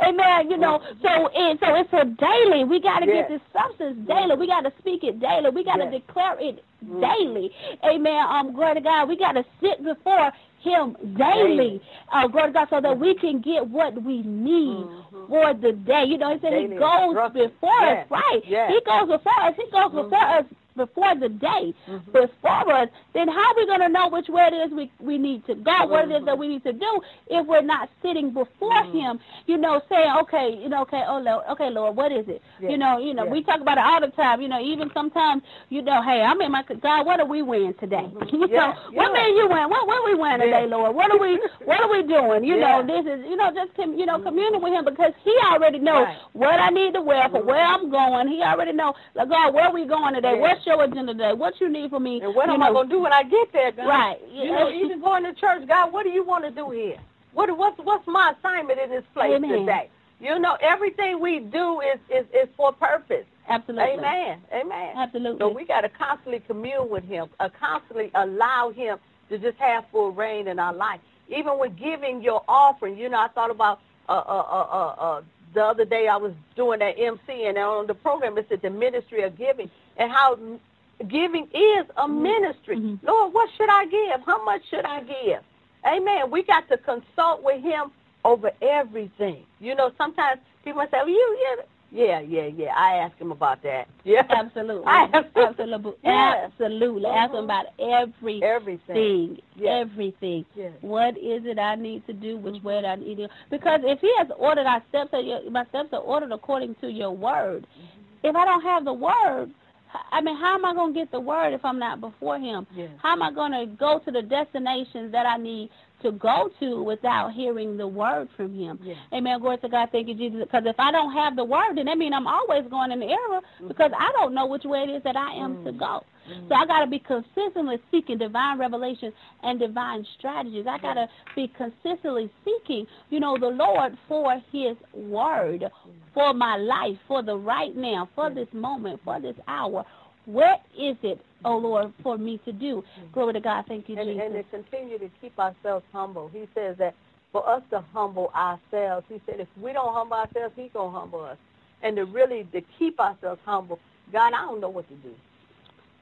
Amen. You know, so it, so it's a daily. We got to
Yes.
get this substance daily. We got to speak it daily. We got to
Yes.
declare it daily. Amen. Um, glory to God. We got to sit before Him daily. Uh, glory to God, so that we can get what we need for the day. You know, He said He goes
instruction.
before
Yes.
us, right?
Yes.
He goes before us. He goes before us before the day,
Mm-hmm.
before us. Then how are we going to know which way it is we we need to go? What it is that we need to do if we're not sitting before
Mm-hmm.
Him? You know, saying, okay, you know, okay, oh Lord, okay, Lord, what is it?
Yes.
You know, you know,
Yes.
we talk about it all the time. You know, even sometimes, you know, hey, I'm in my God. What are we wearing today? you
Yeah,
know, what man you wearing? What what we wearing
Yeah.
today, Lord? What are we what are we doing? You know, this is you know just you know communing with Him because He already knows
Right.
what I need to wear for where I'm going. He already knows, like God, where we going today?
Yeah.
Your agenda today? What you need for me?
And what
you
am
know,
I going to do when I get there, God?
Right.
You know, even going to church, God, what do you want to do here? What what's what's my assignment in this place
Amen.
today? You know, everything we do is is is for purpose.
Absolutely.
Amen. Amen.
Absolutely.
So we got to constantly commune with Him, uh, constantly allow Him to just have full reign in our life. Even with giving your offering, you know, I thought about uh, uh, uh, uh, uh, the other day I was doing that MC, and on the program it said the ministry of giving and how giving is a mm-hmm. ministry.
Mhm.
Lord, what should I give? How much should I give? Amen. We got to consult with Him over everything. You know, sometimes people say, well, "You, yeah." Yeah, yeah, yeah. I asked him about that. Yeah,
Absolutely.
I have to-
Absolutely.
Yes.
Absolutely. Ask him about everything.
everything. Yes.
Everything.
Yes.
What is it I need to do? Which way do I need to? Because if He has ordered our steps, uh, my steps are ordered according to Your word. Mm-hmm. If I don't have the word, I mean, how am I going to get the word if I'm not before Him?
Yes.
How am I going to go to the destinations that I need to go to without hearing the word from Him?
Yes.
Amen. Glory to God. Thank you, Jesus. Because if I don't have the word, then that means I'm always going in the error mm-hmm. because I don't know which way it is that I am to mm-hmm. go. So I mm-hmm. got to be consistently seeking divine revelation and divine strategies. I got to be consistently seeking, you know, the Lord for His word, for my life, for the right now, for this moment, for this hour. What is it, oh Lord, for me to do? Mm-hmm. Glory to God. Thank you,
and,
Jesus.
and to continue to keep ourselves humble. He says that for us to humble ourselves, he said if we don't humble ourselves, he's going to humble us. And to really to keep ourselves humble, God, I don't know what to do.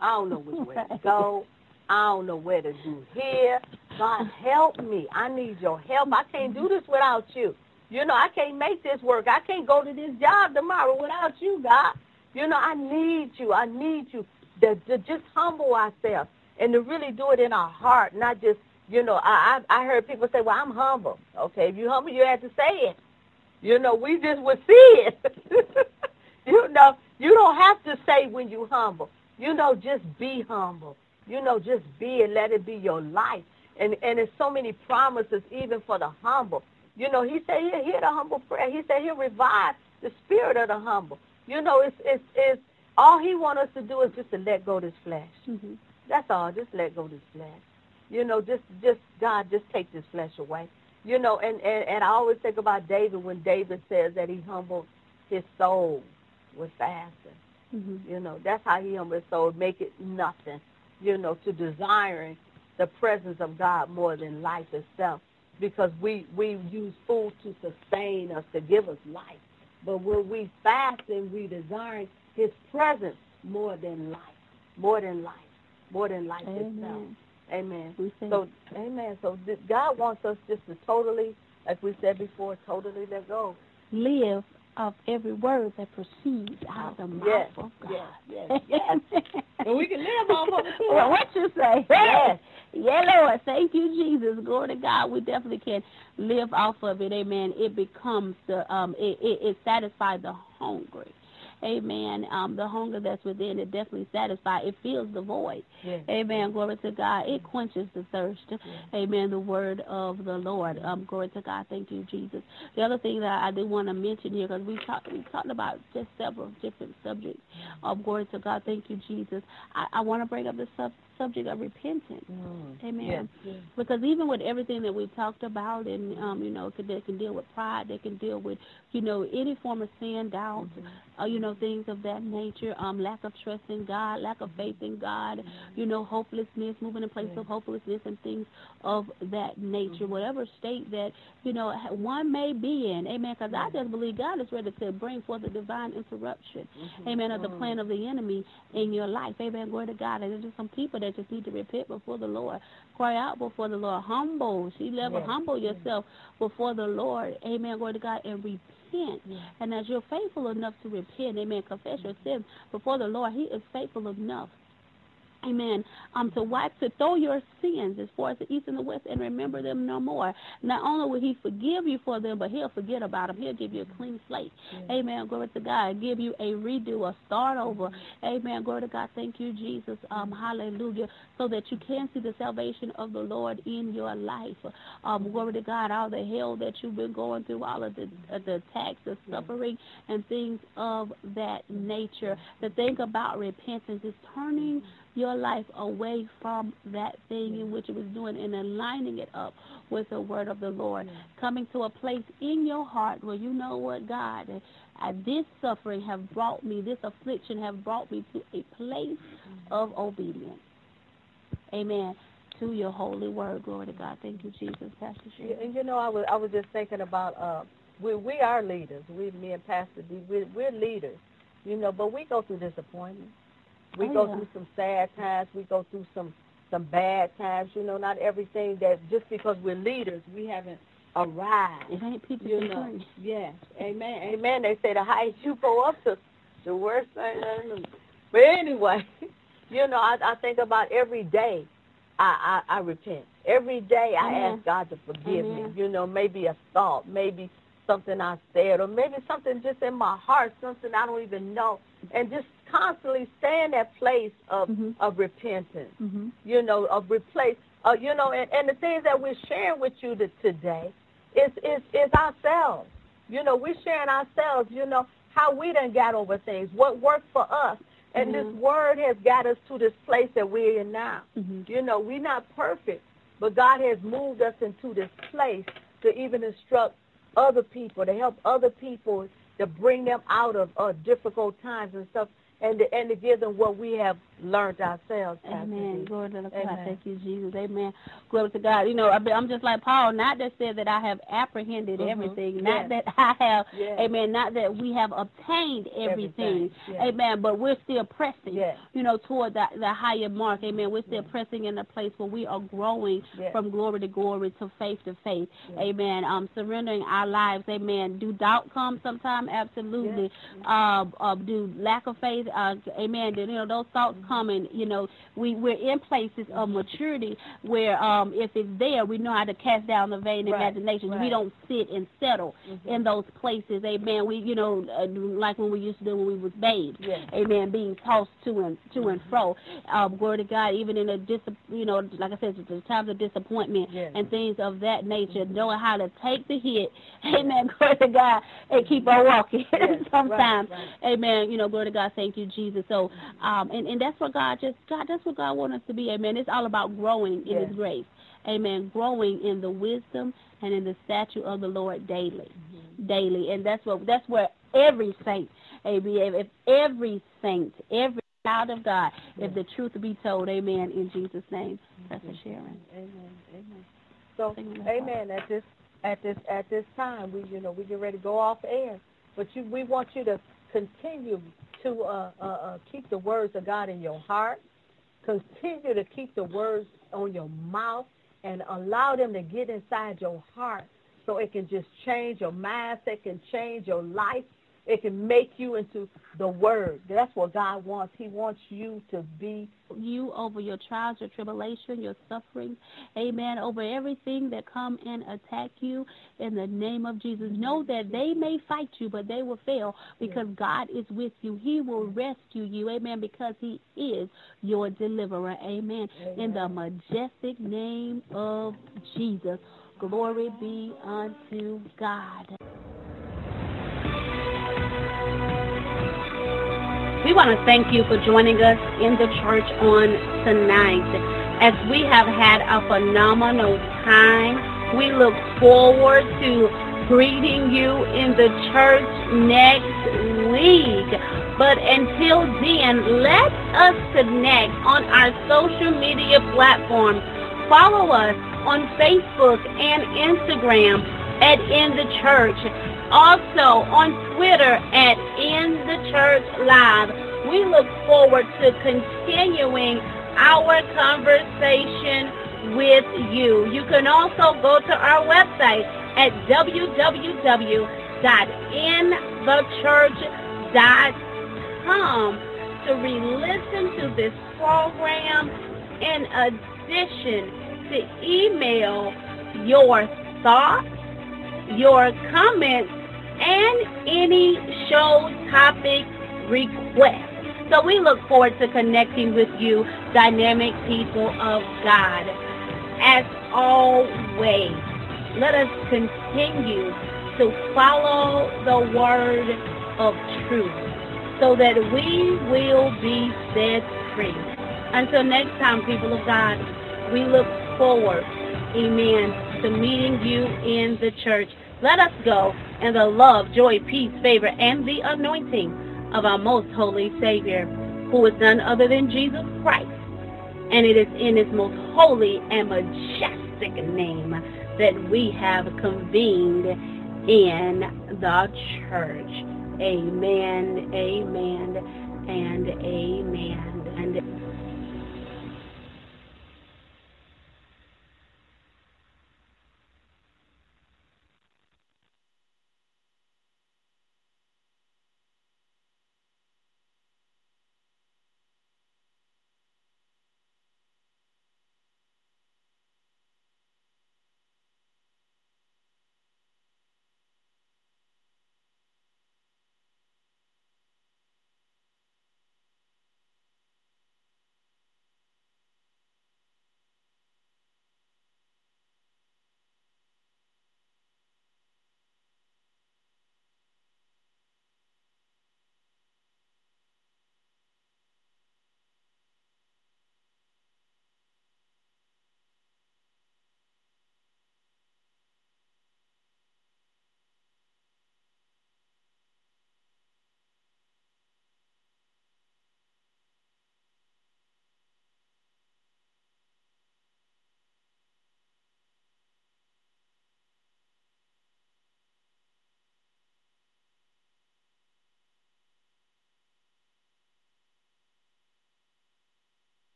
I don't know which way to go. I don't know where to do here. God, help me. I need your help. I can't do this without you. You know, I can't make this work. I can't go to this job tomorrow without you, God. You know, I need you. I need you to, to just humble ourselves and to really do it in our heart, not just, you know, I, I I heard people say, well, I'm humble. Okay, if you're humble, you have to say it. You know, we just would see it. you know, you don't have to say when you humble. You know, just be humble. You know, just be and let it be your life. And and there's so many promises even for the humble. You know, he said he'll hear the humble prayer. He said he'll revive the spirit of the humble. You know, it's it's it's all he wants us to do is just to let go of this flesh.
hmm
That's all. Just let go of this flesh. You know, just just God, just take this flesh away. You know, and and and I always think about David when David says that he humbled his soul with fasting.
hmm
You know, that's how he humbled his soul, make it nothing. You know, to desiring the presence of God more than life itself, because we we use food to sustain us to give us life. But when we fast and we desire His presence more than life, more than life, more than life itself.
Amen.
Amen.
We
So, amen. So God wants us just to totally, like we said before, totally let go.
live of every word that proceeds out of the mouth
Yes,
of God.
yes, yes, yes. And we can live off of it.
Well, what you say?
Yes.
Yeah, Lord. Thank you, Jesus. Glory to God. We definitely can live off of it. Amen. It becomes the um it, it, it satisfies the hungry. Amen. Um, the hunger that's within it definitely satisfies. It fills the void.
Yes.
Amen. Glory to God. It quenches the thirst. Amen. The word of the Lord. Um, glory to God. Thank you, Jesus. The other thing that I do want to mention here, because we talked we talked about just several different subjects. Um, glory to God. Thank you, Jesus. I, I want to bring up the sub- subject of repentance. Mm. Amen.
Yes, yes.
Because even with everything that we've talked about, and um, you know, they can deal with pride, they can deal with, you know, any form of sin, doubt, mm-hmm. uh, you know, things of that nature, um, lack of trust in God, lack of faith in God, mm-hmm. you know, hopelessness, moving in place of hopelessness, and things of that nature, mm-hmm. whatever state that you know one may be in, Amen. Because I just believe God is ready to bring forth a divine interruption, Amen, of the plan of the enemy in your life, Amen. Glory to God. And there's just some people that just need to repent before the Lord, cry out before the Lord, humble, see level,
Yes.
humble yourself before the Lord, Amen. Glory to God, and repent. And as you're faithful enough to repent, Amen, confess your sins before the Lord, He is faithful enough Amen. Um, to wipe, to throw your sins as far as the east and the west, and remember them no more. Not only will He forgive you for them, but He'll forget about them. He'll give you a clean slate. Amen. Glory to God. Give you a redo, a start over. Amen. Glory to God. Thank you, Jesus. Um, hallelujah. So that you can see the salvation of the Lord in your life. Um, glory to God. All the hell that you've been going through, all of the uh, the attacks, the suffering, and things of that nature. The thing about repentance is turning your life away from that thing in which it was doing and aligning it up with the word of the Lord. Coming to a place in your heart where you know what God, uh, this suffering have brought me, this affliction have brought me to a place of obedience. Amen. To your holy word. Glory to God. Thank you, Jesus. Pastor
and you know, I was I was just thinking about uh, we we are leaders. We me and Pastor D. We we're leaders, you know, but we go through disappointment. We
Oh,
go
yeah.
through some sad times. We go through some some bad times. You know, not everything that just because we're leaders we haven't arrived.
It ain't people
You know, yes, amen, amen. They say the highest you go up, the the worse thing. But anyway, you know, I I think about every day. I, I, I repent. Every day I
Amen.
ask God to forgive
Amen.
me. You know, maybe a thought, maybe something I said, or maybe something just in my heart, something I don't even know. And just constantly stay in that place of,
Mhm.
of repentance,
Mm-hmm.
you know, of replace, uh, you know, and, and the things that we're sharing with you to, today is, is, is ourselves. You know, we're sharing ourselves, you know, how we done got over things, what worked for us. And this
Mhm.
word has got us to this place that we're in now.
Mm-hmm.
You know, we're not perfect, but God has moved us into this place to even instruct other people, to help other people, to bring them out of uh, difficult times and stuff, and to, and to give them what we have learned ourselves.
Amen. Glory to God. Thank you, Jesus. Amen. Glory to God. You know, I'm just like Paul. Not that said that I have apprehended
Mhm.
everything.
Yes.
Not that I have.
Yes.
Amen. Not that we have obtained everything.
Everything. Yes.
Amen. But we're still pressing.
Yes.
You know, toward that the higher mark. Amen. We're still pressing in a place where we are growing
Yes.
from glory to glory to faith to faith.
Yes.
Amen. Um, surrendering our lives. Amen. Do doubt come sometime? Absolutely. Uh, uh, do lack of faith? Uh, amen. You know, those thoughts
Mm-hmm.
come and you know we we're in places of maturity where um if it's there we know how to cast down the vain
Right,
imaginations we don't sit and settle
Mhm.
in those places amen we you know uh, like when we used to do when we was babes
Yes.
amen being tossed to and to and fro um glory to god even in a dis you know like i said the times of disappointment
Yes.
and things of that nature knowing how to take the hit amen glory to god and keep on walking
Yes,
sometimes
right, right.
Amen. You know, glory to God. Thank you, Jesus. So, um, and, and that's what God just, God, that's what God wants us to be. Amen. It's all about growing in
Yes.
His grace. Amen. Growing in the wisdom and in the statue of the Lord daily,
Mm-hmm.
daily. And that's what, that's where every saint, amen. If every saint, every child of God, if the truth be told, amen, in Jesus' name. That's a sharing.
Amen. Amen. So,
Sing in the
amen. At this, at this, at this time, we, you know, we get ready to go off air, but you, we want you to continue to uh, uh, uh, keep the words of God in your heart. Continue to keep the words on your mouth and allow them to get inside your heart so it can just change your mindset, it can change your life.
It can make you into the word. That's what God wants. He wants you to be
you over your trials, your tribulation, your suffering. Amen. Over everything that come and attack you in the name of Jesus. Know that they may fight you, but they will fail because God is with you. He will rescue you. Amen. Because he is your deliverer. Amen. In the majestic name of Jesus. Glory be unto God. We want to thank you for joining us in the church on tonight. As we have had a phenomenal time, we look forward to greeting you in the church next week. But until then, let us connect on our social media platforms. Follow us on Facebook and Instagram at In the Church. Also on Twitter at In the Church Live. We look forward to continuing our conversation with you. You can also go to our website at www.inthechurch.com to re-listen to this program in addition to email your thoughts, your comments, and any show topic requests. So we look forward to connecting with you, dynamic people of God. As always, let us continue to follow the word of truth so that we will be set free. Until next time, people of God, we look forward, amen, to meeting you in the church. Let us go in the love, joy, peace, favor, and the anointing of our most holy Savior, who is none other than Jesus Christ. And it is in his most holy and majestic name that we have convened in the church. Amen, amen, and amen. And